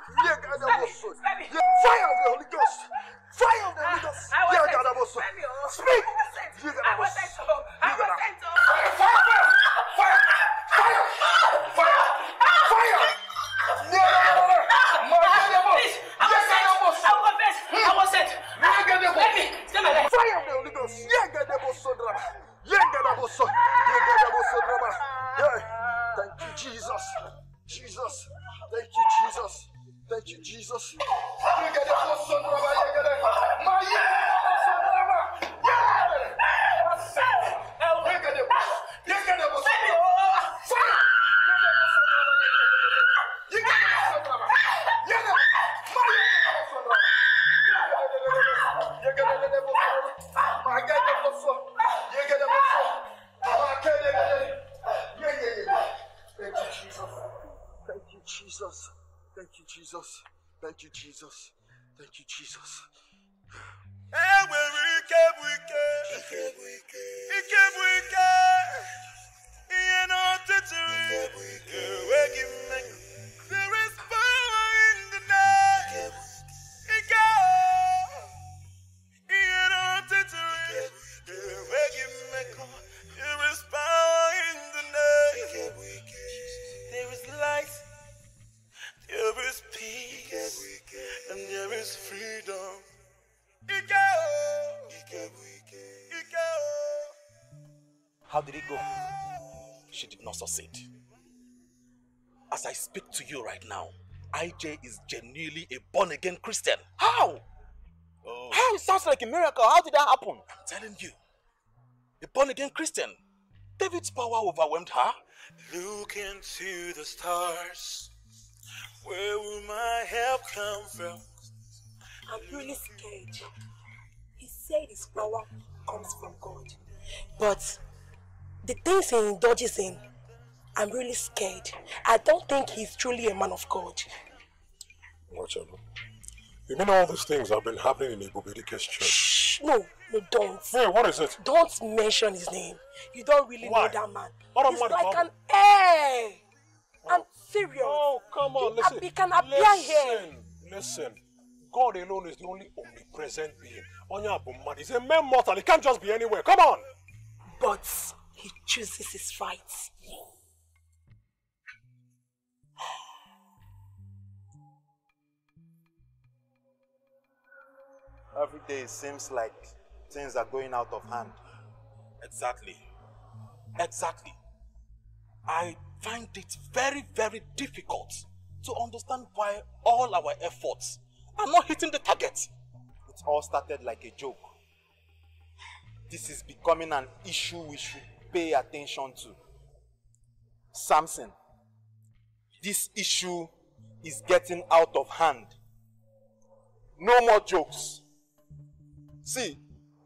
Yeah, Fire of the Holy Ghost! Fire of the Holy Ghost! Yeah, God, that was so- Speak! Yeah, God, that was- Yeah, God, that- Fire, fire, fire! Fire! Fire! Fire! Yeah, yeah, yeah, yeah. My God, that was- Yeah, God, that was- Yeah, God, that was- Fire of the Holy Ghost! Yeah, A Christian. David's power overwhelmed her. Look into the stars. Where will my help come from? I'm really scared. He said his power comes from God. But the things he indulges in, I'm really scared. I don't think he's truly a man of God. Whatever. You mean all these things have been happening in Ebubedike's church? No, no, don't. Hey, what is it? Don't mention his name. You don't really Why? know that man. What He's like an air. Oh. I'm serious. Oh, come on, he, listen. He can appear here. Listen, listen. God alone is the only omnipresent being. Onya Abumad is a mere mortal. He can't just be anywhere. Come on. But he chooses his fights. Every day it seems like things are going out of hand. Exactly. Exactly. I find it very, very difficult to understand why all our efforts are not hitting the target. It all started like a joke. This is becoming an issue we should pay attention to. Samson, this issue is getting out of hand. No more jokes. See,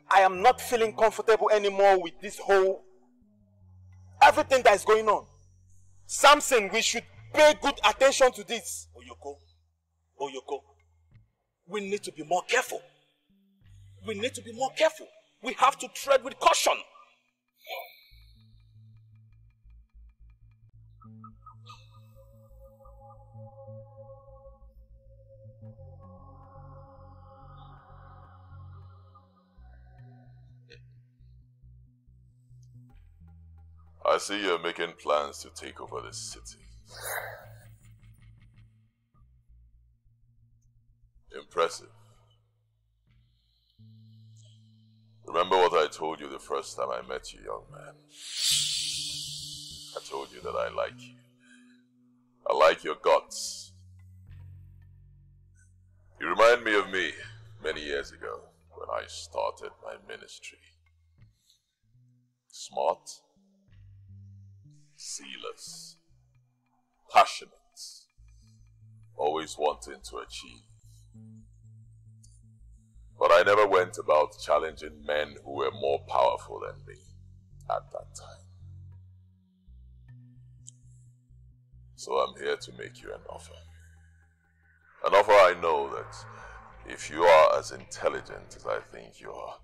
I am not feeling comfortable anymore with this whole everything that is going on. Samson, we should pay good attention to this. Oyoko, Oyoko, we need to be more careful. We need to be more careful. we have to tread with caution. I see you're making plans to take over the city. Impressive. Remember what I told you the first time I met you, young man? I told you that I like you. I like your guts. You remind me of me many years ago when I started my ministry. Smart, zealous, passionate, always wanting to achieve. But I never went about challenging men who were more powerful than me at that time. So I'm here to make you an offer. An offer I know that if you are as intelligent as I think you are,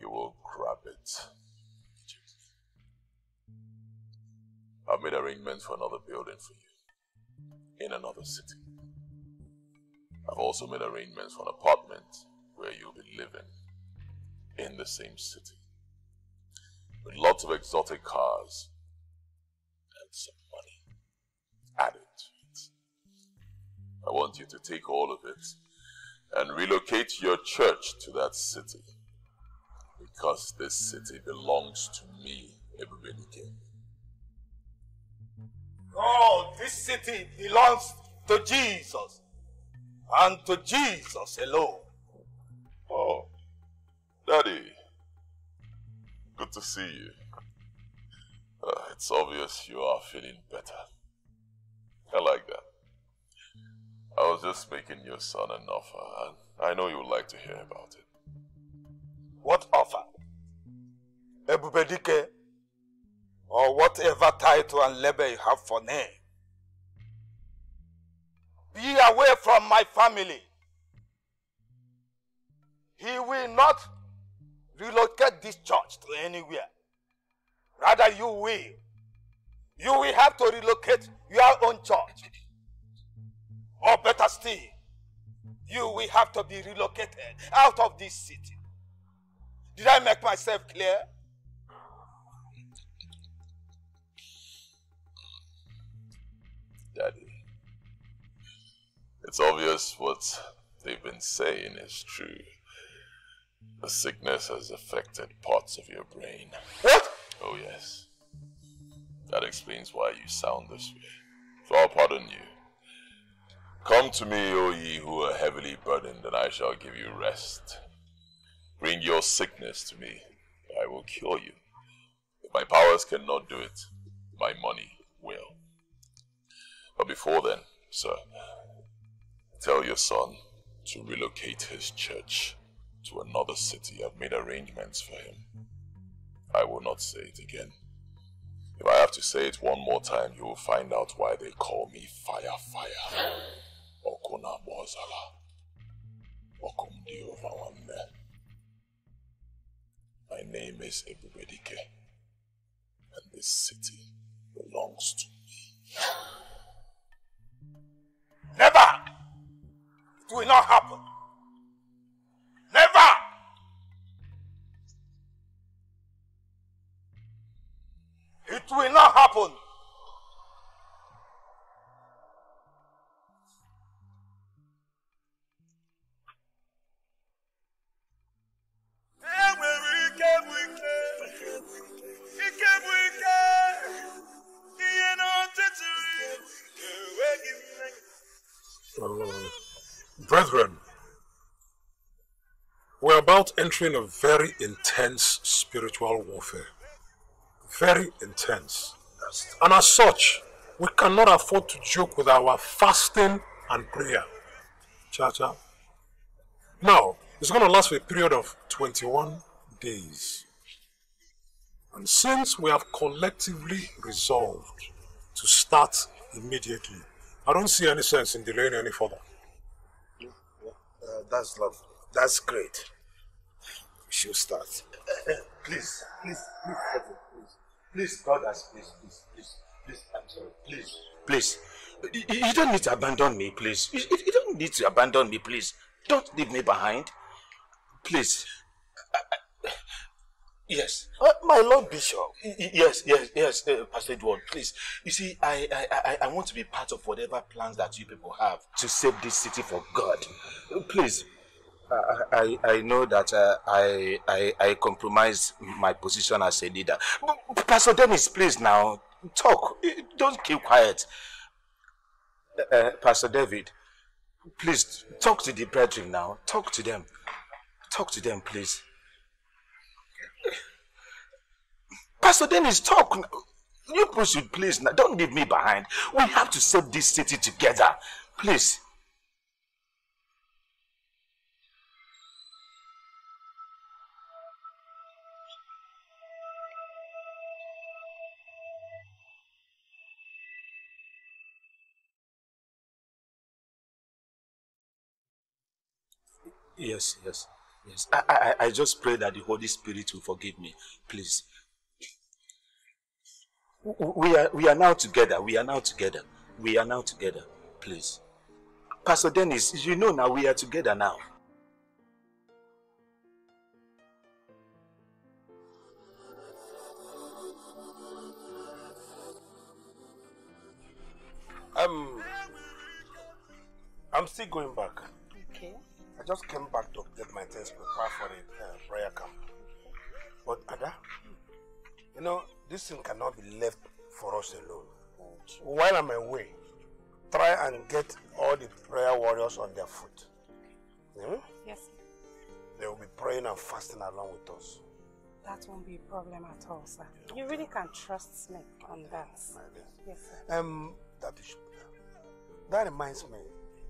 you will grab it. I've made arrangements for another building for you in another city. I've also made arrangements for an apartment where you'll be living in the same city with lots of exotic cars and some money added to it. I want you to take all of it and relocate your church to that city because this city belongs to me, Ebubedike. Oh, this city belongs to Jesus and to Jesus alone. Oh, Daddy, good to see you. Uh, it's obvious you are feeling better. I like that. I was just making your son an offer, and I know you would like to hear about it. What offer? Ebubedike, or whatever title and label you have for name. Be away from my family. He will not relocate this church to anywhere. Rather, you will. You will have to relocate your own church. Or better still, you will have to be relocated out of this city. Did I make myself clear? Daddy, it's obvious what they've been saying is true. The sickness has affected parts of your brain. What? Oh, yes. That explains why you sound this way. So I'll pardon you. Come to me, O ye who are heavily burdened, and I shall give you rest. Bring your sickness to me, I will cure you. If my powers cannot do it, my money will. But before then, sir, tell your son to relocate his church to another city. I've made arrangements for him. I will not say it again. If I have to say it one more time, you will find out why they call me Fire Fire. Okuna Bozala. My name is Ebubedike, and this city belongs to me. Never! It will not happen. Never! It will not happen. About entering a very intense spiritual warfare. Very intense. And as such, we cannot afford to joke with our fasting and prayer. Cha cha. Now, it's going to last for a period of 21 days. And since we have collectively resolved to start immediately, I don't see any sense in delaying any further. Uh, that's love. That's great. Should start. Please, please, please, Kevin, please. Please, brothers, please, please, please, please, I'm sorry, please. Please, you, you don't need to abandon me, please. You, you don't need to abandon me, please. Don't leave me behind. Please. Yes. Uh, my Lord Bishop. Yes, yes, yes, uh, Pastor Edward, please. You see, I, I, I, I want to be part of whatever plans that you people have to save this city for God. Please. I, I, know that uh, I, I, I compromise my position as a leader. Pastor Dennis, please now, talk. Don't keep quiet. Uh, Pastor David, please talk to the brethren now. Talk to them. Talk to them, please. Pastor Dennis, talk. You should please now. Don't leave me behind. We have to save this city together. Please. Yes, yes, yes. I, I, I just pray that the Holy Spirit will forgive me. Please. We are, we are now together. We are now together. We are now together. Please. Pastor Dennis, you know now we are together now. Um, I'm still going back. I just came back to get my things prepared for the uh, prayer camp. But Ada, you know, this thing cannot be left for us alone. While I'm away, try and get all the prayer warriors on their foot. Hmm? Yes, They will be praying and fasting along with us. that won't be a problem at all, sir. You really can trust me on that. Yes, sir. Um, that is, that reminds me.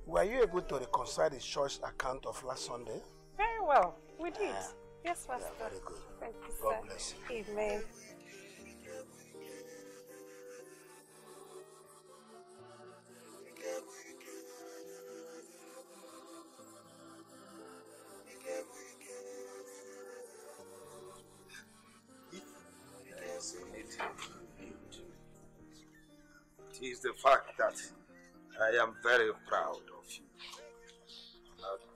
Were you able to reconcile the church account of last Sunday? Very well. We did. Ah, yes, Pastor. very good. Thank you, God sir. bless Amen. You need. It is the fact that I am very proud of you. Now,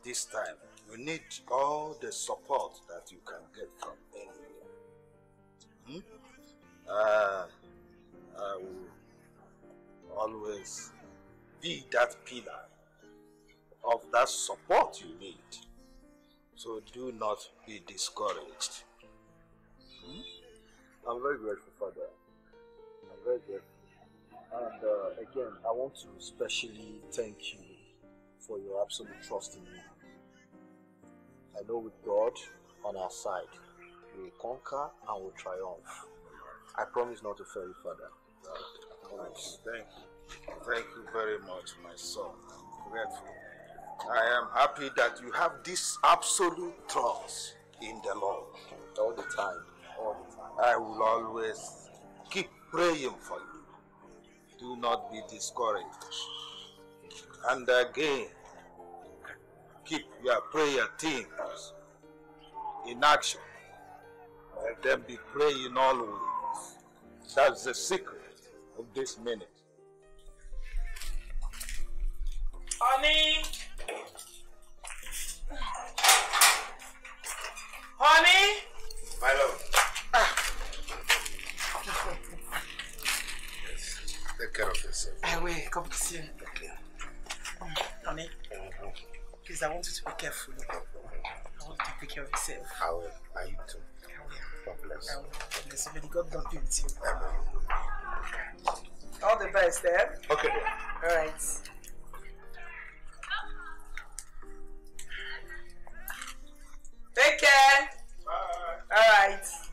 this time, you need all the support that you can get from anywhere. Hmm? Uh, I will always be that pillar of that support you need. So do not be discouraged. Hmm? I'm very grateful, Father. I'm very grateful. And uh, again, I want to especially thank you for your absolute trust in me. I know with God on our side, we will conquer and will triumph. I promise not to fail you, Father. Nice. Thank you. Thank you very much, my son. I'm grateful. I am happy that you have this absolute trust in the Lord. All the time. All the time. I will always keep praying for you. Do not be discouraged. And again, keep your prayer teams in action. Let them be praying always. That's the secret of this minute. Honey. Honey. My love. Ah. Take care of yourself. I will come to see you. Honey, please, I want you to be careful. I want you to take care of yourself. I will. And you too. God bless. I will. God bless you. May the God God be with you. All the best, eh? Okay. All right. Take care. Bye. All right.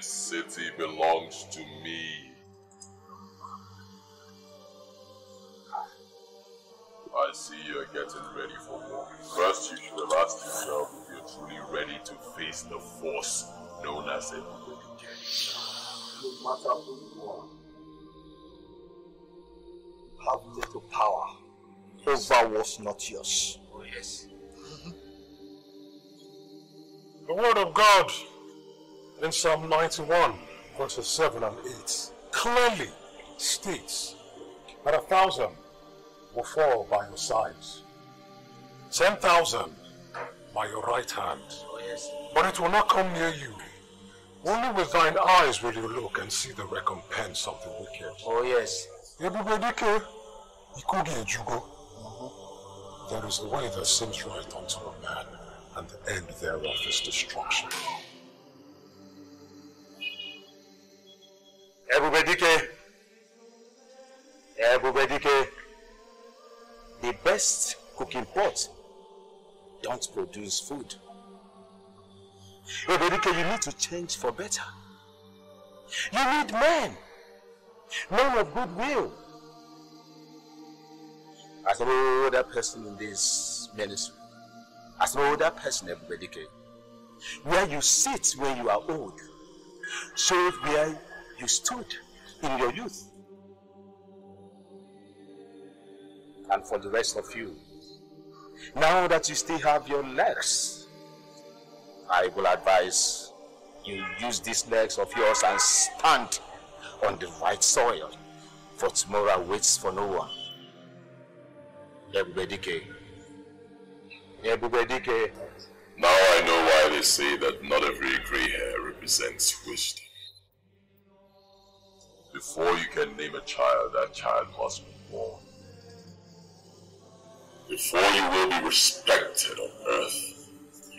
This city belongs to me. I see you're getting ready for war. First, you should have asked yourself if you're truly ready to face the force known as a No matter who you are, you have little power over what's not yours. Oh, yes. Mm-hmm. The word of God in Psalm 91, verses 7 and 8, clearly states that a thousand will fall by your sides, ten thousand by your right hand, but it will not come near you. Only with thine eyes will you look and see the recompense of the wicked. Oh, yes. Ebubedike, ikugi ejugo. There is a way that seems right unto a man, and the end thereof is destruction. Ebubedike. Ebubedike. The best cooking pot don't produce food. Ebubedike, you need to change for better. You need men. Men of goodwill. As an older person in this ministry, as an older person, Ebubedike, where you sit when you are old, shows where you stood in your youth. And for the rest of you, now that you still have your legs, I will advise you use these legs of yours and stand on the right soil, for tomorrow waits for no one. Ebubedike. Ebubedike. Now I know why they say that not every gray hair represents wisdom. Before you can name a child, that child must be born. Before you will be respected on earth,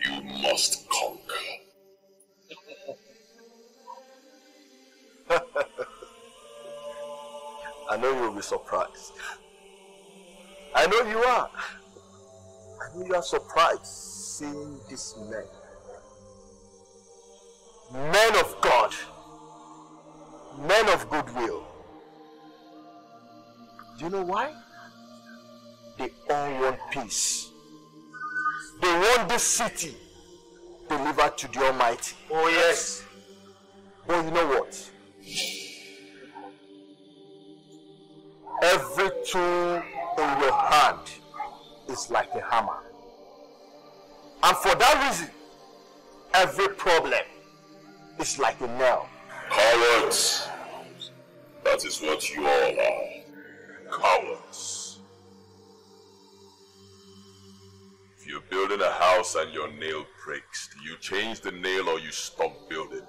you must conquer. I know you'll be surprised. I know you are. I know you are surprised seeing these men. Men of God. Men of goodwill. Do you know why? They all want peace. They want this city delivered to the Almighty. Oh, yes. But you know what? Every tool in your hand is like a hammer. And for that reason, every problem is like a nail. Cowards! That is what you all are. Cowards. If you're building a house and your nail breaks, do you change the nail or you stop building?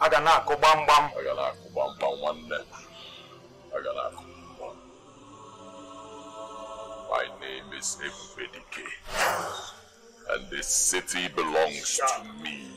Aga na-akụ gbamgbam. Aga na-akụ gbamgbam nwanne. Aga na-akụ. My name is Ebubedike, and this city belongs to me.